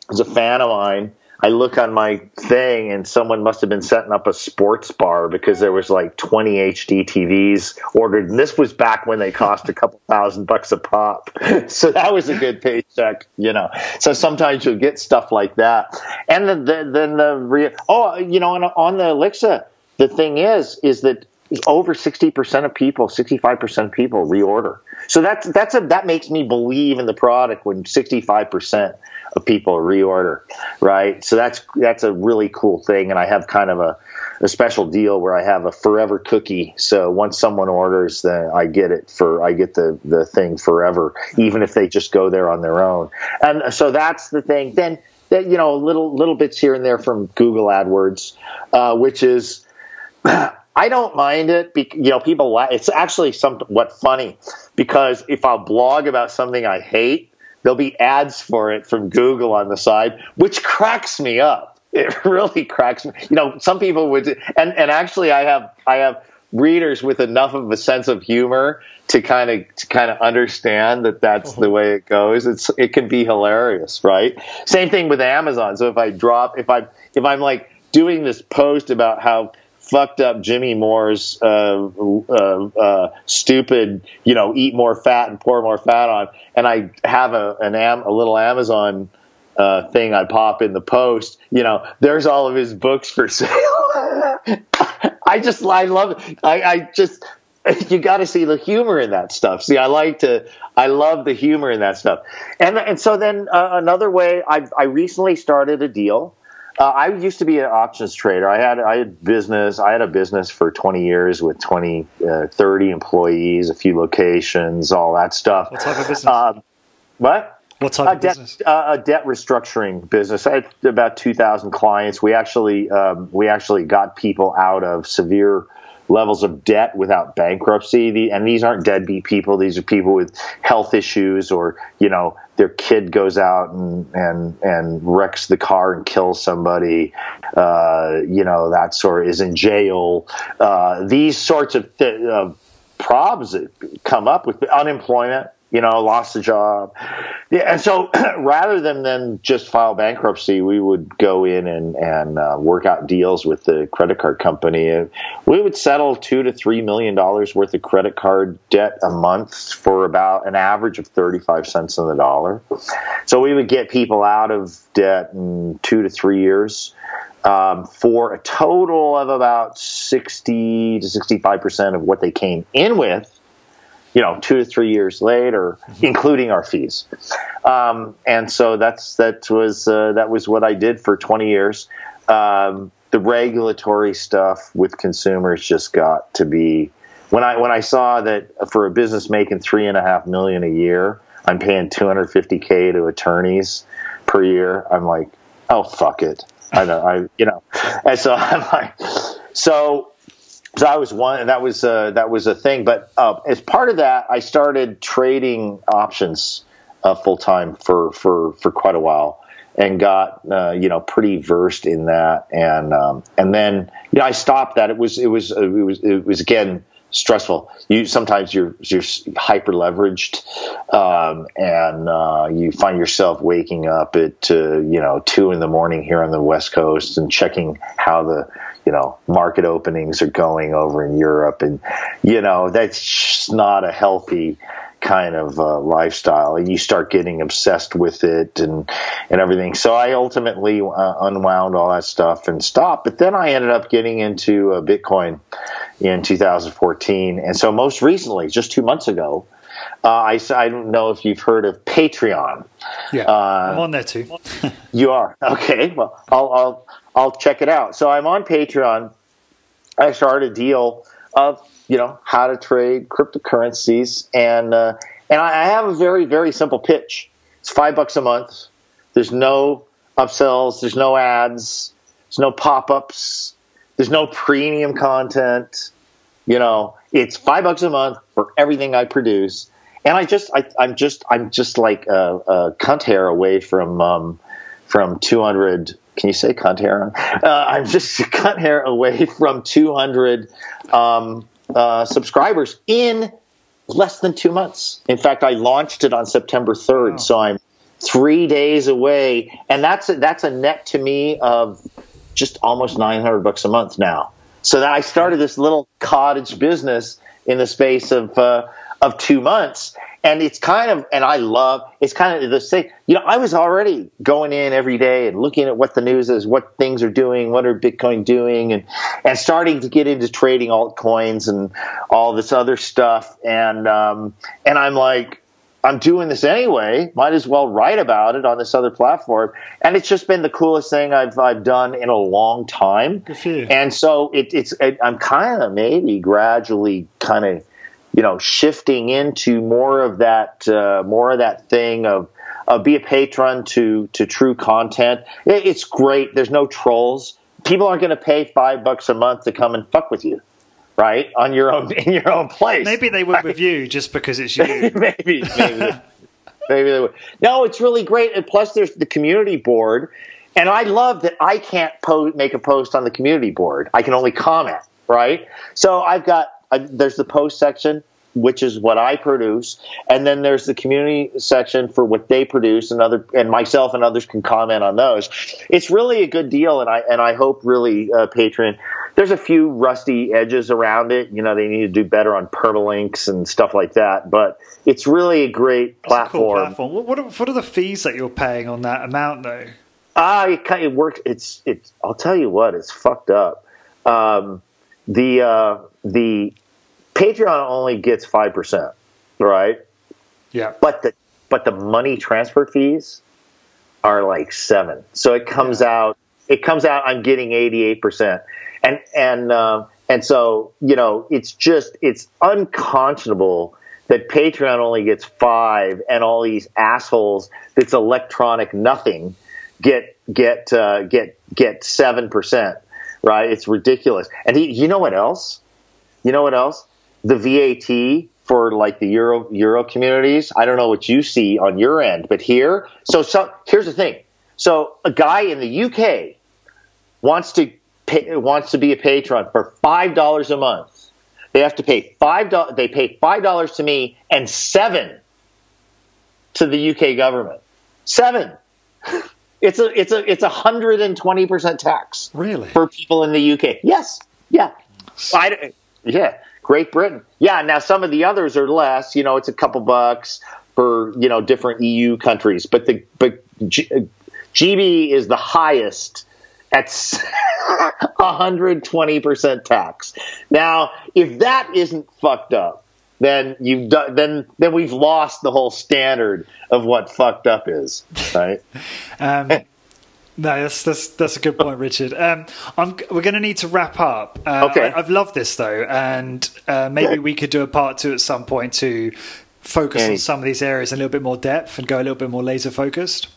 was a fan of mine I look on my thing and someone must have been setting up a sports bar because there was like 20 HD TVs ordered. And this was back when they cost a couple thousand bucks a pop. [laughs] So that was a good paycheck, you know. So sometimes you'll get stuff like that. And then the, then the, re- oh, you know, on, on the Elixa, the thing is, is that over 60% of people, 65% of people reorder. So that's, that's a, that makes me believe in the product when 65% of people reorder, right? So that's that's a really cool thing, and I have kind of a, a special deal where I have a forever cookie. So once someone orders, then I get it for I get the the thing forever, even if they just go there on their own. And so that's the thing. Then that you know little little bits here and there from Google AdWords, uh, which is. [clears throat] I don't mind it. you know, people. It's actually somewhat funny because if I blog about something I hate, there'll be ads for it from Google on the side, which cracks me up. [laughs] It really cracks me. You know, some people would, and and actually, I have I have readers with enough of a sense of humor to kind of to kind of understand that that's the uh-huh. way it goes. It's it can be hilarious, right? Same thing with Amazon. So if I drop, if I if I'm like doing this post about how fucked up Jimmy Moore's uh, uh, uh, stupid, you know, eat more fat and pour more fat on, and I have a an am, a little Amazon uh, thing I pop in the post, you know, there's all of his books for [laughs] sale. I just I love it. I, I just you got to see the humor in that stuff. See, I like to, I love the humor in that stuff. And and so then uh, another way, I I recently started a deal Uh, I used to be an options trader. I had I had business. I had a business for 20 years with 20, uh, 30 employees, a few locations, all that stuff. What type of business? Um, what? What type a of debt, business? Uh, a debt restructuring business. I had about 2,000 clients. We actually um, we actually got people out of severe levels of debt without bankruptcy. The, and these aren't deadbeat people. These are people with health issues or, you know, their kid goes out and, and, and wrecks the car and kills somebody, uh, you know, that sort is in jail. Uh, these sorts of th- uh, problems that come up with unemployment, you know, lost a job. Yeah, and so [clears throat] rather than then just file bankruptcy, we would go in and, and uh, work out deals with the credit card company. We would settle two to three million dollars worth of credit card debt a month for about an average of 35 cents on the dollar. So we would get people out of debt in two to three years. Um, for a total of about 60 to 65% of what they came in with you know, two to three years later, mm-hmm. including our fees. Um, and so that's that was uh, that was what I did for 20 years. Um, the regulatory stuff with consumers just got to be when I when I saw that for a business making three and a half million a year, I'm paying 250k to attorneys per year. I'm like, oh fuck it. I know I you know, and so [laughs] I'm like, so so I was one, and that was uh, that was a thing. But uh, as part of that, I started trading options uh, full time for for for quite a while, and got uh, you know pretty versed in that. And um, and then you know I stopped that. It was it was uh, it was it was again stressful. You sometimes you're you're hyper leveraged, um, and uh, you find yourself waking up at uh, you know two in the morning here on the West Coast and checking how the you know market openings are going over in Europe, and you know that's just not a healthy kind of uh, lifestyle and you start getting obsessed with it and and everything so i ultimately uh, unwound all that stuff and stopped but then i ended up getting into uh, bitcoin in 2014 and so most recently just two months ago uh, I, I don't know if you've heard of Patreon. Yeah, uh, I'm on there too. [laughs] you are okay. Well, I'll, I'll I'll check it out. So I'm on Patreon. I started a deal of you know how to trade cryptocurrencies, and uh, and I have a very very simple pitch. It's five bucks a month. There's no upsells. There's no ads. There's no pop ups. There's no premium content. You know, it's five bucks a month for everything I produce, and I just I, am just I'm just like a, a cunt hair away from um, from 200 can you say cunt hair? Uh, I'm just [laughs] cunt hair away from 200 um, uh, subscribers in less than two months. In fact, I launched it on September 3rd, wow. so I'm three days away, and that's a, that's a net to me of just almost 900 bucks a month now. So that I started this little cottage business in the space of uh, of two months, and it's kind of and I love it's kind of the same. You know, I was already going in every day and looking at what the news is, what things are doing, what are Bitcoin doing, and and starting to get into trading altcoins and all this other stuff. And um, and I'm like, I'm doing this anyway. Might as well write about it on this other platform. And it's just been the coolest thing I've I've done in a long time. And so it, it's it, I'm kind of maybe gradually kind of you know, shifting into more of that, uh, more of that thing of, of be a patron to, to true content. It, it's great. There's no trolls. People aren't going to pay five bucks a month to come and fuck with you, right? On your own, in your own place. Maybe they would right? with you just because it's you. [laughs] maybe, maybe, maybe they would. No, it's really great. And plus, there's the community board. And I love that I can't po- make a post on the community board. I can only comment, right? So I've got I, there's the post section, which is what I produce, and then there's the community section for what they produce, and other and myself and others can comment on those. It's really a good deal, and I and I hope really uh, Patreon. There's a few rusty edges around it. You know, they need to do better on permalinks and stuff like that. But it's really a great platform. A cool platform. What, are, what are the fees that you're paying on that amount, though? Ah, uh, it, it works. It's it's. I'll tell you what, it's fucked up. Um, the uh, the Patreon only gets five percent, right? Yeah. But the but the money transfer fees are like seven. So it comes yeah. out it comes out. I'm getting 88 percent, and and uh, and so you know, it's just it's unconscionable that Patreon only gets five, and all these assholes that's electronic nothing get get uh, get get seven percent. Right? It's ridiculous. And he, you know what else? You know what else? The VAT for like the Euro Euro communities. I don't know what you see on your end, but here, so, so here's the thing. So a guy in the UK wants to pay, wants to be a patron for five dollars a month. They have to pay five. They pay five dollars to me and seven to the UK government. Seven. [laughs] It's a it's a it's a hundred and twenty percent tax. Really? For people in the UK. Yes. Yeah. I, yeah. Great Britain. Yeah. Now some of the others are less. You know, it's a couple bucks for you know different EU countries, but the but G, GB is the highest at [laughs] 120% tax. Now, if that isn't fucked up, then you've done, then then we've lost the whole standard of what fucked up is, right? [laughs] um, no, that's that's that's a good point, Richard. Um, we're going to need to wrap up. Uh, okay, I, have loved this though, and uh, maybe we could do a part two at some point to focus Any. on some of these areas in a little bit more depth and go a little bit more laser focused.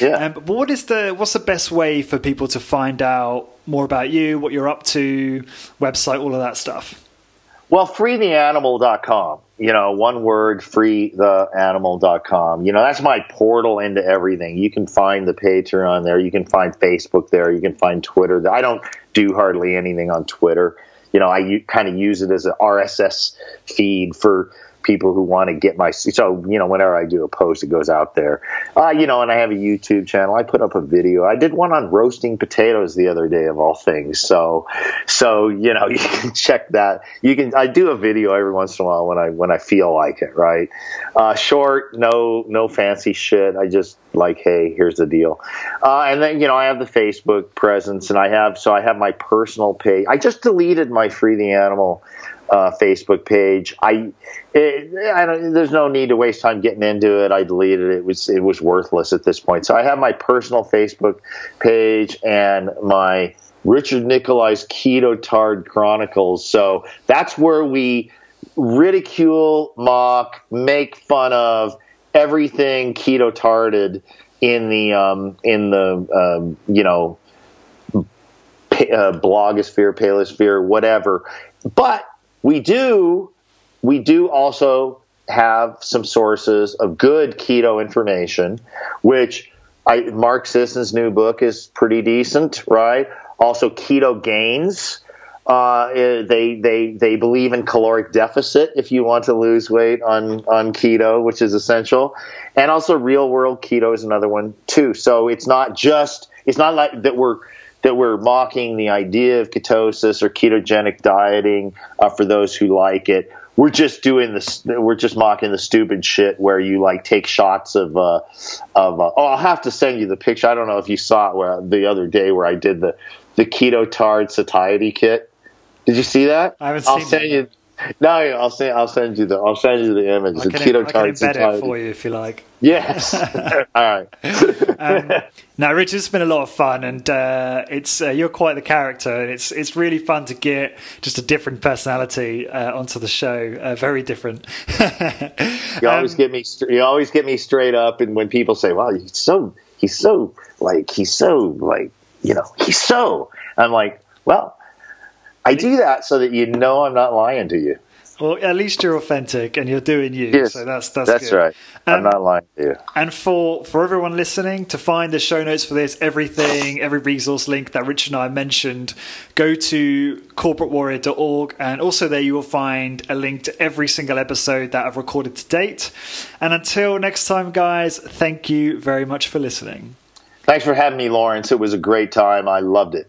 Yeah. Um, but what is the what's the best way for people to find out more about you, what you're up to, website, all of that stuff? Well, freetheanimal.com. You know, one word, freetheanimal.com. You know, that's my portal into everything. You can find the Patreon there. You can find Facebook there. You can find Twitter. I don't do hardly anything on Twitter. You know, I kind of use it as an RSS feed for people who want to get my so you know whenever I do a post it goes out there. Uh, you know and I have a YouTube channel. I put up a video. I did one on roasting potatoes the other day of all things. So so you know [laughs] you can check that. You can I do a video every once in a while when I when I feel like it right? Uh, short no no fancy shit. I just like hey here's the deal. Uh, and then you know I have the Facebook presence and I have so I have my personal page. I just deleted my free the animal uh, Facebook page. I, it, I don't, there's no need to waste time getting into it. I deleted it. It was it was worthless at this point. So I have my personal Facebook page and my Richard Nikoley's Keto Tard Chronicles. So that's where we ridicule, mock, make fun of everything keto tarded in the um, in the um, you know uh, blogosphere, paleosphere, whatever. But we do we do also have some sources of good keto information, which I, Mark Sisson's new book is pretty decent, right? Also, Ketogains. Uh, eh, they they they believe in caloric deficit if you want to lose weight on on keto, which is essential, and also real world keto is another one too. So it's not just it's not like that we're that we're mocking the idea of ketosis or ketogenic dieting uh, for those who like it. We're just doing this. We're just mocking the stupid shit where you like take shots of uh, of. Uh, oh, I'll have to send you the picture. I don't know if you saw it where the other day where I did the the keto tard satiety kit. Did you see that? I haven't I'll seen send that. you. [laughs] No, I'll send. I'll send you the. I'll send you the image. I the can, keto I can embed it for you if you like. Yes. [laughs] [laughs] All right. um, now, Rich, it's been a lot of fun, and uh, it's uh, you're quite the character, and it's it's really fun to get just a different personality uh, onto the show. Uh, very different. you always Um, get me. You always get me straight up, and when people say, "Wow, he's so he's so like he's so like you know he's so," I'm like, well. I do that so that you know I'm not lying to you. Well, at least you're authentic and you're doing you. Yes, so that's that's, That's good. right. I'm Um, not lying to you. And for for everyone listening, to find the show notes for this, everything, every resource link that Rich and I mentioned, go to corporatewarrior.org, and also there you will find a link to every single episode that I've recorded to date. And until next time, guys, thank you very much for listening. Thanks for having me, Lawrence. It was a great time. I loved it.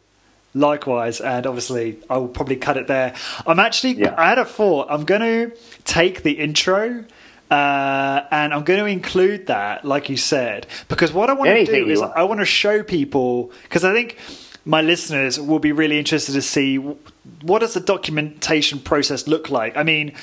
Likewise, and obviously, I will probably cut it there. I'm actually, Yeah. I had a thought. I'm going to take the intro uh, and I'm going to include that, like you said, because what I want to do is want. I want to show people, because I think my listeners will be really interested to see what does the documentation process look like. I mean,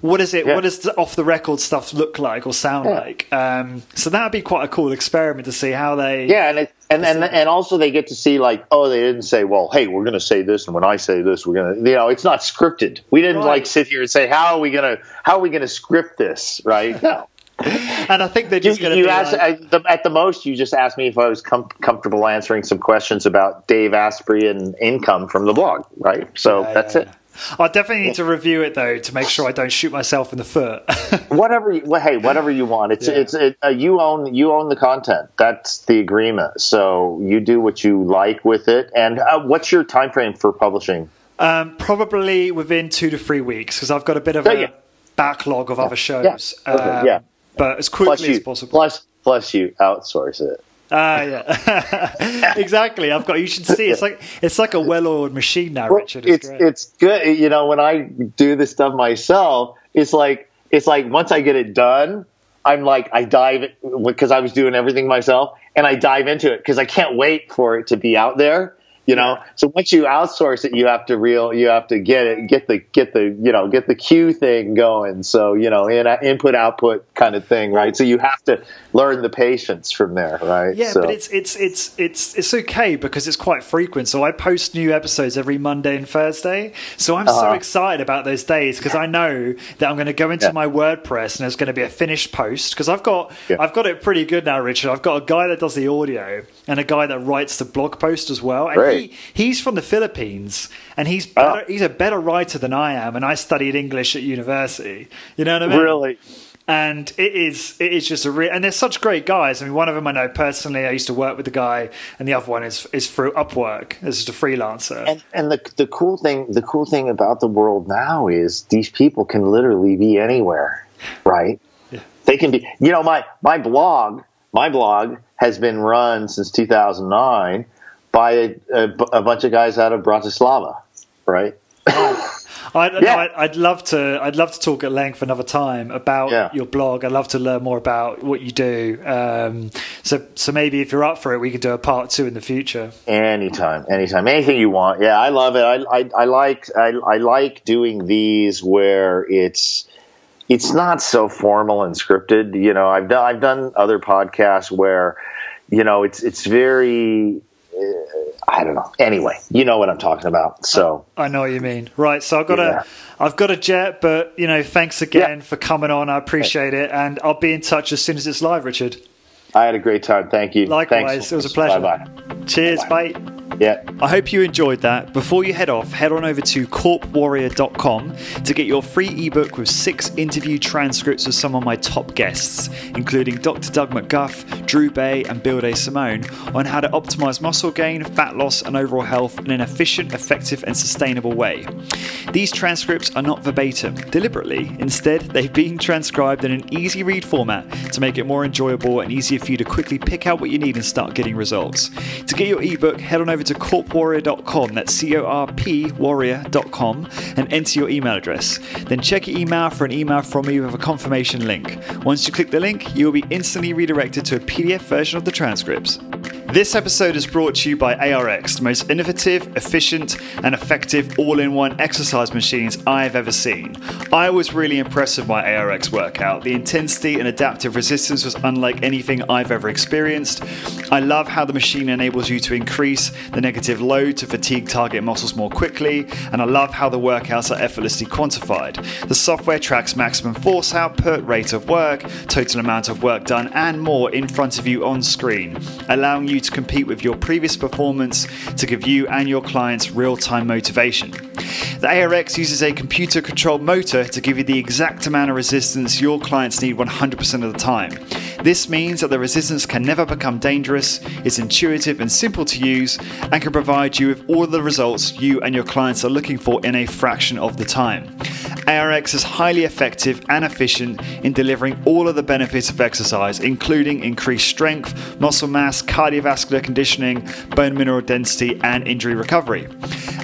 what is it? Yeah. What does the off the record stuff look like or sound Yeah. like? Um, so that'd be quite a cool experiment to see how they. Yeah, and it, and and and also they get to see like, oh, they didn't say, well, hey, we're going to say this, and when I say this, we're going to, you know, it's not scripted. We didn't Right. like sit here and say, how are we going to, how are we going to script this, right? [laughs] No. And I think they're just going to asked, like, I, the, at the most, you just asked me if I was com- comfortable answering some questions about Dave Asprey and income from the blog, right? So Yeah, that's it. Yeah. I definitely need to review it though to make sure I don't shoot myself in the foot. [laughs] Whatever, you, well, hey, whatever you want. It's Yeah. it's it, uh, you own you own the content. That's the agreement. So you do what you like with it. And uh, what's your time frame for publishing? um, probably within two to three weeks because I've got a bit of Yeah, a yeah. backlog of other shows. Yeah. Okay, Um, yeah. But as Plus quickly as possible. plus plus you outsource it. Ah, yeah, [laughs] exactly. I've got. You should see. It's like it's like a well-oiled machine now, Well, Richard. It's, it's it's good. You know, when I do this stuff myself, it's like it's like once I get it done, I'm like I dive because I was doing everything myself, and I dive into it because I can't wait for it to be out there. You know, so once you outsource it, you have to real, you have to get it, get the, get the, you know, get the queue thing going. So you know, in input output kind of thing, right? So you have to learn the patience from there, right? Yeah, so, but it's it's it's it's it's okay because it's quite frequent. So I post new episodes every Monday and Thursday. So I'm so Uh-huh. excited about those days because I know that I'm going to go into Yeah. my WordPress and there's going to be a finished post because I've got Yeah. I've got it pretty good now, Richard. I've got a guy that does the audio and a guy that writes the blog post as well. He, he's from the Philippines and he's Oh. he's a better writer than I am. And I studied English at university. You know what I mean? really, and it is it is just a real and they're such great guys. I mean, one of them I know personally. I used to work with the guy, and the other one is is through Upwork as just a freelancer. and and the the cool thing the cool thing about the world now is these people can literally be anywhere right Yeah. they can be you know my my blog my blog has been run since 2009 by a, a, a bunch of guys out of Bratislava right [laughs] I'd, no, Yeah. I'd, I'd love to. I'd love to talk at length another time about Yeah. your blog. I'd love to learn more about what you do. Um, so, so maybe if you're up for it, we could do a part two in the future. anytime anytime anything you want yeah i love it i i, I like I, I like doing these where it's it's not so formal and scripted you know i've done i've done other podcasts where you know it's it's very i don't know anyway you know what i'm talking about so I know what you mean. Right, so I've got Yeah. a, I've got a jet, but you know, thanks again Yeah. for coming on. I appreciate it, and I'll be in touch as soon as it's live, Richard. I had a great time thank you Likewise, Thanks. it was a pleasure. bye-bye Cheers, Bye-bye. yeah I hope you enjoyed that. Before you head off, head on over to corpwarrior.com to get your free ebook with six interview transcripts of some of my top guests, including Dr. Doug McGuff, Drew Baye, and Bill DeSimone, on how to optimize muscle gain, fat loss, and overall health in an efficient, effective, and sustainable way. These transcripts are not verbatim, deliberately. Instead, they've been transcribed in an easy read format to make it more enjoyable and easier for you to quickly pick out what you need and start getting results. To get your ebook, head on over to corpwarrior.com, that's C O R P warrior.com, and enter your email address. Then check your email for an email from me with a confirmation link. Once you click the link, you will be instantly redirected to a PDF version of the transcripts. This episode is brought to you by ARX, the most innovative, efficient, and effective all in one exercise machines I've ever seen. I was really impressed with my ARX workout. The intensity and adaptive resistance was unlike anything I've ever experienced. I love how the machine enables you to increase the negative load to fatigue target muscles more quickly, and I love how the workouts are effortlessly quantified. The software tracks maximum force output, rate of work, total amount of work done, and more in front of you on screen, allowing you to compete with your previous performance to give you and your clients real time motivation. The ARX uses a computer controlled motor to give you the exact amount of resistance your clients need 100% of the time. This means that the resistance can never become dangerous, it's intuitive and simple to use, and can provide you with all the results you and your clients are looking for in a fraction of the time. ARX is highly effective and efficient in delivering all of the benefits of exercise, including increased strength, muscle mass, cardiovascular conditioning, bone mineral density, and injury recovery.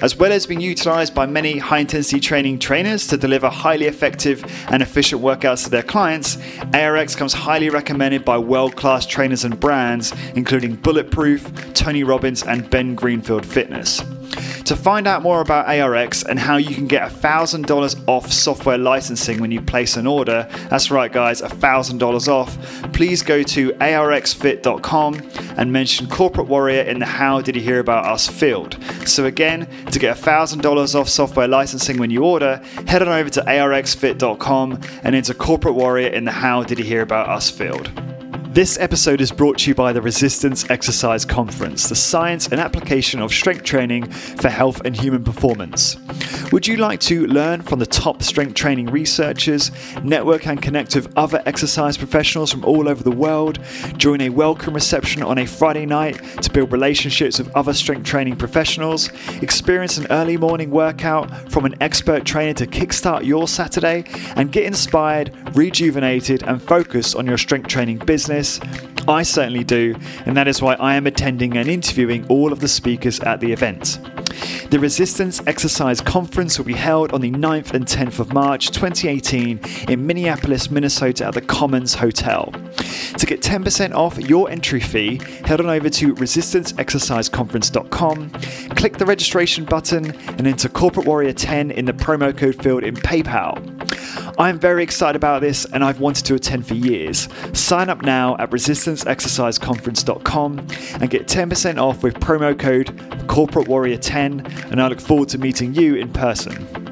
As well as being utilized by many high intensity training trainers to deliver highly effective and efficient workouts to their clients, ARX comes highly recommended by world class trainers and brands, including Bulletproof, Tony Robbins, and Ben Greenfield Fitness. To find out more about ARX and how you can get $1,000 off software licensing when you place an order, that's right, guys, $1,000 off, please go to arxfit.com and mention Corporate Warrior in the How Did You Hear About Us field. So, again, to get $1,000 off software licensing when you order, head on over to arxfit.com and enter Corporate Warrior in the How Did You Hear About Us field. This episode is brought to you by the Resistance Exercise Conference, the science and application of strength training for health and human performance. Would you like to learn from the top strength training researchers, network and connect with other exercise professionals from all over the world, join a welcome reception on a Friday night to build relationships with other strength training professionals, experience an early morning workout from an expert trainer to kickstart your Saturday, and get inspired, rejuvenated, and focused on your strength training business? I certainly do, and that is why I am attending and interviewing all of the speakers at the event. The Resistance Exercise Conference will be held on the 9th and 10th of March 2018 in Minneapolis, Minnesota at the Commons Hotel. To get 10% off your entry fee, head on over to resistanceexerciseconference.com, click the registration button, and enter Corporate Warrior 10 in the promo code field in PayPal. I'm very excited about this and I've wanted to attend for years. Sign up at resistanceexerciseconference.com and get 10% off with promo code Corporate Warrior 10 and I look forward to meeting you in person.